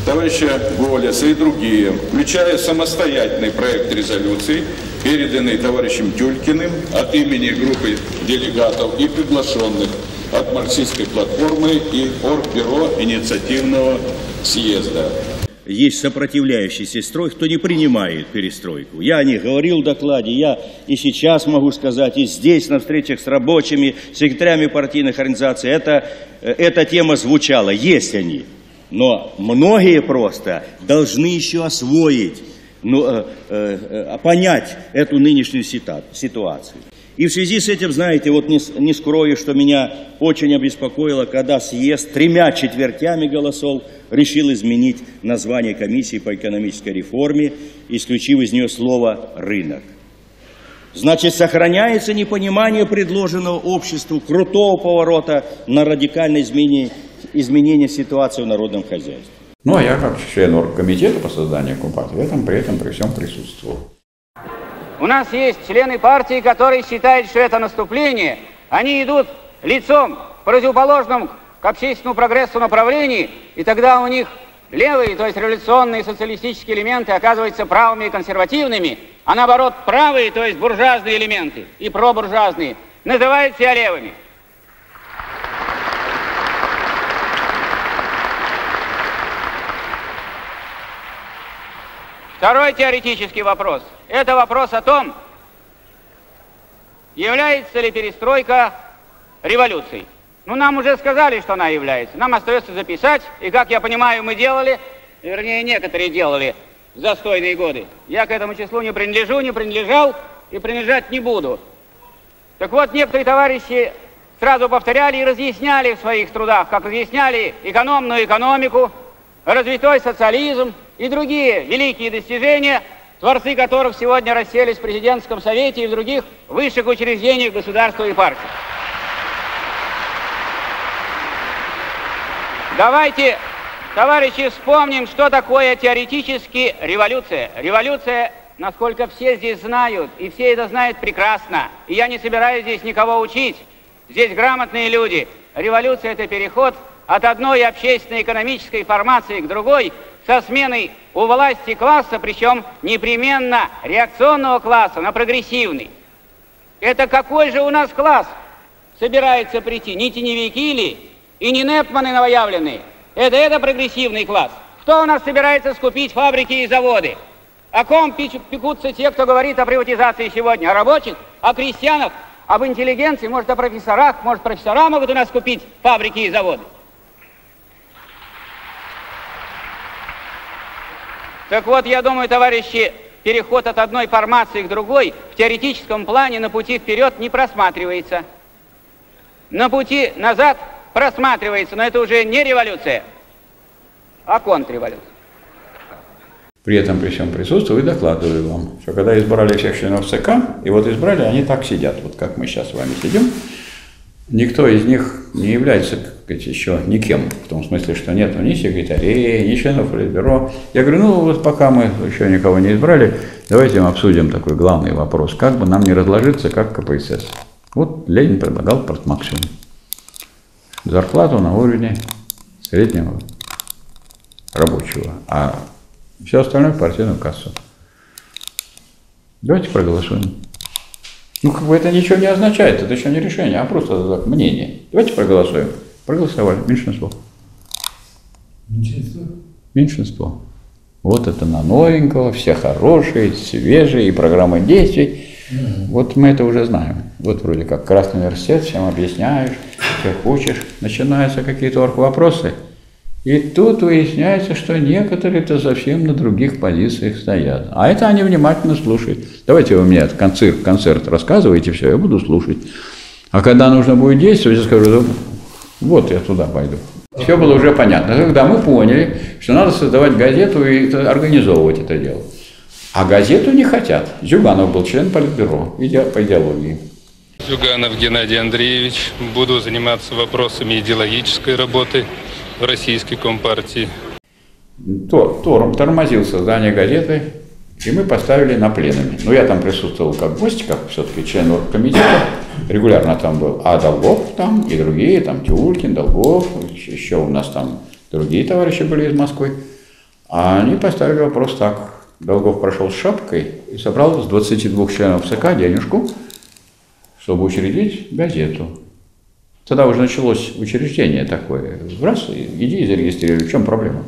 товарища Голеса и другие, включая самостоятельный проект резолюции, переданный товарищем Тюлькиным от имени группы делегатов и приглашенных от марксистской платформы и Оргбюро инициативного съезда есть сопротивляющийся строй, кто не принимает перестройку. Я о них говорил в докладе, я и сейчас могу сказать, и здесь на встречах с рабочими, секретарями партийных организаций, это, э, эта тема звучала, есть они. Но многие просто должны еще освоить, ну, э, э, понять эту нынешнюю ситуацию. И в связи с этим, знаете, вот не, не скрою, что меня очень обеспокоило, когда съезд тремя четвертями голосов решил изменить название комиссии по экономической реформе, исключив из нее слово «рынок». Значит, сохраняется непонимание предложенного обществу крутого поворота на радикальное изменение, изменение ситуации в народном хозяйстве. Ну, а я как член оргкомитета по созданию Компартии в этом при этом при всем присутствовал. У нас есть члены партии, которые считают, что это наступление. Они идут лицом противоположным к общественному прогрессу направлении, и тогда у них левые, то есть революционные социалистические элементы оказываются правыми и консервативными, а наоборот правые, то есть буржуазные элементы и пробуржуазные, называют себя левыми. Второй теоретический вопрос – это вопрос о том, является ли перестройка революцией. Ну, нам уже сказали, что она является. Нам остается записать, и, как я понимаю, мы делали, вернее, некоторые делали застойные годы. Я к этому числу не принадлежу, не принадлежал и принадлежать не буду. Так вот, некоторые товарищи сразу повторяли и разъясняли в своих трудах, как разъясняли экономную экономику, развитой социализм и другие великие достижения – творцы которых сегодня расселись в президентском совете и в других высших учреждениях государства и партии. Давайте, товарищи, вспомним, что такое теоретически революция. Революция, насколько все здесь знают, и все это знают прекрасно, и я не собираюсь здесь никого учить, здесь грамотные люди. Революция – это переход от одной общественной экономической формации к другой со сменой у власти класса, причем непременно реакционного класса на прогрессивный. Это какой же у нас класс собирается прийти? Не теневики ли и не Непманы новоявленные? Это, это прогрессивный класс. Кто у нас собирается скупить фабрики и заводы? О ком пекутся те, кто говорит о приватизации сегодня? О рабочих? О крестьянах? Об интеллигенции? Может, о профессорах? Может, профессора могут у нас купить фабрики и заводы? Так вот, я думаю, товарищи, переход от одной формации к другой в теоретическом плане на пути вперед не просматривается. На пути назад просматривается, но это уже не революция, а контрреволюция. При этом при всем присутствую и докладываю вам, что когда избрали всех членов ЦК, и вот избрали, они так сидят, вот как мы сейчас с вами сидим, никто из них не является сказать, еще никем, в том смысле, что нет ни секретарей, ни членов политбюро. Я говорю, ну вот пока мы еще никого не избрали, давайте мы обсудим такой главный вопрос, как бы нам не разложиться, как КПСС. Вот Ленин предлагал максимум. Зарплату на уровне среднего рабочего, а все остальное в партийную кассу. Давайте проголосуем. Ну, как бы это ничего не означает, это еще не решение, а просто мнение. Давайте проголосуем. Проголосовали, меньшинство. Меньшинство? Меньшинство. Вот это на новенького, все хорошие, свежие, и программа действий. Угу. Вот мы это уже знаем. Вот вроде как Красный университет, всем объясняешь, что хочешь. Начинаются какие-то орг-вопросы. И тут выясняется, что некоторые-то совсем на других позициях стоят. А это они внимательно слушают. Давайте вы мне концерт, концерт рассказываете, все, я буду слушать. А когда нужно будет действовать, я скажу, вот я туда пойду. Все было уже понятно. Тогда мы поняли, что надо создавать газету и организовывать это дело. А газету не хотят. Зюганов был член политбюро по идеологии. Зюганов Геннадий Андреевич. Буду заниматься вопросами идеологической работы Российской Компартии. Тор, Тором тормозил создание газеты, и мы поставили на пленуме. Ну, я там присутствовал как гость, как все-таки член комитета. регулярно там был. А Долгов там и другие, там Тюлькин, Долгов, еще у нас там другие товарищи были из Москвы. А они поставили вопрос так. Долгов прошел с шапкой и собрал с 22 членов ЦК денежку, чтобы учредить газету. Тогда уже началось учреждение такое. Раз, иди и зарегистрируй. В чем проблема?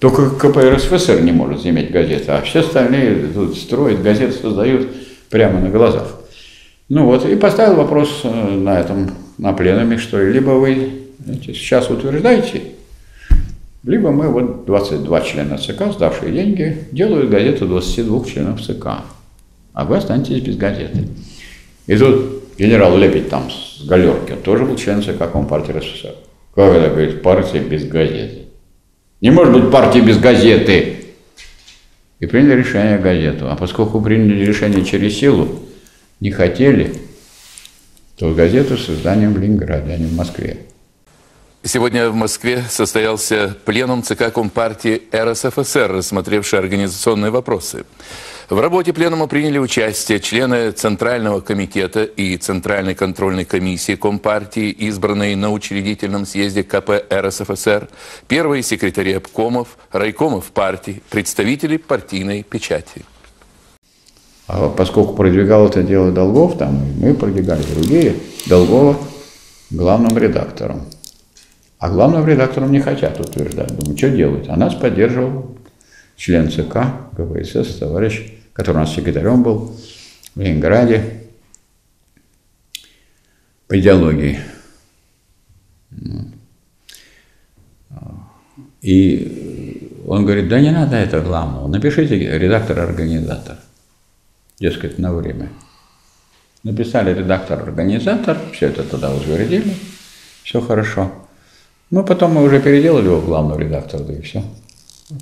Только КПРСФСР не может иметь газеты, а все остальные тут строят, газеты создают прямо на глазах. Ну вот, и поставил вопрос э, на этом, на пленуме, что либо вы знаете, сейчас утверждаете, либо мы, вот 22 члена ЦК, сдавшие деньги, делают газету 22 членов ЦК, а вы останетесь без газеты. И тут генерал Лебедь там с галерки, он тоже был член ЦК Компартии РСФСР. Как это, говорит, партия без газеты? Не может быть партии без газеты. И приняли решение газету. А поскольку приняли решение через силу, не хотели, то газету с изданием в Ленинграде, а не в Москве. Сегодня в Москве состоялся пленум ЦК Компартии РСФСР, рассмотревший организационные вопросы. В работе пленума приняли участие члены Центрального комитета и Центральной контрольной комиссии Компартии, избранные на учредительном съезде КП РСФСР, первые секретари обкомов, райкомов партий, представители партийной печати. А поскольку продвигал это дело Долгов, там мы продвигали другие, Долгова главным редактором. А главным редактором не хотят утверждать. Думаю, что делать? А нас поддерживал член ЦК КПСС, товарищ, который у нас секретарем был в Ленинграде по идеологии. И он говорит, да не надо это главного, напишите редактор-организатор, дескать, на время. Написали редактор-организатор, все это тогда утвердили, все хорошо. Ну, потом мы уже переделали его в главного редактора, да и все.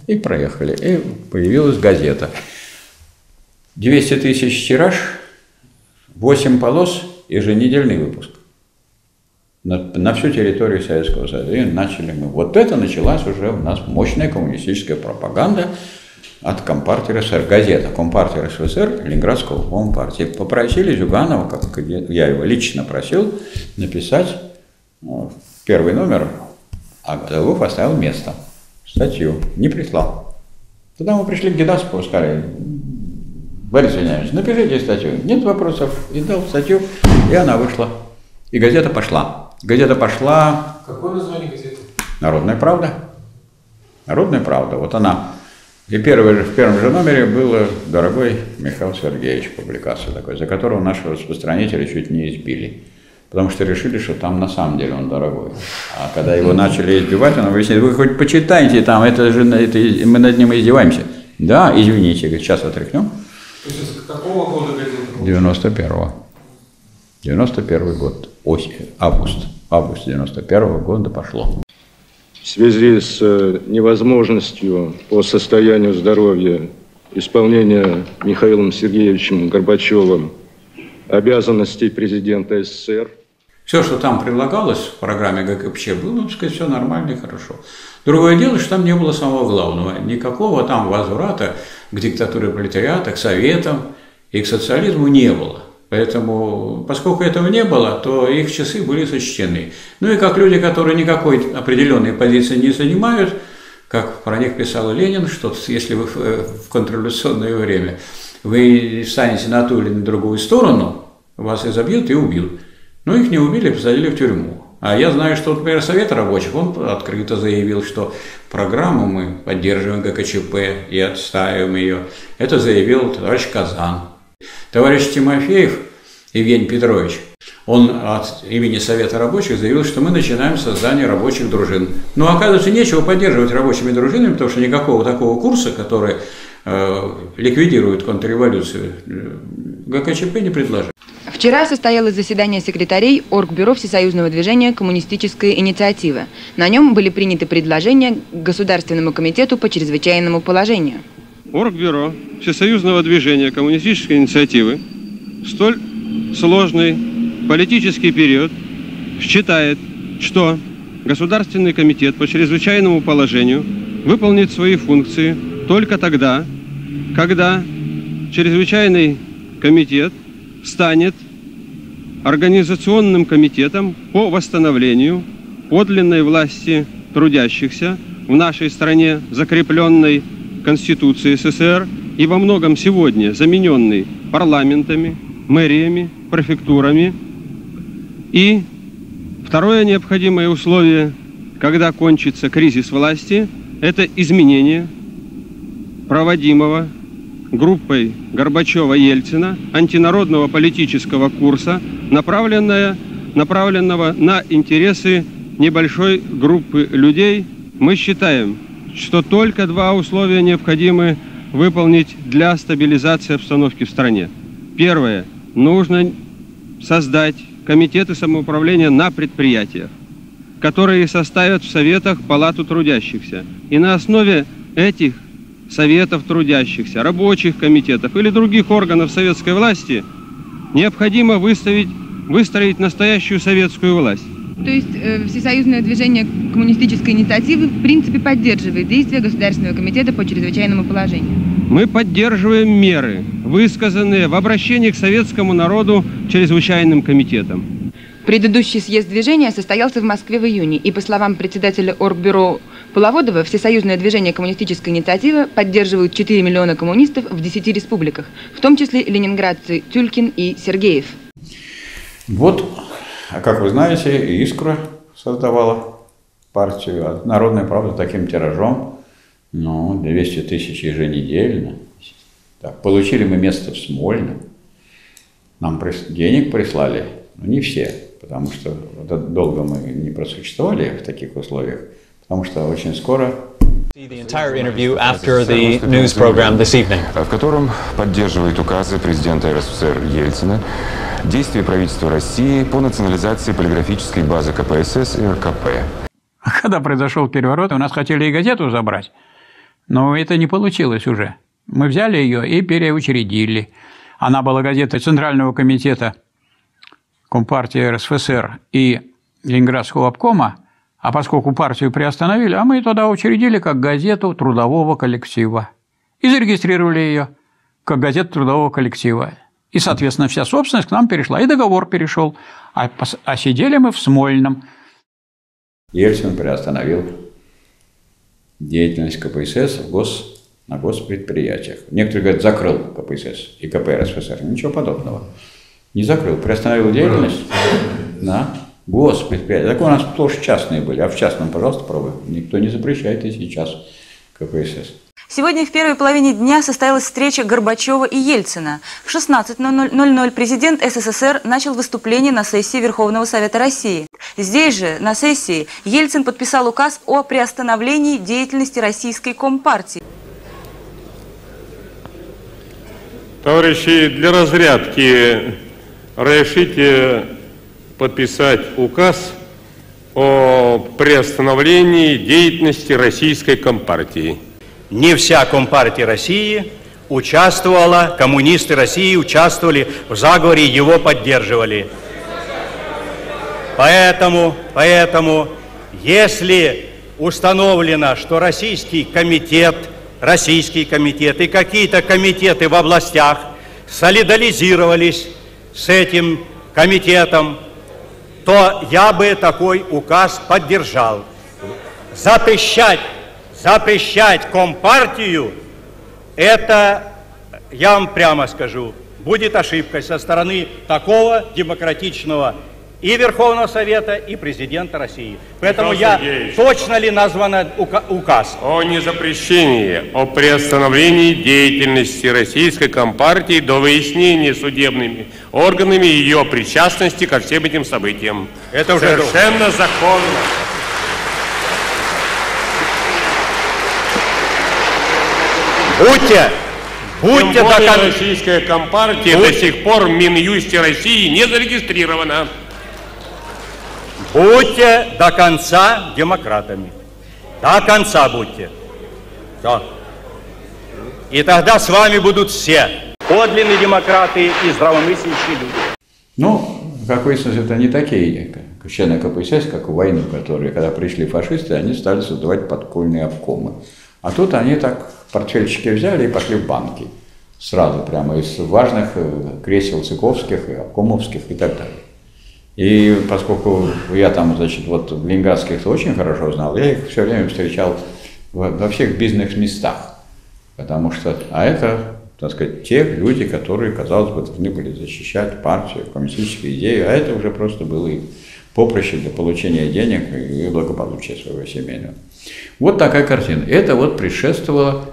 И проехали. И появилась газета. 200 тысяч тираж, 8 полос, еженедельный выпуск. На, на всю территорию Советского Союза. И начали мы. Вот это началась уже у нас мощная коммунистическая пропаганда от Компартии РСФСР. Газета Компартии РСФСР Ленинградского Компартии. Попросили Зюганова, как я его лично просил, написать ну, первый номер а Годолов оставил место, статью, не прислал. Тогда мы пришли к Гедаспу, сказали, Борис Вениаминович, напишите статью. Нет вопросов. И дал статью, и она вышла. И газета пошла. Газета пошла. Какое название газеты? Народная правда. Народная правда. Вот она. И первый, в первом же номере было «Дорогой Михаил Сергеевич» публикация такой, за которого нашего распространителя чуть не избили потому что решили, что там на самом деле он дорогой. А когда его начали избивать, он объяснил, вы хоть почитайте там, это же это, мы над ним издеваемся. Да, извините, говорит, сейчас отряхнем. То есть с какого года газета? 91-го. 91 год, осень, август. Август 91 -го года пошло. В связи с э, невозможностью по состоянию здоровья исполнения Михаилом Сергеевичем Горбачевым обязанностей президента СССР – все, что там предлагалось в программе ГКПЧ, было, так сказать, все нормально и хорошо. Другое дело, что там не было самого главного. Никакого там возврата к диктатуре пролетариата, к советам и к социализму не было. Поэтому, поскольку этого не было, то их часы были сочтены. Ну и как люди, которые никакой определенной позиции не занимают, как про них писал Ленин, что если вы в контрреволюционное время вы встанете на ту или на другую сторону, вас изобьют и убьют. Но их не убили, посадили в тюрьму. А я знаю, что, например, Совет рабочих, он открыто заявил, что программу мы поддерживаем ГКЧП и отстаиваем ее. Это заявил товарищ Казан. Товарищ Тимофеев Евгений Петрович, он от имени Совета рабочих заявил, что мы начинаем создание рабочих дружин. Но оказывается, нечего поддерживать рабочими дружинами, потому что никакого такого курса, который э, ликвидирует контрреволюцию, э, ГКЧП не предложил. Вчера состоялось заседание секретарей Оргбюро Всесоюзного движения «Коммунистическая инициатива». На нем были приняты предложения Государственному комитету по чрезвычайному положению. Оргбюро Всесоюзного движения «Коммунистической инициативы» столь сложный политический период считает, что Государственный комитет по чрезвычайному положению выполнит свои функции только тогда, когда чрезвычайный комитет станет Организационным комитетом по восстановлению подлинной власти трудящихся в нашей стране, закрепленной Конституцией СССР и во многом сегодня замененной парламентами, мэриями, префектурами. И второе необходимое условие, когда кончится кризис власти, это изменение проводимого группой Горбачева-Ельцина антинародного политического курса, направленная, направленного на интересы небольшой группы людей, мы считаем, что только два условия необходимы выполнить для стабилизации обстановки в стране. Первое. Нужно создать комитеты самоуправления на предприятиях, которые составят в советах палату трудящихся. И на основе этих советов трудящихся, рабочих комитетов или других органов советской власти необходимо выставить, выстроить настоящую советскую власть. То есть э, Всесоюзное движение коммунистической инициативы в принципе поддерживает действия Государственного комитета по чрезвычайному положению. Мы поддерживаем меры, высказанные в обращении к советскому народу чрезвычайным комитетом. Предыдущий съезд движения состоялся в Москве в июне, и по словам председателя Оргбюро Половодова, Всесоюзное движение коммунистической инициативы поддерживают 4 миллиона коммунистов в 10 республиках, в том числе ленинградцы Тюлькин и Сергеев. Вот, а как вы знаете, «Искра» создавала партию, а «Народная правда» таким тиражом, ну, 200 тысяч еженедельно. Так, получили мы место в Смольном, нам денег прислали, но не все, потому что долго мы не просуществовали в таких условиях, потому что очень скоро в котором поддерживает указы президента РСФСР Ельцина действия правительства России по национализации полиграфической базы КПСС и РКП. Когда произошел переворот, у нас хотели и газету забрать, но это не получилось уже. Мы взяли ее и переучредили. Она была газетой Центрального комитета Компартии РСФСР и Ленинградского обкома, а поскольку партию приостановили, а мы тогда учредили как газету трудового коллектива. И зарегистрировали ее как газету трудового коллектива. И, соответственно, вся собственность к нам перешла, и договор перешел. А, а сидели мы в Смольном. Ельцин приостановил деятельность КПСС в гос, на госпредприятиях. Некоторые говорят, закрыл КПСС и КП РСФСР. Ничего подобного. Не закрыл, приостановил деятельность на госпредприятия. Так у нас тоже частные были, а в частном, пожалуйста, пробуй. Никто не запрещает и сейчас КПСС. Сегодня в первой половине дня состоялась встреча Горбачева и Ельцина. В 16.00 президент СССР начал выступление на сессии Верховного Совета России. Здесь же, на сессии, Ельцин подписал указ о приостановлении деятельности Российской Компартии. Товарищи, для разрядки разрешите подписать указ о приостановлении деятельности Российской Компартии. Не вся Компартия России участвовала, коммунисты России участвовали в заговоре, его поддерживали. Поэтому, поэтому, если установлено, что российский комитет, российский комитет и какие-то комитеты в областях солидаризировались с этим комитетом, то я бы такой указ поддержал. Запрещать, запрещать Компартию, это, я вам прямо скажу, будет ошибкой со стороны такого демократичного и Верховного Совета, и Президента России. Поэтому Михаил я, Сергеевич. точно ли назван ука- указ? О незапрещении, о приостановлении деятельности Российской Компартии до выяснения судебными органами ее причастности ко всем этим событиям. Это уже Совершенно законно. Будьте, будьте Тем более кон- Российская Компартия Будь- до сих пор в Минюсте России не зарегистрирована. Будьте до конца демократами. До конца будьте. Все. И тогда с вами будут все. Подлинные демократы и здравомыслящие люди. Ну, как выяснилось, это не такие члены КПСС, как в войну, которые, когда пришли фашисты, они стали создавать подпольные обкомы. А тут они так портфельчики взяли и пошли в банки. Сразу прямо из важных э, кресел цыковских обкомовских и так далее. И поскольку я там, значит, вот в Ленинградских очень хорошо знал, я их все время встречал во, всех бизнес-местах. Потому что, а это, так сказать, те люди, которые, казалось бы, должны были защищать партию, коммунистические идеи, а это уже просто было их поприще для получения денег и благополучия своего семейного. Вот такая картина. Это вот предшествовало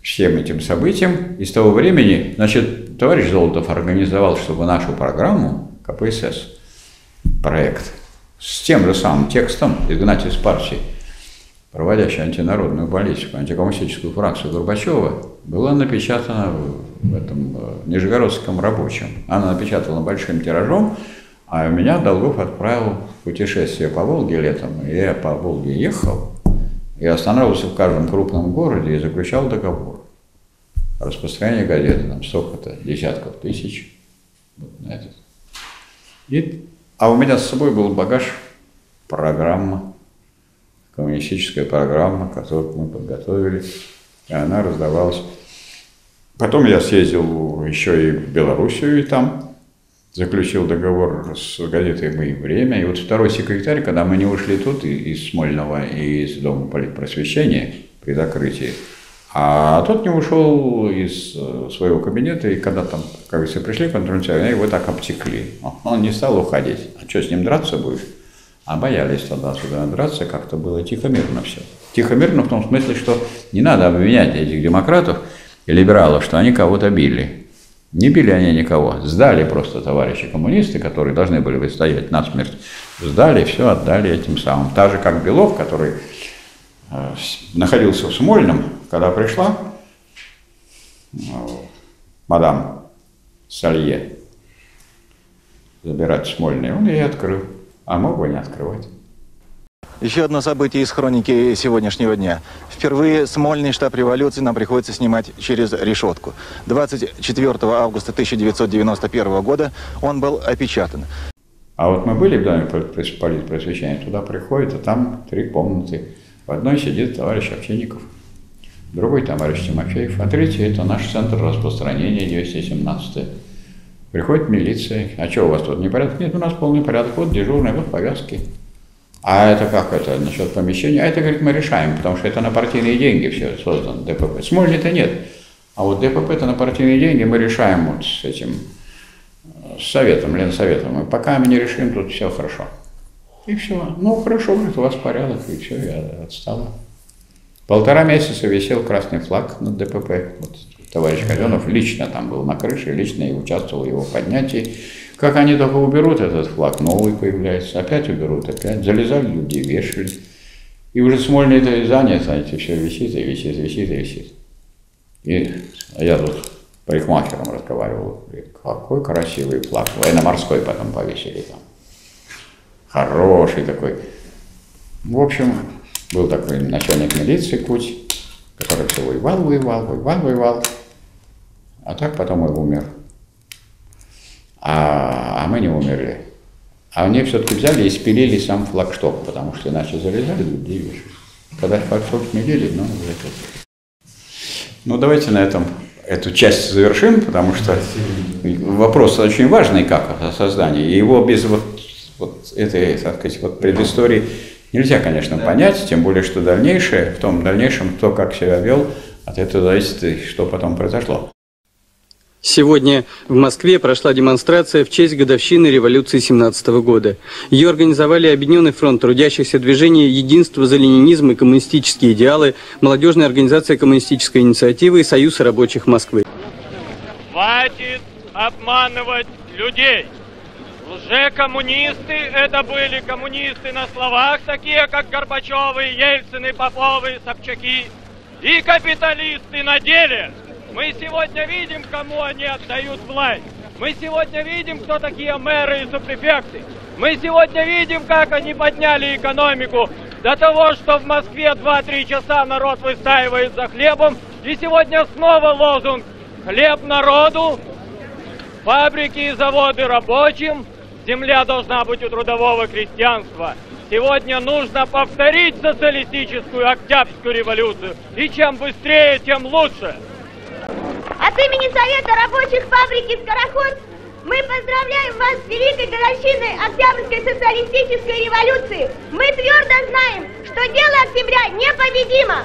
всем этим событиям. И с того времени, значит, товарищ Золотов организовал, чтобы нашу программу КПСС, проект, с тем же самым текстом «Изгнать из партии», проводящий антинародную политику, антикоммунистическую фракцию Горбачева, была напечатана в этом э, Нижегородском рабочем. Она напечатана большим тиражом, а меня Долгов отправил в путешествие по Волге летом. И я по Волге ехал и останавливался в каждом крупном городе и заключал договор. Распространение газеты, там столько-то, десятков тысяч. Вот на этот. И, а у меня с собой был багаж, программа, коммунистическая программа, которую мы подготовили, и она раздавалась. Потом я съездил еще и в Белоруссию, и там заключил договор с газетой «Мы время». И вот второй секретарь, когда мы не ушли тут из Смольного и из Дома политпросвещения при закрытии, а тот не ушел из э, своего кабинета, и когда там, как говорится, пришли контрольные, его так обтекли. Он не стал уходить. А что, с ним драться будешь? А боялись тогда сюда драться, как-то было тихо-мирно все. Тихо-мирно в том смысле, что не надо обвинять этих демократов и либералов, что они кого-то били. Не били они никого, сдали просто товарищи коммунисты, которые должны были выстоять на смерть, сдали, все отдали этим самым. Так же, как Белов, который э, находился в Смольном, когда пришла э, мадам Салье забирать Смольный, он ей открыл, а мог бы не открывать. Еще одно событие из хроники сегодняшнего дня. Впервые Смольный штаб революции нам приходится снимать через решетку. 24 августа 1991 года он был опечатан. А вот мы были в доме политпросвещения, туда приходит, а там три комнаты. В одной сидит товарищ Овчинников, другой товарищ Тимофеев, а третий – это наш центр распространения 217 Приходит милиция, а что у вас тут непорядок? Нет, у нас полный порядок, вот дежурный, вот повязки. А это как это, насчет помещения? А это, говорит, мы решаем, потому что это на партийные деньги все создано, ДПП. Смольный-то нет. А вот ДПП это на партийные деньги мы решаем вот с этим, с советом, Ленсоветом. И пока мы не решим, тут все хорошо. И все. Ну, хорошо, говорит, у вас порядок, и все, я отстала. Полтора месяца висел красный флаг над ДПП. Вот товарищ Казенов лично там был на крыше, лично и участвовал в его поднятии. Как они только уберут этот флаг, новый появляется, опять уберут, опять. Залезали люди, вешали. И уже смольный это занят, знаете, все висит и висит, висит и висит. И я тут парикмахером разговаривал. Говорит, какой красивый флаг. Военно-морской потом повесили там. Хороший такой. В общем, был такой начальник милиции Куть, который все воевал, воевал, воевал, воевал. А так потом и умер а, а мы не умерли. А они все-таки взяли и спилили сам флагшток, потому что иначе залезали людей. Когда флагшток смелили, ну, это... Ну, давайте на этом эту часть завершим, потому что вопрос очень важный, как создание. И его без вот, вот этой, так сказать, вот предыстории нельзя, конечно, да. понять, тем более, что дальнейшее, в том дальнейшем, кто как себя вел, от этого зависит, что потом произошло. Сегодня в Москве прошла демонстрация в честь годовщины революции 17 года. Ее организовали Объединенный фронт трудящихся движения «Единство за ленинизм и коммунистические идеалы», молодежная организация коммунистической инициативы и Союз рабочих Москвы. Хватит обманывать людей! Лже-коммунисты – это были коммунисты на словах, такие как Горбачевы, Ельцины, Поповы, Собчаки, и капиталисты на деле – мы сегодня видим, кому они отдают власть. Мы сегодня видим, кто такие мэры и субпрефекты. Мы сегодня видим, как они подняли экономику до того, что в Москве 2-3 часа народ выстаивает за хлебом. И сегодня снова лозунг «Хлеб народу», фабрики и заводы рабочим, земля должна быть у трудового крестьянства. Сегодня нужно повторить социалистическую Октябрьскую революцию. И чем быстрее, тем лучше. От имени Совета рабочих фабрики «Скороход» Мы поздравляем вас с великой годовщиной Октябрьской социалистической революции. Мы твердо знаем, что дело октября непобедимо.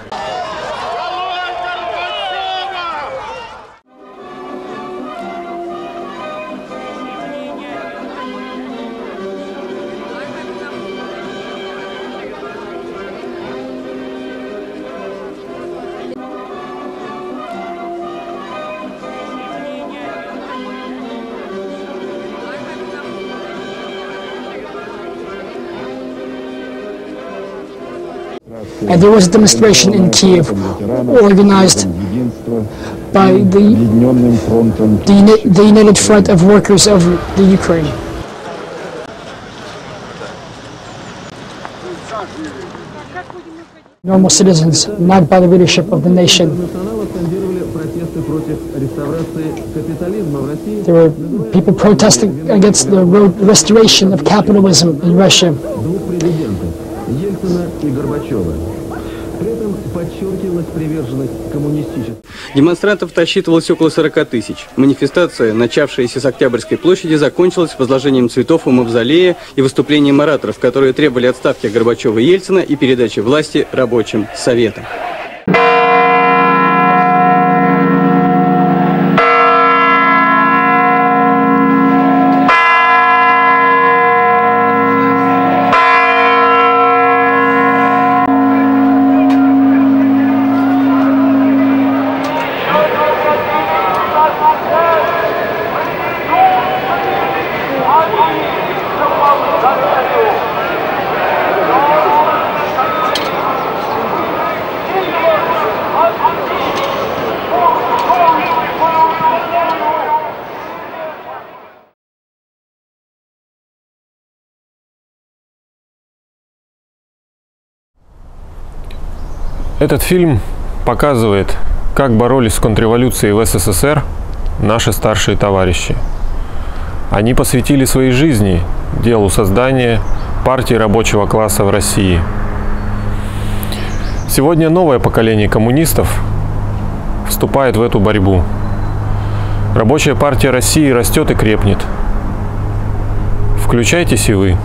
And there was a demonstration in Kiev organized by the, the, the United Front of Workers of the Ukraine. Normal citizens, not by the leadership of the nation. There were people protesting against the restoration of capitalism in Russia. Подчеркивалась приверженность коммунистической. Демонстрантов насчитывалось около 40 тысяч. Манифестация, начавшаяся с Октябрьской площади, закончилась возложением цветов у мавзолея и выступлением ораторов, которые требовали отставки Горбачева и Ельцина и передачи власти рабочим советам. Этот фильм показывает, как боролись с контрреволюцией в СССР наши старшие товарищи. Они посвятили своей жизни делу создания партии рабочего класса в России. Сегодня новое поколение коммунистов вступает в эту борьбу. Рабочая партия России растет и крепнет. Включайтесь и вы.